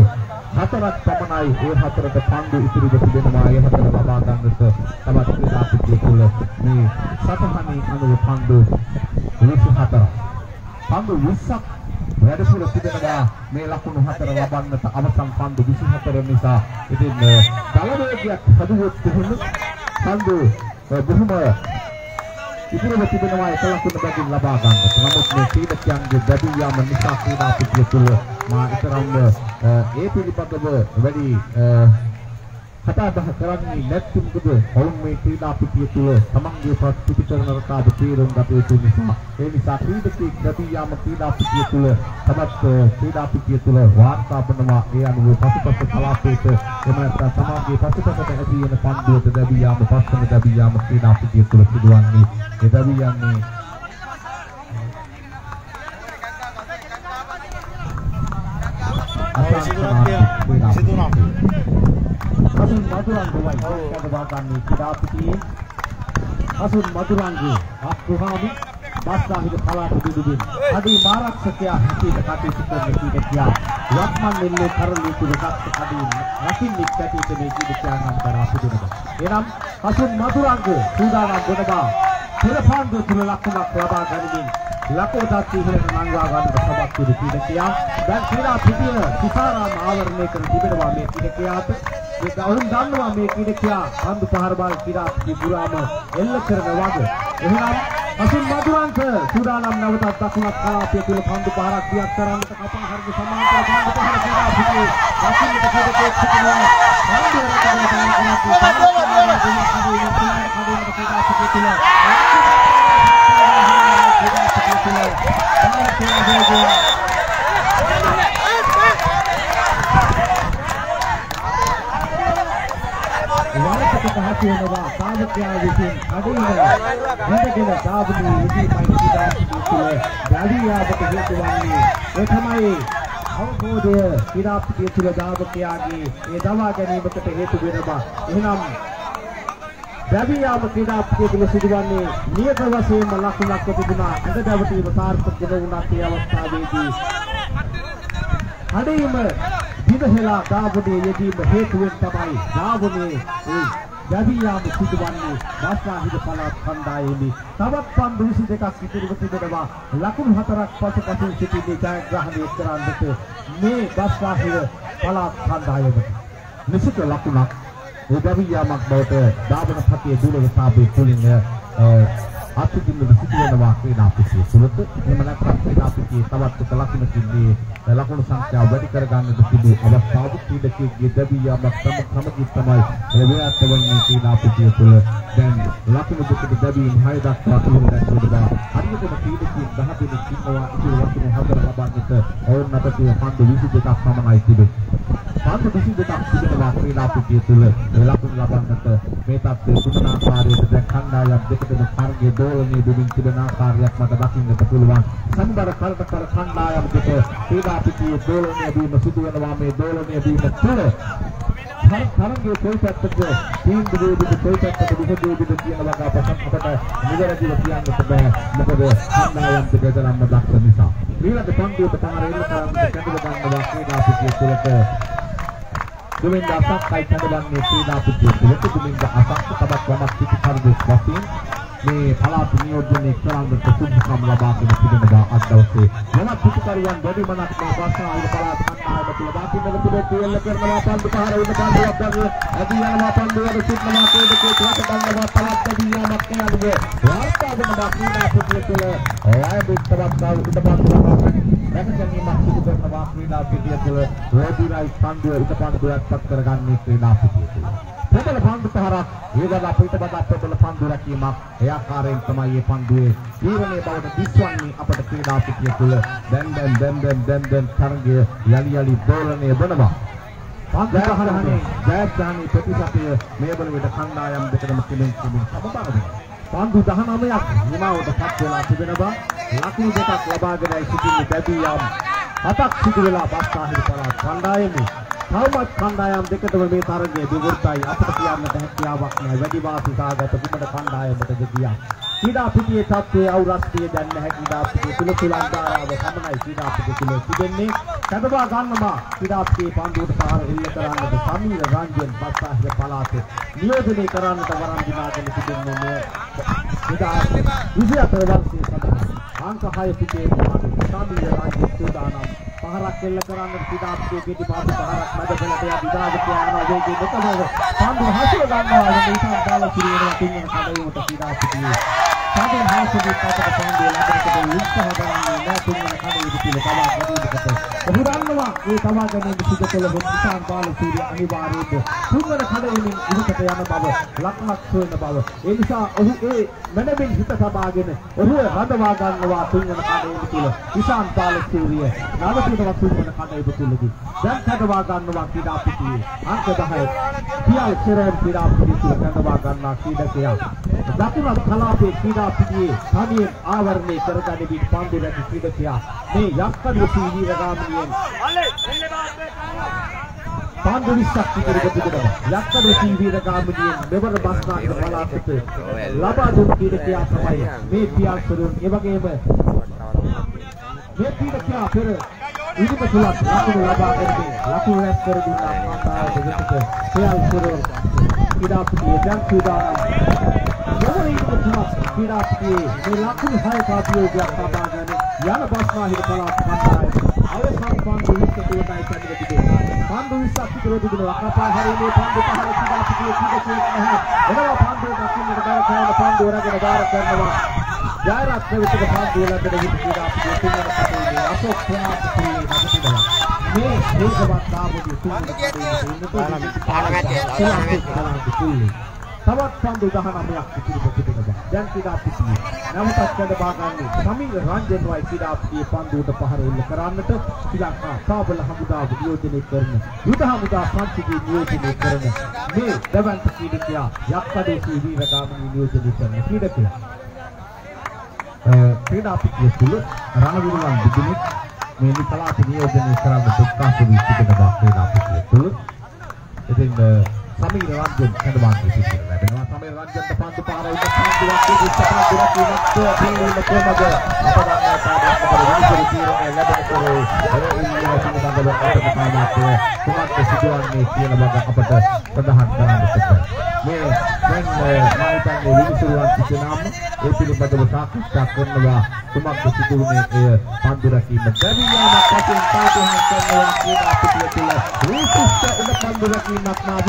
හතරක් පමණයි. ඒ හතරට පන්දු ඉතිරිව තිබෙනවා. ඒ හතර ලබා ගන්නට තවත් ක්‍රීඩා පිටිය තුළ මේ සතහනේ අනුව පන්දු 24 පන්දු 20ක් වැඩපොළ තිබෙනවා මේ ලකුණු හතර ලබන්නට අවසන් පන්දු 24 නිසා ඉතින් බලවේගයක් හදුවොත් එහෙම පන්දු බොහොම ඉදිරියට තිබෙනවා එක ලකුණ බැගින් ලබා ගන්නට. නමුත් මේ ක්‍රීඩකයන්ගේ බැදී යාම නිසා ක්‍රීඩා පිටිය තුළ මා ඊතරම්ම ඒ පිළිබඳව වැඩි කතා බහ කරන්නේ නැත්නම් මොකද ඔවුන් මේ ක්‍රීඩා පිටිය තුළ තමන්ගේ ප්‍රතිචරණ රටාව තීරණ ගත යුතු නිසා. ඒ නිසා ක්‍රීඩකෙක් බැදී යාම ක්‍රීඩා පිටිය තුළ තමත් ක්‍රීඩා පිටිය තුළ වාර්තා කරනවා ඒ අනුව පසුපස කලාපයට එම නැත්නම් සමාජයේ පසුපසට ඇදී යන පන්දුවට දැවී යාම පස්සම දැවී යාම ක්‍රීඩා පිටිය තුළ සිදුවන්නේ. ඒ දැවී යන්නේ සිදුනක් සිදුනක් අසුන් මතුරංගුවයි කැඳවා ගන්නේ ක්‍රීඩාපතියේ අසුන් මතුරංගු අක්කුහාමි බස්සාහිර පළාත බිඳුදින් අදී මාරක්ෂකයා හැටියට කටයුතු කරන කීඩකියා වත්මන් වෙන්නේ කරලී කුරක්ෂ අදී රකින්නෙක් පැටියට මේ කීඩකියා නම් කරා සිටිනවා එනම් අසුන් මතුරංගු සූදානම් ගොඩබා පෙරපාන්දු තුන ලක්ෂණක් ලබා ගනිමින් ලකෝදාත් ඉහළට නංවා ගන්නට සබක් පිළිපිඩ කියා දැන් ක්‍රීඩා පිටිය තිසාරාම ආවරණය කර තිබෙනවා මේ පිටිකයාට ඒක ඔවුන් දන්නවා මේ ක්‍රීඩකයා පන්දු පහර බාල ක්‍රීඩා පිටිය පුරාම එල්ල කරන වග. එහෙනම් අසුන් මధుරංක සූදානම් නැවතත් දකුණත් කලාපය තුල පන්දු පහරක් දියක් කරන්නට කපා හරින සමාන්තර පන්දු පහර ක්‍රීඩා පිටියේ දකුණට ක්‍රීඩකයෙක් සිටිනවා. පන්දු රටාවේ තනකලා ක්‍රීඩා පිටිය තුල වරකට පහසු වෙනවා සාධකයා විසින් අදින්න හොඳගෙන සාබුනි විදි පයින් කිදාසිතුල දැඩියාවට හේතු වන්නේ ඒ තමයි අවබෝධය කිරාපිටිය තුල දාවකයාගේ ඒ දවා ගැනීමකට හේතු වෙනවා එහෙනම් දැවියාම ක්‍රීඩාපිටිය තුල සිදුවන්නේ නියත වශයෙන්ම ලකුණක් තිබුණා ඇඟ දැවටීම සාර්ථක වුණා ඒ අවස්ථාවේදී හඩේම දිවහෙලා දාවුනේ යෙදීම හේතුවෙන් තමයි දාවුනේ ඒ දැවියාම සිදුවන්නේ වාස්නාහිද පළාත් කණ්ඩායමේ. තවත් පන්දු 22ක් ඉදිරිව තිබෙනවා. ලකුණු හතරක් පසුපසින් සිටින්නේ ජයග්‍රහණය කරන්නට මේ වාස්නාහිද පළාත් කණ්ඩායමට. නිසිත ලකුණක් උදවියාමක් බවට දාවන පතිය දුරවතාවේ තුලින් අත්දින්න සිදුවෙනවා ක්‍රීඩා පිටියේ තුලත් එහෙම නැත්නම් ක්‍රීඩා පිටියේ තවත් එක ලකුණකින් මේ ලකුණු සංඛ්‍යාව වැඩි කර ගන්නට තිබූ අවස්ථාව ක්‍රීඩකයෙක්ගේ දවියාමක් තම සමගි තමයි. එවිට වන්නේ ක්‍රීඩා පිටිය තුල දැන් ලකුණු දෙකට දැවීම 6 දක්වා ඉහළ දැක්වෙනවා. හරියටම ක්‍රීඩකයෙක් 10 දෙනෙක් ඉන්නවා. ඉතින් ලකුණු හතර ලබන්නට ඔවුන් අතර පන්දු 22ක් පමණයි තිබෙන්නේ පන්දු 22ක් තිබෙනවා ක්‍රීඩා පිටිය තුල ඒ ලකුණු ලබන්නට මේ තත්ත්වයේ තුන ආකාරයට දැන් කණ්ඩායම් දෙකටම තරගයේ දෝලනයේ දෙමින් තිබෙන ආකාරයක් මට දකින්නට පුළුවන්. සම්බර කල්ප කර කණ්ඩායම් දෙක ක්‍රීඩා පිටියේ දෝලනය වීම සිදු වෙනවා මේ දෝලනය වීම තුළ හර තරගයේ කොයි පැත්තද තීන් දෙවිද කොයි පැත්තද විසදෙවිද කියන වගේ අපට අපට නිවැරදිව කියන්නට බෑ. මොකද කණ්ඩායම් දෙක තරම්ම දක්ෂ නිසා. ඊළඟ පන්දුවට පාර එල්ල කරන්නට කැඳව ගන්නවා ක්‍රීඩා පිටියේ තුළට දුමින්ද අසක්කයි කඩවන්නේ ක්‍රීඩා පිටියේ තුලට දුමින්ද අසක්ක තවත් වමක් පිටි කරදෙස් වශයෙන් මේ පළාත් නියෝජනය කරන්නට සුදුසුකම් ලබා දෙන තිබෙනවා අද දවසේ. වෙනත් පිටුකරුවන් වැඩිමනක් මේ බස්නාහිර පළාත් කණ්ඩායම තුළ දාපින්නක තිබෙන තියල්ල කරනවා පන්දු පහර උඩ පන්දුවක් ගන්න. ඇදී යනවා පන්දු වල සිටනවා කෝඩකේ තුනට ගන්නවා පළාත් ඇදී යාමක් නෑනේ. වාර්තාවන බක්‍රීඩා පිටිය තුළ ආය පිටවත් ගාව උඩ පන්දුවක් රැකගැනීමක් සිදු කරනවා ක්‍රීඩා පිටිය තුළ රෝදිරයි පන්දුව උඩ පන්දුවක් පත් කරගන්නේ ක්‍රීඩා පිටිය තුළ. ප්‍රබල පන්දු පහරක් ඒවලා පිටබදා ප්‍රබල පන්දු රැකීමක් ඒ ආකාරයෙන් තමයි මේ පන්දුවේ තීරණය බවට දිස්වන්නේ අපට ක්‍රීඩා පිටිය තුළ. දැන් දැන් දැන් දැන් දැන් දැන් තරගය යලි යලි දෝලණය වෙනවා. පන්දු පහරහනේ ජයග්‍රහණී ප්‍රතිශතය මේ වන විට කණ්ඩායම් දෙකම කිමින් කිමින් සමබර පන්දු 19ක් නිමාවට පත් වෙලා තිබෙනවා. ලකුණු දෙකක් ලබාගෙනයි සිටින්නේ බැබියම් හතක් සිදු වෙලා බස්නාහිර පළාත් කණ්ඩායමේ තවමත් කණ්ඩායම් දෙකටම මේ තරගයේ විවෘතයි. අපිට කියන්නට හැකියාවක් නැහැ වැඩි වාසි සාගත කුමන කණ්ඩායමටද ගියා. ක්‍රීඩා පිටියේ තත්ත්වයේ අවුරස්තිය දැන් නැහැ. ක්‍රීඩා පිටියේ තුල තුලන්දාරාව සමනයි ක්‍රීඩා පිටිය තුල තිබෙන්නේ කඩවා ගන්නවා. ක්‍රීඩා පිටියේ පන්දුවට පහර එල්ල කරන්නට සමීර රංජන් පස්සාහිර පළාතේ නියෝජනය කරන්නට වරන් දිනාගෙන තිබෙන්නේ මේ ක්‍රීඩා 24 වර්ෂයේ සඳහා අංක 6 පිටියේ සමීර රංජන් සූදානම්. පහරක් එල්ල කරන්න පිටාප්පේ පිටි පාපි පහරක් මැද පෙළට යා විදාගට යනවා වේගයෙන් මෙතන පන්දු හසුර ගන්නවා. මේ නිසා දාලා කිරියන තුන්වන කඩේකට පිටාප්පේ සාදෙන් හාසුදී පාපට පන්දු ලැබෙනකොට උත්සාහ කරන්නේ නැහැ තුන්වන කඩේට පිළ තවා ගැනීමකට ඔහු දන්නවා මේ තවා ගැනීම සිදු කළ නිසාන් බාල සූර්ය අනිවාර්යයෙන්ම තුන්වන කඩේමින් ඉහතට යන බව ලක්මක් සොයන බව ඒ නිසා ඔහු ඒ මනමින් හිත සබාගෙන ඔහු රඳවා ගන්නවා තුන්වන කඩේට පිළ නිසාන් බාල සූර්ය නාමකීතවත් තුන්වන කඩේට පිළදී දැන් කඩවා ගන්නවා ක්‍රීඩා පිටියේ අංක 10 පියල් සෙරෙන් ක්‍රීඩා පිටියේ කඩවා ගන්නා ක්‍රීඩකයා දකුණත් කලාපේ ක්‍රීඩා පිටියේ තනියෙන් ආවරණය කරගනිමින් පන්දු රැකී ක්‍රීඩකයා මේ යක්කඩු සීවීර ගාමිනියෙන් පන්දු 20ක් ඉදිරියට තිබෙනවා යක්කඩු සීවීර ගාමිනියෙන් මෙවර බස්නාහිර පළාතට ලබා දුන් ක්‍රීඩකයා තමයි මේ පියල් සෙරෙන් ඒ වගේම මේ ක්‍රීඩකයා පෙර ඉදිරිපත් තුලක් ලකුණු ලබා ගැනීම ලකුණු රැස් කර දුන්නා. කාන්තාවට විසිට පියල් සෙරෙන් ක්‍රීඩා පිටියේ දැන් ක්‍රීඩා යෝනික තුනක් ක්‍රීඩා පිටියේ මේ ලකුණු හය කාපියෝගයක් ලබාගෙන යන බස්නාහිර පළාත් කණ්ඩායම අවසන් පන්දු 20 තුනයි පැමිණ තිබේ. පන්දු 20ක් විතර තිබෙනවා. කපා හැරීමේ පන්දු පහල ක්‍රීඩා පිටියේ කීයකින් නැහැ. එනවා පන්දු දකින්නට බල කරන පන්දු රැගෙන බාර කරනවා. ජයරත්න විසිට පන්දු ලැබෙන විට ක්‍රීඩා පිටියේ තුන්වන කටේ අශෝක් කුමාර පිටියේ නැගිටිනවා. මේ දීර්ඝවත් ආපදු තුන්වන කටේ ඉන්නකොට තවත් පන්දු 19ක් ඉතිරිව තිබෙනවා. දැන් ක්‍රීඩා පිටියේ නැවතත් කඩ බාගන්නේ සමීර රංජන් වයි ක්‍රීඩා පිටියේ පන්දුවට පහර එල්ල කරන්නට ශ්‍රී ලංකා කාබල හමුදාව නියෝජනය කරන යුද හමුදා සංසිදී නියෝජනය කරන මේ දවන්ත ක්‍රීඩකයා යක්කඩේ වීරගාමිනී නියෝජනය කරන ක්‍රීඩකයා. ක්‍රීඩා පිටියේ තුල රණවිරුවන් දෙදෙනෙක් මේ නිපලාත නියෝජනය කරන්න දුක්ඛාස වී තිබෙනවා ක්‍රීඩා පිටියේ තුල. ඉතින් සමීර රංජන් කඩවාගේ පිටියට ලැබෙනවා සමීර රංජන්ට පන්දු පාර උඩ පන්දුවක් ඉස්සරහ දුරක් ඉන්නත් පිළිවෙල කොමද අපදාන්න පාඩම් කර. වෙනසට තීරණය ලැබෙනකොට ඒ ඉන්දියා සම්බන්ධව අපට කාමාත්‍ය කුමක්ද සිදුවන්නේ කියන බව අපට ප්‍රධාන කරන්න තිබෙනවා මේ දැන් මා හිතන්නේ විනිසුරුවන් සිටිනාම ඒ පිළිබඳව සාකච්ඡා කරනවා කුමක්ද සිදුවන්නේ එය පන්දු රැකීම දැවියාමක් වශයෙන් පාඨයන් කරනවා කියන අපිට තුළ විශිෂ්ට උඩ පන්දු රැකීමක් මා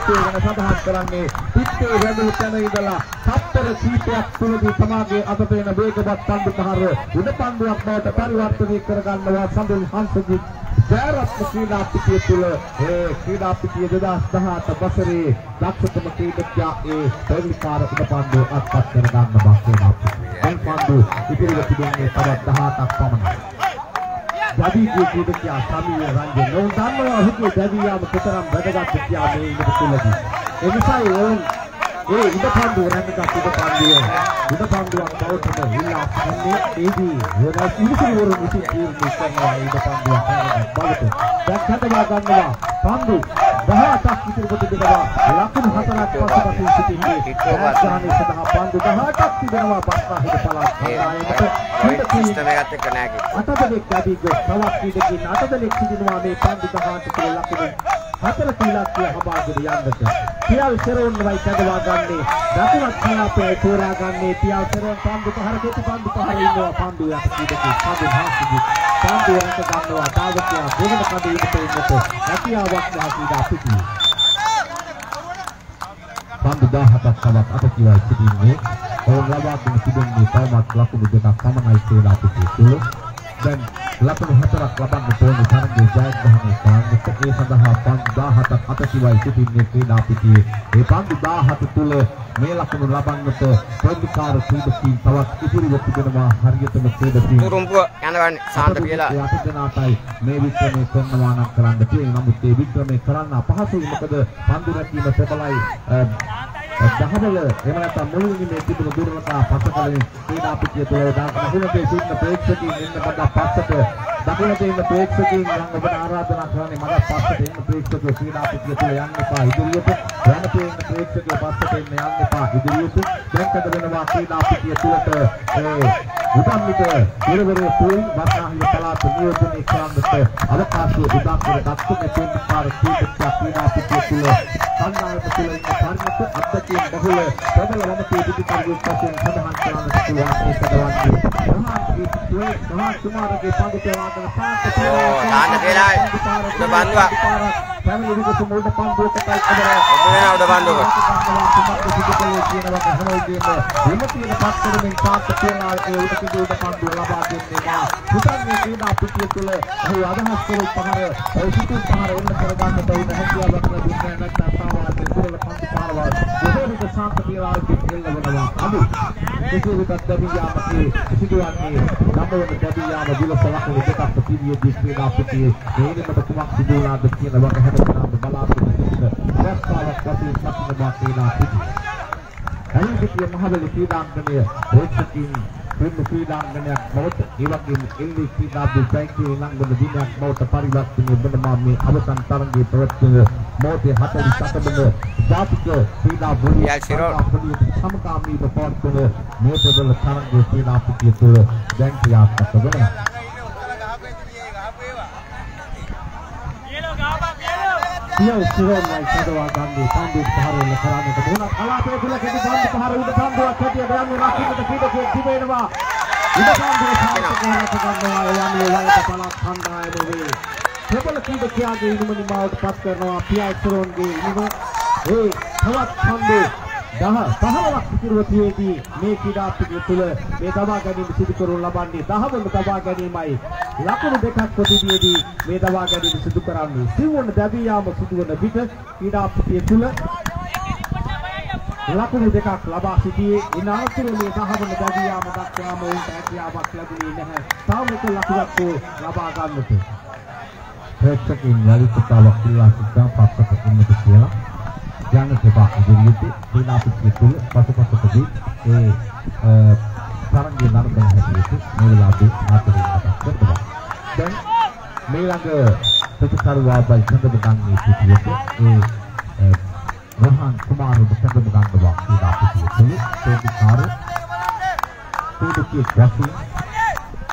විශිෂ්ටත්වය ගැන සඳහන් කරන්නේ පිටේ වැදුණු තැන ඉඳලා සත්තර කීපයක් තුළදී සමාගයේ අතට එන වේගවත් පන්දු පහර උඩ පන්දුවක් බවට පරිවර්තනය කරගන්නවා සඳුන් හංසගේ ජයරත්න ක්‍රීඩා පිටිය තුළ ඒ ක්‍රීඩා පිටිය 2018 වසරේ දක්ෂතම ක්‍රීඩකයා ඒ පරිකාර උඩ පන්දු අත්පත් කරගන්න බස් වෙනවා. දැන් පන්දු ඉදිරියට තිබෙන්නේ තවත් 18ක් පමණයි. දවිගේ ක්‍රීඩකයා සමීර රංජන් නෝ දන්නවා ඔහුගේ දවියාම කොතරම් වැදගත් කියලා මේ ඉන්න තුලදී. ඒ නිසා ඕන් ඒ ඉඩ පන්දුව රැඳගත් ඉඩ පන්දුව ඉඩ පන්දුවක් බවට හිල්ලා ගන්නේ ඒදී වෙනස් ඉනිසිවරු විසින් තීරණය කරනවා ඉඩ පන්දුවක් රැඳගත් බවට. දැන් හදවා ගන්නවා පන්දු 18ක් ඉතිරි තිබෙනවා ලකුණු හතරක් පසුපසින් සිටින්නේ. රාජධානී සඳහා පන්දු 18ක් තිබෙනවා. බස්නාහිර පළාත් පොයින්ට් සිස්ටම් එකත් එක්ක නෑ කිව්වා. අටදෙනෙක් ලැබී ගොස් තවත් ක්‍රීඩකින් අටදෙනෙක් සිටිනවා. මේ පන්දු 18 තුළ ලකුණු හතර ක්‍රීඩකය හබාගෙන යන්නට. පියල් සෙරොන් වයි කඩවා ගන්නේ. දකුණත් කලාපයේ තෝරා ගන්නේ පියල් සෙරොන් පන්දු පහර කෙටි පන්දු පහර ඉන්නවා පන්දු යට ක්‍රීඩකේ පන්දු හාසිදි. පන්දු රැක ගන්නවා තාවකයා දෙවන කඩේ ඉන්නට ඉන්නට හැකියාවක් නැහැ ක්‍රීඩා පිටියේ. පන්දු 17ක් තවත් අත කිවයි සිටින්නේ. ඔවුන් ලබාගෙන තිබෙන්නේ තවමත් ලකුණු දෙකක් පමණයි ශ්‍රී ලාංකිකයේ තුල. දැන් ලකුණු හතරක් ලබන්න ඕනේ තරගයේ ජයග්‍රහණය කරන්නට. ඒ සඳහා පන්දු 17ක් අත කිවයි සිටින්නේ ක්‍රීඩා පිටියේ. ඒ පන්දු 17 තුල මේ ලකුණු ලබන්නට ප්‍රතිකාර ක්‍රීඩකීන් තවත් ඉදිරිව තිබෙනවා හරියටම ක්‍රීඩකීන්. තුරුම්පුව යනවන්නේ සාන්ත කියලා. ඒ අටදෙනාටයි මේ වික්‍රමයේ කරනවා නම් කරන්න තියෙන්නේ. නමුත් ඒ වික්‍රමයේ කරන්න අපහසුයි. මොකද පන්දු රැකීම ප්‍රබලයි. දහවල එහෙම නැත්නම් මුලින්ම මේ තිබුණු දුර්වලතා පසකලින් ක්‍රීඩා පිටිය තුළ දකුණේ සිටින ප්‍රේක්ෂකයින් ඉන්න බඩ පස්සට දකුණේ ඉන්න ප්‍රේක්ෂකයින් යන්න ඔබට ආරාධනා කරන්නේ මඩ පස්සට ඉන්න ප්‍රේක්ෂකයෝ ක්‍රීඩා පිටිය තුළ යන්න එපා ඉදිරියට යන තියෙන ප්‍රේක්ෂකයෝ පස්සට එන්න යන්න එපා ඉදිරියට දැන්කද වෙනවා ක්‍රීඩා පිටිය තුළට ඒ උදම්මිට ඉරවරේ පුල් වත්නාහිල පළාත නියෝජනය කරන්නට අවකාශය උදා කර දක්ෂිණ තෙන් පාර ක්‍රීඩා පිටිය තුළ කණ්ඩායම තුළ ඉන්න පරිණත අත්දැකීම් බහුල ප්‍රබල වමතේ පිටිකරුවෙක් වශයෙන් සඳහන් කරන්නට පුළුවන් ඒ පදවන්නේ. මහාන්ගේ තුලේ මහා කුමාරගේ පන්දුට වාදන පාට තාන්න කියලා උඩ බන්දුවා. පැමිණි විගස මුල්ට පන්දුවට කල් අදර ඔබ වෙන උඩ බන්දුවක. විමතින පත්තරමින් තාත්ත කියලා ඒ උඩ කිදුවට පන්දුව ලබා දෙන්නේ මා පුතන්ගේ ක්‍රීඩා පිටිය තුළ ඔහු අදහස් කරු පහර ඒ සිටින් පහර එන්න කරගන්නට උන හැකියාවක් ලැබුණේ නැත්නම් සාමාන්‍ය දුරල පන්දු පාරවල් බොහෝ විට ශාන්ත පියාල්ගේ එල්ලවනවා අඩු කෙසේ වෙතත් දැවී යාමකේ සිදුවන්නේ නමවන දැවී යාම විලස ලකුණු දෙකක් පිළියෙදී ක්‍රීඩා පිටියේ මේනකට කුමක් සිදු වුණාද කියන වග හැදෙනාම බලාපොරොත්තු වෙන රැස්තාවක් වශයෙන් සම්පූර්ණ ක්‍රීඩා පිටිය ඇලිපිටිය මහවැලි ක්‍රීඩාංගණය ප්‍රේක්ෂකින් ප්‍රමුඛ ක්‍රීඩාංගණයක් බවට ඒ වගේම එල්ලි ක්‍රීඩා දෙපැත්තේ ලංගන දිනයක් බවට පරිවර්තනය වෙනවා මේ අවසන් තරගයේ ප්‍රවෘත්තිය මොහොතේ 47 වන ජාතික ක්‍රීඩා බුලිය යා ශිරෝන්. සමකාමීව පවත්වන මේ ප්‍රබල තරගයේ ක්‍රීඩා පිටිය තුළ දැන් ක්‍රියාත්මක වෙනවා පියල් සෙරොන්වයි කඩවා ගන්නේ පන්දු පහර වෙන කරන්නට දුණා කලාපයේ තුල කෙටි පන්දු පහර උඩ පන්දුවක් හැටියට යන්නේ රකින්නට ක්‍රීඩකයෙක් තිබෙනවා උඩ පන්දුව සාර්ථක කරගන්නවා යන්නේ වලට පළක් කණ්ඩායම වේ ප්‍රබල ක්‍රීඩකයාගේ ඉනිමනි මාවට පත් කරනවා පියල් සෙරොන්ගේ ඉනිම ඒ තවත් පන්දු දහ පහළවක් ඉතිරිවතියේදී මේ ක්‍රීඩා පිටිය තුළ මේ දබා ගැනීම සිදු කරනු ලබන්නේ දහවන දබා ගැනීමයි. ලකුණු දෙකක් ප්‍රතිදියේදී මේ දබා ගැනීම සිදු කරන්නේ සිවුවන දැවී යාම සිදුවන විට ක්‍රීඩා පිටිය තුළ ලකුණු දෙකක් ලබා සිටියේ. ඉන් අනතුරු මේ දහවන දැවී යාම දක්වාම උන්ට හැකියාවක් ලැබුණේ නැහැ. තවම එක ලකුණක් ලබා ගන්නට. ප්‍රේක්ෂකින් යලිතතාවක් ඉල්ලා සිටිනා පස්සට ඉන්නට කියලා යන්න තිබා ඉදිරියට ක්‍රීඩා පිටිය තුළ පසුපසටදී ඒ අ, තරගයේ නරඹන හැටියට මේ වෙලාවේ ආතරින් මතක් කරනවා. දැන් මේ ළඟ ප්‍රතිකරුවාබයි සඳම ගන්නේ පිටියට ඒ අ, රෝහන් කුමාරව සඳම ගන්නවා ක්‍රීඩා පිටිය තුළ ප්‍රතිකාර ක්‍රීඩකයෙක් වශයෙන්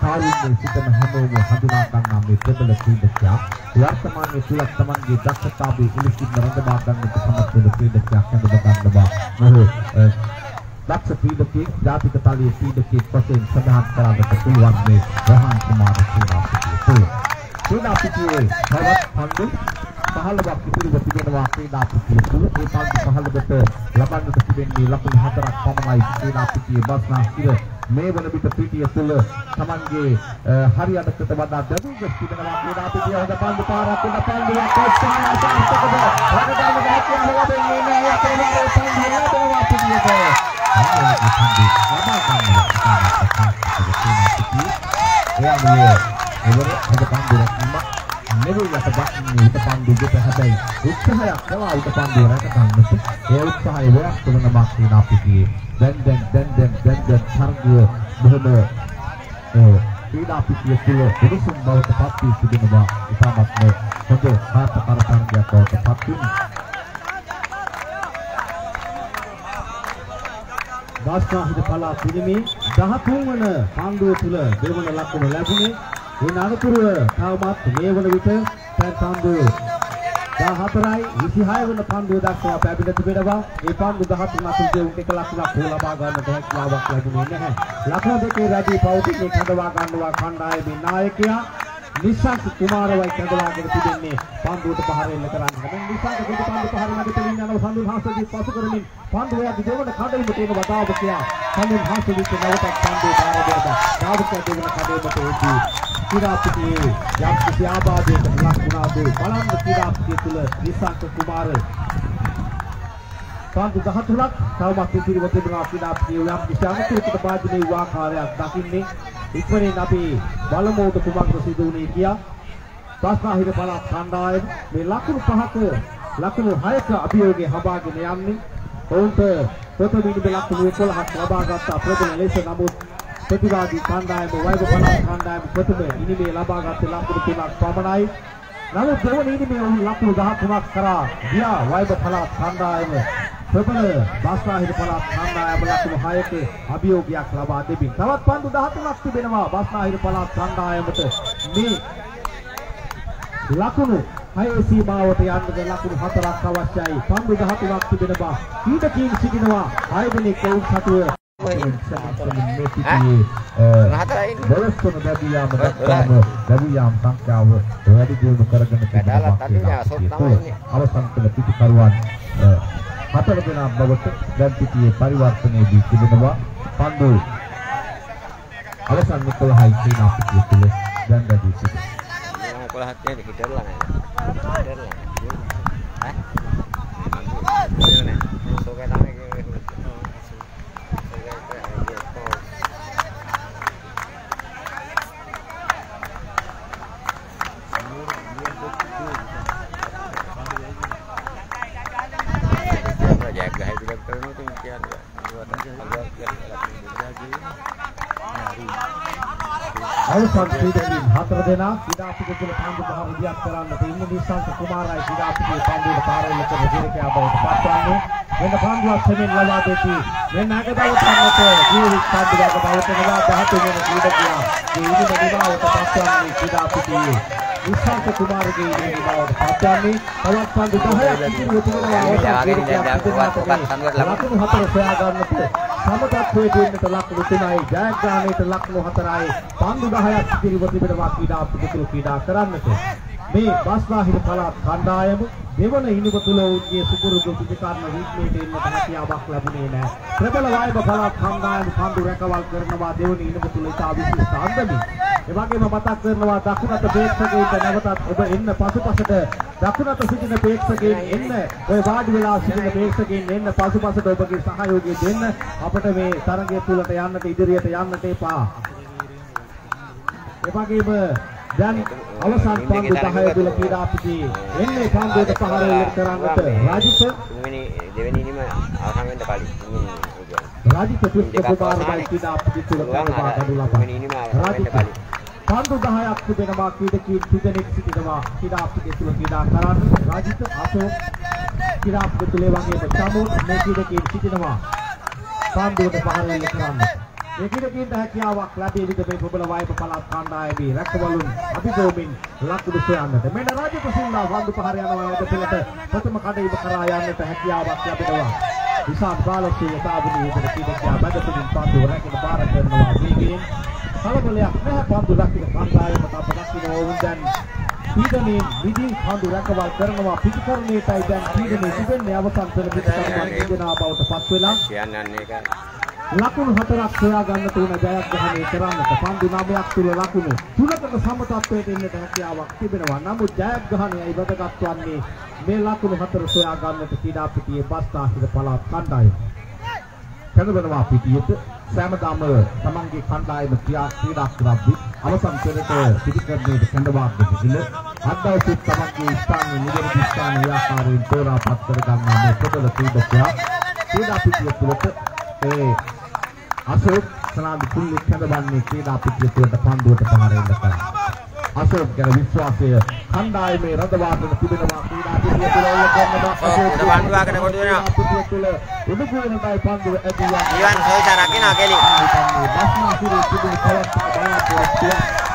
කාලින්නේ සිටම හැමෝම හඳුනා ගන්නා මේ ප්‍රබල ක්‍රීඩකයා වර්තමානයේ තුලක් තමන්ගේ දක්ෂතාවයේ ඉලිසින් රඳවා ගන්නට සමත් වෙන ක්‍රීඩකයා හැඳින ගන්නවා. මොහු අ, දක්ෂ ක්‍රීඩකයෙක් ජාතික තලයේ ක්‍රීඩකයෙක් වශයෙන් සඳහන් කරන්නට පුළුවන් මේ රහන් කුමාර ක්‍රීඩාපතිය තුළ ක්‍රීඩාපතියේ තවත් පන්දු 15ක් ඉතිරිව තිබෙනවා ක්‍රීඩාපතිය තුළ ඒ පන්දු 15කට ලබන්නට තිබෙන්නේ ලකුණු හතරක් පමණයි ක්‍රීඩාපතියේ බස්නා ඉර මේ වන විට පිටිය තුළ තමන්ගේ අ, හරි අඩකට වඩා දැනුග තිබෙනවා ක්‍රීඩා පිටිය හොඳ පන්දු පාරක් උඩ පන්දුවක් උත්සාහය සාර්ථකද වඩදාම දැක්කම ලැබෙන්නේ නැහැ. අපේ පන්දු ලැබෙනවා පිටියට අන්නේගේ පන්දු ලබා ගන්නවා එයාගේ එවර හොඳ පන්දු රැකීමක් නෙවෙයි යට දක්න්නේ හිත පන්දු දෙක හැබැයි උත්සාහයක් කරලා උට පන්දු රැක ගන්නට ඒ උත්සාහය වයක් තුන මක් ක්‍රීඩා පිටියේ දැන් දැන් දැන් දැන් දැන් දැන් තරගය බොහොම ඒ ක්‍රීඩා පිටිය තුළ පුරුෂුන් බවට පත් වී තිබෙනවා ඉතාමත්ම හොඳ කාර්යකාර තරගයක් බවට පත් වුණා වාස්නාහිද පලා පිළිමේ 13 වන පාණ්ඩුව තුල දෙවන ලකුණ ලැබුණේ ඒ අනතුරුව තවමත් මේ වන විට පෑන් පාණ්ඩුව 14යි 26 වන පන්දුව දක්වා පැමිණ තිබෙනවා. ඒ පන්දු 13 අතුරේ උන් එක ලකුණක් හෝ ලබා ගන්නට හැකියාවක් ලැබුණේ නැහැ. ලකුණු දෙකේ රැඳී පවතින්නේ කඩවා ගන්නවා කණ්ඩායමේ නායකයා නිසංක කුමාරවයි කැඳවාගෙන තිබෙන්නේ. පන්දුවට පහර එල්ල කරන්න. දැන් නිසංක කොට පන්දු පහර මැද පෙලින් යනවා. සඳුන් හාසගේ පසු කරමින් පන්දුව යටි දෙවන කඩේම තියෙන වදාවකයා සඳුන් හාසගේ නැවතත් පන්දුව බාර දෙනවා. දාවකයා දෙවන කඩේමට එද්දී ක්‍රීඩාපතියේ යම් කිසි ආබාධයකට ලක් වුණාද බලන්න ක්‍රීඩාපතිය තුල නිසංක කුමාර. පන්දු 13ක් තවමත් ඉතිරිව තිබුණා ක්‍රීඩාපතිය. යම් කිසි අනුකූලකට භාජනයේ වූ ආකාරයක් දකින්නේ ඉක්මනින් අපි බලමු උඩ කුමක්ද සිදු වුනේ කියා ප්‍රශ්නාහිර පළාත් කණ්ඩායම මේ ලකුණු පහක ලකුණු 6ක අභියෝගයේ හඹාගෙන යන්නේ. ඔවුන්ට ප්‍රථම ඉනිමේ ලකුණු 11ක් ලබාගත් ප්‍රබල ලෙස නමුත් ප්‍රතිවාදී කණ්ඩායම වෛද්‍ය පළාත් කණ්ඩායම ප්‍රථම ඉනිමේ ලබාගත් ලකුණු 3ක් පමණයි. නමුත් දෙවන ඉනිමේ ඔවුන් ලකුණු 13ක් කරා ගියා. වෛද්‍ය පළාත් කණ්ඩායම ප්‍රබල බස්නාහිර පළාත් කණ්ඩායම ලකුණු 6ක අභියෝගයක් ලබා දෙමින් තවත් පන්දු 13ක් තිබෙනවා බස්නාහිර පළාත් කණ්ඩායමට. මේ ලකුණු 6 සීමාවට යන්නද ලකුණු 4ක් අවශ්‍යයි. පන්දු 13ක් තිබෙන බව ඊටකින් සිටිනවා 6 දෙනෙක් වුන් සතුව. හතරයි දොළොස්වන බැදියාම දක්වාම බැදියාම් සංඛ්‍යාව වැඩි දියුණු කරගෙන වැඩාලා තට්ටුවේ අසොත් තමයි ඉන්නේ. අවසන් කළ පිටිකරුවන් අ, හතර දෙනා බවට දැන් පිටියේ පරිවර්තනයේදී තිබෙනවා පන්දු අවසන් 11යි ක්‍රීඩා පිටිය තුළ දැන් වැඩි සිටිනවා 11ක් නේද හිටරලා නේද හිටරලා ඈ නෑ සෝකේ තමයි ජයග්‍රහය පිළිබඳ කරන ඉතින් කියන්නේ ක්‍රීඩකයන් හතර දෙනා ක්‍රීඩාපිට තුළ පන්දු පහ විදියක් කරන්න තියෙන නිසංස කුමාරයි ක්‍රීඩාපිටේ පන්දුවට පාරවල් කරන දිනකයා බවට පත්වන්නේ මෙන්න පන්දුවක් සෙමින් ලබා දෙති. මෙන්න අගදව තන්නට ජීවිත පන්දුවක පවතිනවා 13 වෙනි ක්‍රීඩකයා ඉදිරියට දිවාවට පත්වන්නේ ක්‍රීඩාපිටේ නිසංස කුමාරගේ ඉදිරියට බවට පත්වන්නේ තවත් පන්දු 10ක් ඉදිරියට තිබෙනවා අවසන් ක්‍රීඩකයා ලකුණු හතර සොයා ගන්නට සමතත්වයේ දෙන්නට ලකුණු 3යි ජයග්‍රහණයට ලකුණු 4යි පන්දු 10ක් ඉතිරිව තිබෙනවා ක්‍රීඩා පිටුතුළු ක්‍රීඩා කරන්නට. මේ බස්නාහිර පළාත් කණ්ඩායම දෙවන ඉනිව තුල උන්ගේ සුපුරුදු පිටිකරන රීත්මේට එන්නට හැකියාවක් ලැබුණේ නැහැ. ප්‍රබල වායබ පළාත් කණ්ඩායම පන්දු රැකවල් කරනවා දෙවන ඉනිව තුල ඉතා විශිෂ්ට අන්දමින්. ඒ වගේම මතක් කරනවා දකුණත ප්‍රේක්ෂකයින්ට නැවතත් ඔබ එන්න පසුපසට. දකුණත සිටින ප්‍රේක්ෂකයින් එන්න. ඔය වාඩි වෙලා සිටින ප්‍රේක්ෂකයින් එන්න පසුපසට ඔබගේ සහයෝගය දෙන්න. අපිට මේ තරගය තුලට යන්නට ඉදිරියට යන්නට එපා. ඒ වගේම දැන් අවසන් පන්දු 10 තුල ක්‍රීඩා පිටි එන්නේ පන්දුවට පහර කරන්නට රාජිත. තුන්වෙනි දෙවෙනි ඉනිම අවසන් වෙන්න කලින් රාජිත කුෂ්ඨ කුමාරයි ක්‍රීඩා පිටි තුල අවසන් වෙන්න රාජිත පන්දු 10ක් තිබෙනවා ක්‍රීඩකීන් තිදෙනෙක් සිටිනවා ක්‍රීඩා පිටි තුල ක්‍රීඩා කරන්න රාජිත අශෝක් ක්‍රීඩා පිටි තුල වගේම චමු මේ ක්‍රීඩකීන් සිටිනවා පන්දුවට පහර එල්ල කරන්න. ඒ ක්‍රීඩකීන්ට හැකියාවක් ලැබෙවිද මේ ප්‍රබල වයිප පළාත් කණ්ඩායමේ රැකවලුන් අභිගෝමින් ලකුණු සොයන්නට. මෙන්න රාජිත සිල්වා පන්දු පහර යනවා ඇද පිළට ප්‍රථම කඩේම කරා යන්නට හැකියාවක් ලැබෙනවා. විසාත් බාලසිංහ තාවුනි විතර ක්‍රීඩකයා බඩතුලින් පන්දු රැගෙන බාර කරනවා වේගයෙන්. කලබලයක් නැහැ පන්දු රැකින කණ්ඩායමට අප දකින්න ඕවුන් දැන් පීඩනයෙන් විදි පන්දු රැකවල් කරනවා පිටිකරණයටයි දැන් පීඩනය තිබෙන්නේ අවසන් පෙර පිටිකරණයක් තිබෙනා බවට පත් වෙලා කියන්නේ ඒක ලකුණු හතරක් සොයා ගන්න තුන ජයග්‍රහණය කරන්නට පන්දු නවයක් තුල ලකුණු තුනකට සමතත්වයට එන්නට හැකියාවක් තිබෙනවා. නමුත් ජයග්‍රහණයයි වැදගත් වන්නේ මේ ලකුණු හතර සොයා ගන්නට ක්‍රීඩා පිටියේ බස්නාහිර පළාත් කණ්ඩායම. කැඳවනවා පිටියට සෑමදාම තමන්ගේ කණ්ඩායම ක්‍රියා ක්‍රීඩා කරද්දී අවසන් පෙරට පිටිකරණයට කැඳවා දෙසිල අද්දවසිත් තමන්ගේ ස්ථානයේ නිවැරදි ස්ථානයේ ආකාරයෙන් තෝරාපත් කර ගන්නා මේ ප්‍රබල ක්‍රීඩකයා ක්‍රීඩා පිටිය තුළට ඒ අශෝක් සනාදි කුල්ලෙක් හැදවන්නේ ක්‍රීඩා පිටිය තුළට පන්දුවට පහර එන්න කරා. අශෝක් ගැන විශ්වාසය කණ්ඩායමේ රඳවාගෙන තිබෙනවා ක්‍රීඩා පිටිය ඔය කරනවා උඩ පන්දුවකට කොට වෙනවා. පිටිය තුළ උඩුකුවනටයි පන්දුව ඇදියා. ඊවන් සෝයිසා රකින්න කෙලින්. බස්නා සිරේ තිබුණු කලක් බලාපොරොත්තුව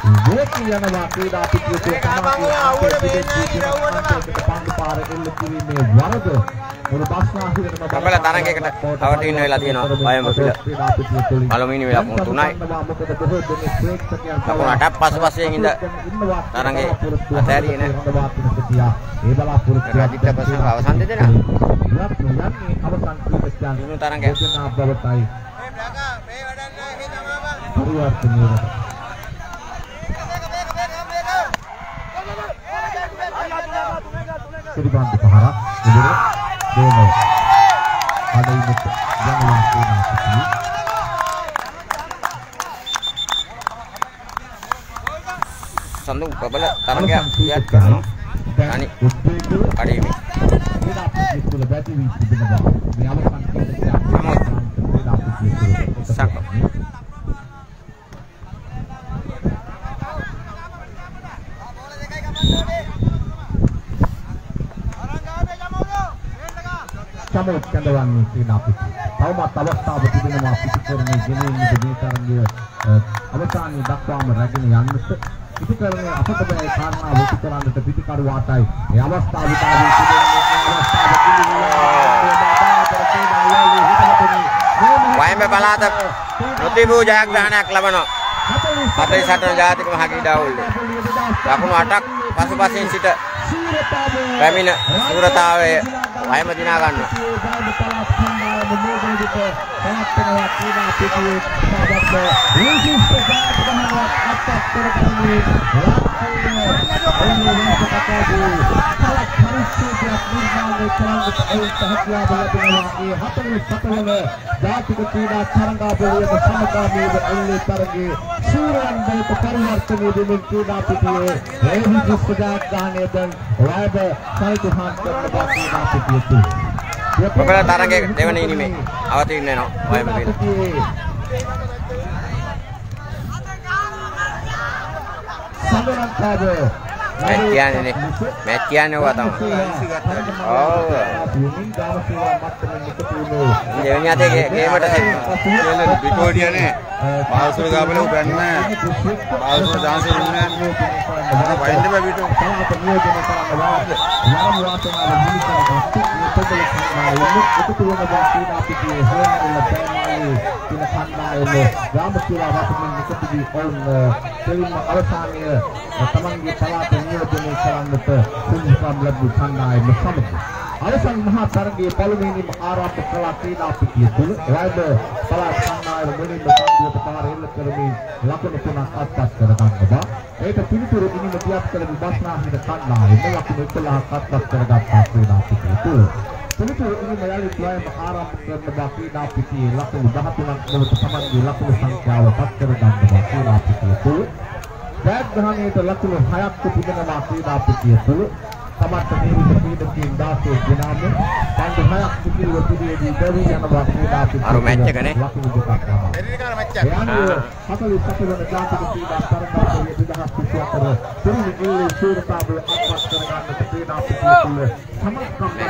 වේකී යනවා ක්‍රීඩා පිටියේ තමාගේ අංකයේ පිටින් පන්දු පාර එල්ල කිරීමේ වරද මුළු බස්නාහිරටම කපල තරඟයකට අවතීන වෙලා තියෙනවා වයඹ පිළ. පළමුවෙනි වෙලා ලකුණු තුනයි. ලකුණු අටක් පසුපසෙන් ඉඳ තරඟේ අතෑරියේ නැහැ. ඒ බලාපොරොත්තු රජිත පසුව අවසන් දෙදෙනා. යන්නේ අවසන් ක්‍රීඩකයන් දිනු තරඟය. දෙදෙනා බවටයි පරිවර්තනය වෙනවා පිළිබඳ පහරක් ඉදිරිය දෙනෝ අදින්ට යනවා කියනවා පිටි සඳු ප්‍රබල තරඟයක් ක්‍රියාත් කරනවා. අනි උද්වේගය කඩේමේ. ක්‍රීඩා පිටිය තුළ බැටි වී තිබෙන බව මේ අවසන් ක්‍රීඩකයන් නමුත් ක්‍රීඩා පිටිය තුළ එකතු සක. කරන්නේ. චමෝත් කඳවන්නේ ක්‍රීඩා පිටිය. තවමත් අවස්ථාව තිබෙනවා පිටිකරණය ගෙනෙන්නට මේ තරගය අ, අවසානයේ දක්වාම රැගෙන යන්නට පිටිකරණය අපට බෑ කාරණා වෘත්ති කරන්නට පිටිකරුවාටයි ඒ අවස්ථාව විතරයි තිබෙන්නේ වයඹ පළාත නොතිබූ ජයග්‍රහණයක් ලබනවා. 48 ජාතික මහ ක්‍රීඩා උල්ලේ. ලකුණු 8ක් පසුපසින් සිට පැමිණ සූරතාවය වයඹ දිනා ගන්නවා. ජාතික ක්‍රීඩා තරඟාවලියේ සමගාමීව එල්ලේ තරගයේ බවට පරිවර්තනය වෙමින් ක්‍රීඩා පිටියේ ඒ විදිහට ජයග්‍රහණය දැන් වයබ සයිතුහාන් කරන බව ක්‍රීඩා පිටියේ තුල ප්‍රබල තරඟයක දෙවන ඉනිමේ? අවතීර්ණ වෙනවා වයඹ පිළ. සඳරන්කාව මැච් කියන්නේ නේ. මැච් කියන්නේ ඕවා තමයි. ඔව්. දෙවෙනි අතේ ගේමට සෙට්. විකෝඩියනේ පාවසුල ගාපල උගන්න පාවසුල දාන්සේ දුන්නේ වයින්ද බෑ පිටු අවසානයේ තමන්ගේ පළාත නියෝජනය කරන්නට කුංජකම් ලැබු කණ්ඩායම සමග අවසන් මහා තරගයේ පළමුවෙනිම ආරම්භ කළා ක්‍රීඩා පිටිය තුල රයිබ පළාත් කණ්ඩායම මුලින්ම පන්දුවට පාර එල්ල කරමින් ලකුණු තුනක් අත්පත් කර ගන්නවා. ඒක පිළිතුරු ඉනිම දියත් කළ විපස්නාහිර කණ්ඩායම ලකුණු 11ක් අත්පත් කරගත්තා ක්‍රීඩා පිටිය තුල. පිළිතුරු ඉනිම යලි ක්ලයම ආරම්භ කරන බා ක්‍රීඩා පිටියේ ලකුණු 13ක් වලට සමන්ගේ ලකුණු සංඛ්‍යාව පත් කර ගන්නවා ක්‍රීඩා පිටිය තුල. ජයග්‍රහණයට ලකුණු 6ක් තිබෙනවා ක්‍රීඩා පිටිය තුල. තමන්ට නියමිත ක්‍රීඩකයන් 16 දෙනාම පන්දු 6ක් පිටිව පිටියේදී බැරි යනවා ක්‍රීඩා පිටිය. අර මැච් එක නේ? ලකුණු දෙකක් ගන්නවා. එයාගේ 47 වන ජාතික ක්‍රීඩා තරගාවලියේ 2024 තුරුණු ඉල්ලේ සූරතාවය අත්පත් කරගන්නට ක්‍රීඩා පිටිය තුල සමස්තම් දක්වනවා. ඒ වයින් පළාත් කණ්ඩායම අද නායකයන් ලක්මා සමග ප්‍රබල කණ්ඩායමට ක්‍රීඩා පිටිය තුල හොරගමකට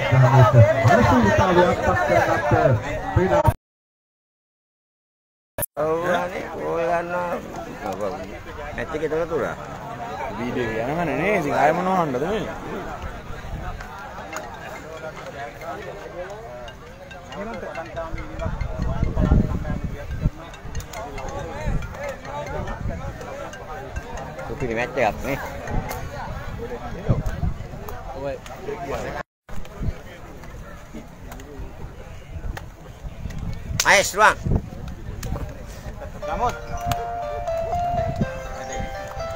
ජයග්‍රහණයට අනුසූතාවය අත්පත් කරගත්ත ක්‍රීඩා ඔව් අනේ ඔයන්න මැච් එකේ තොරතුරු. වීඩියෝ යනවනේ නේ ඉතින් ආය මොනව හන්දද මේ සුපිරි මැච් එකක් නේ. අය ශ්‍රවන්.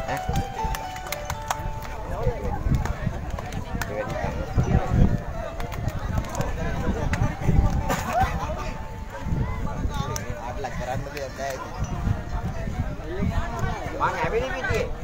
ඈ? මං ඇවිලි පිටියේ. බෑඩ්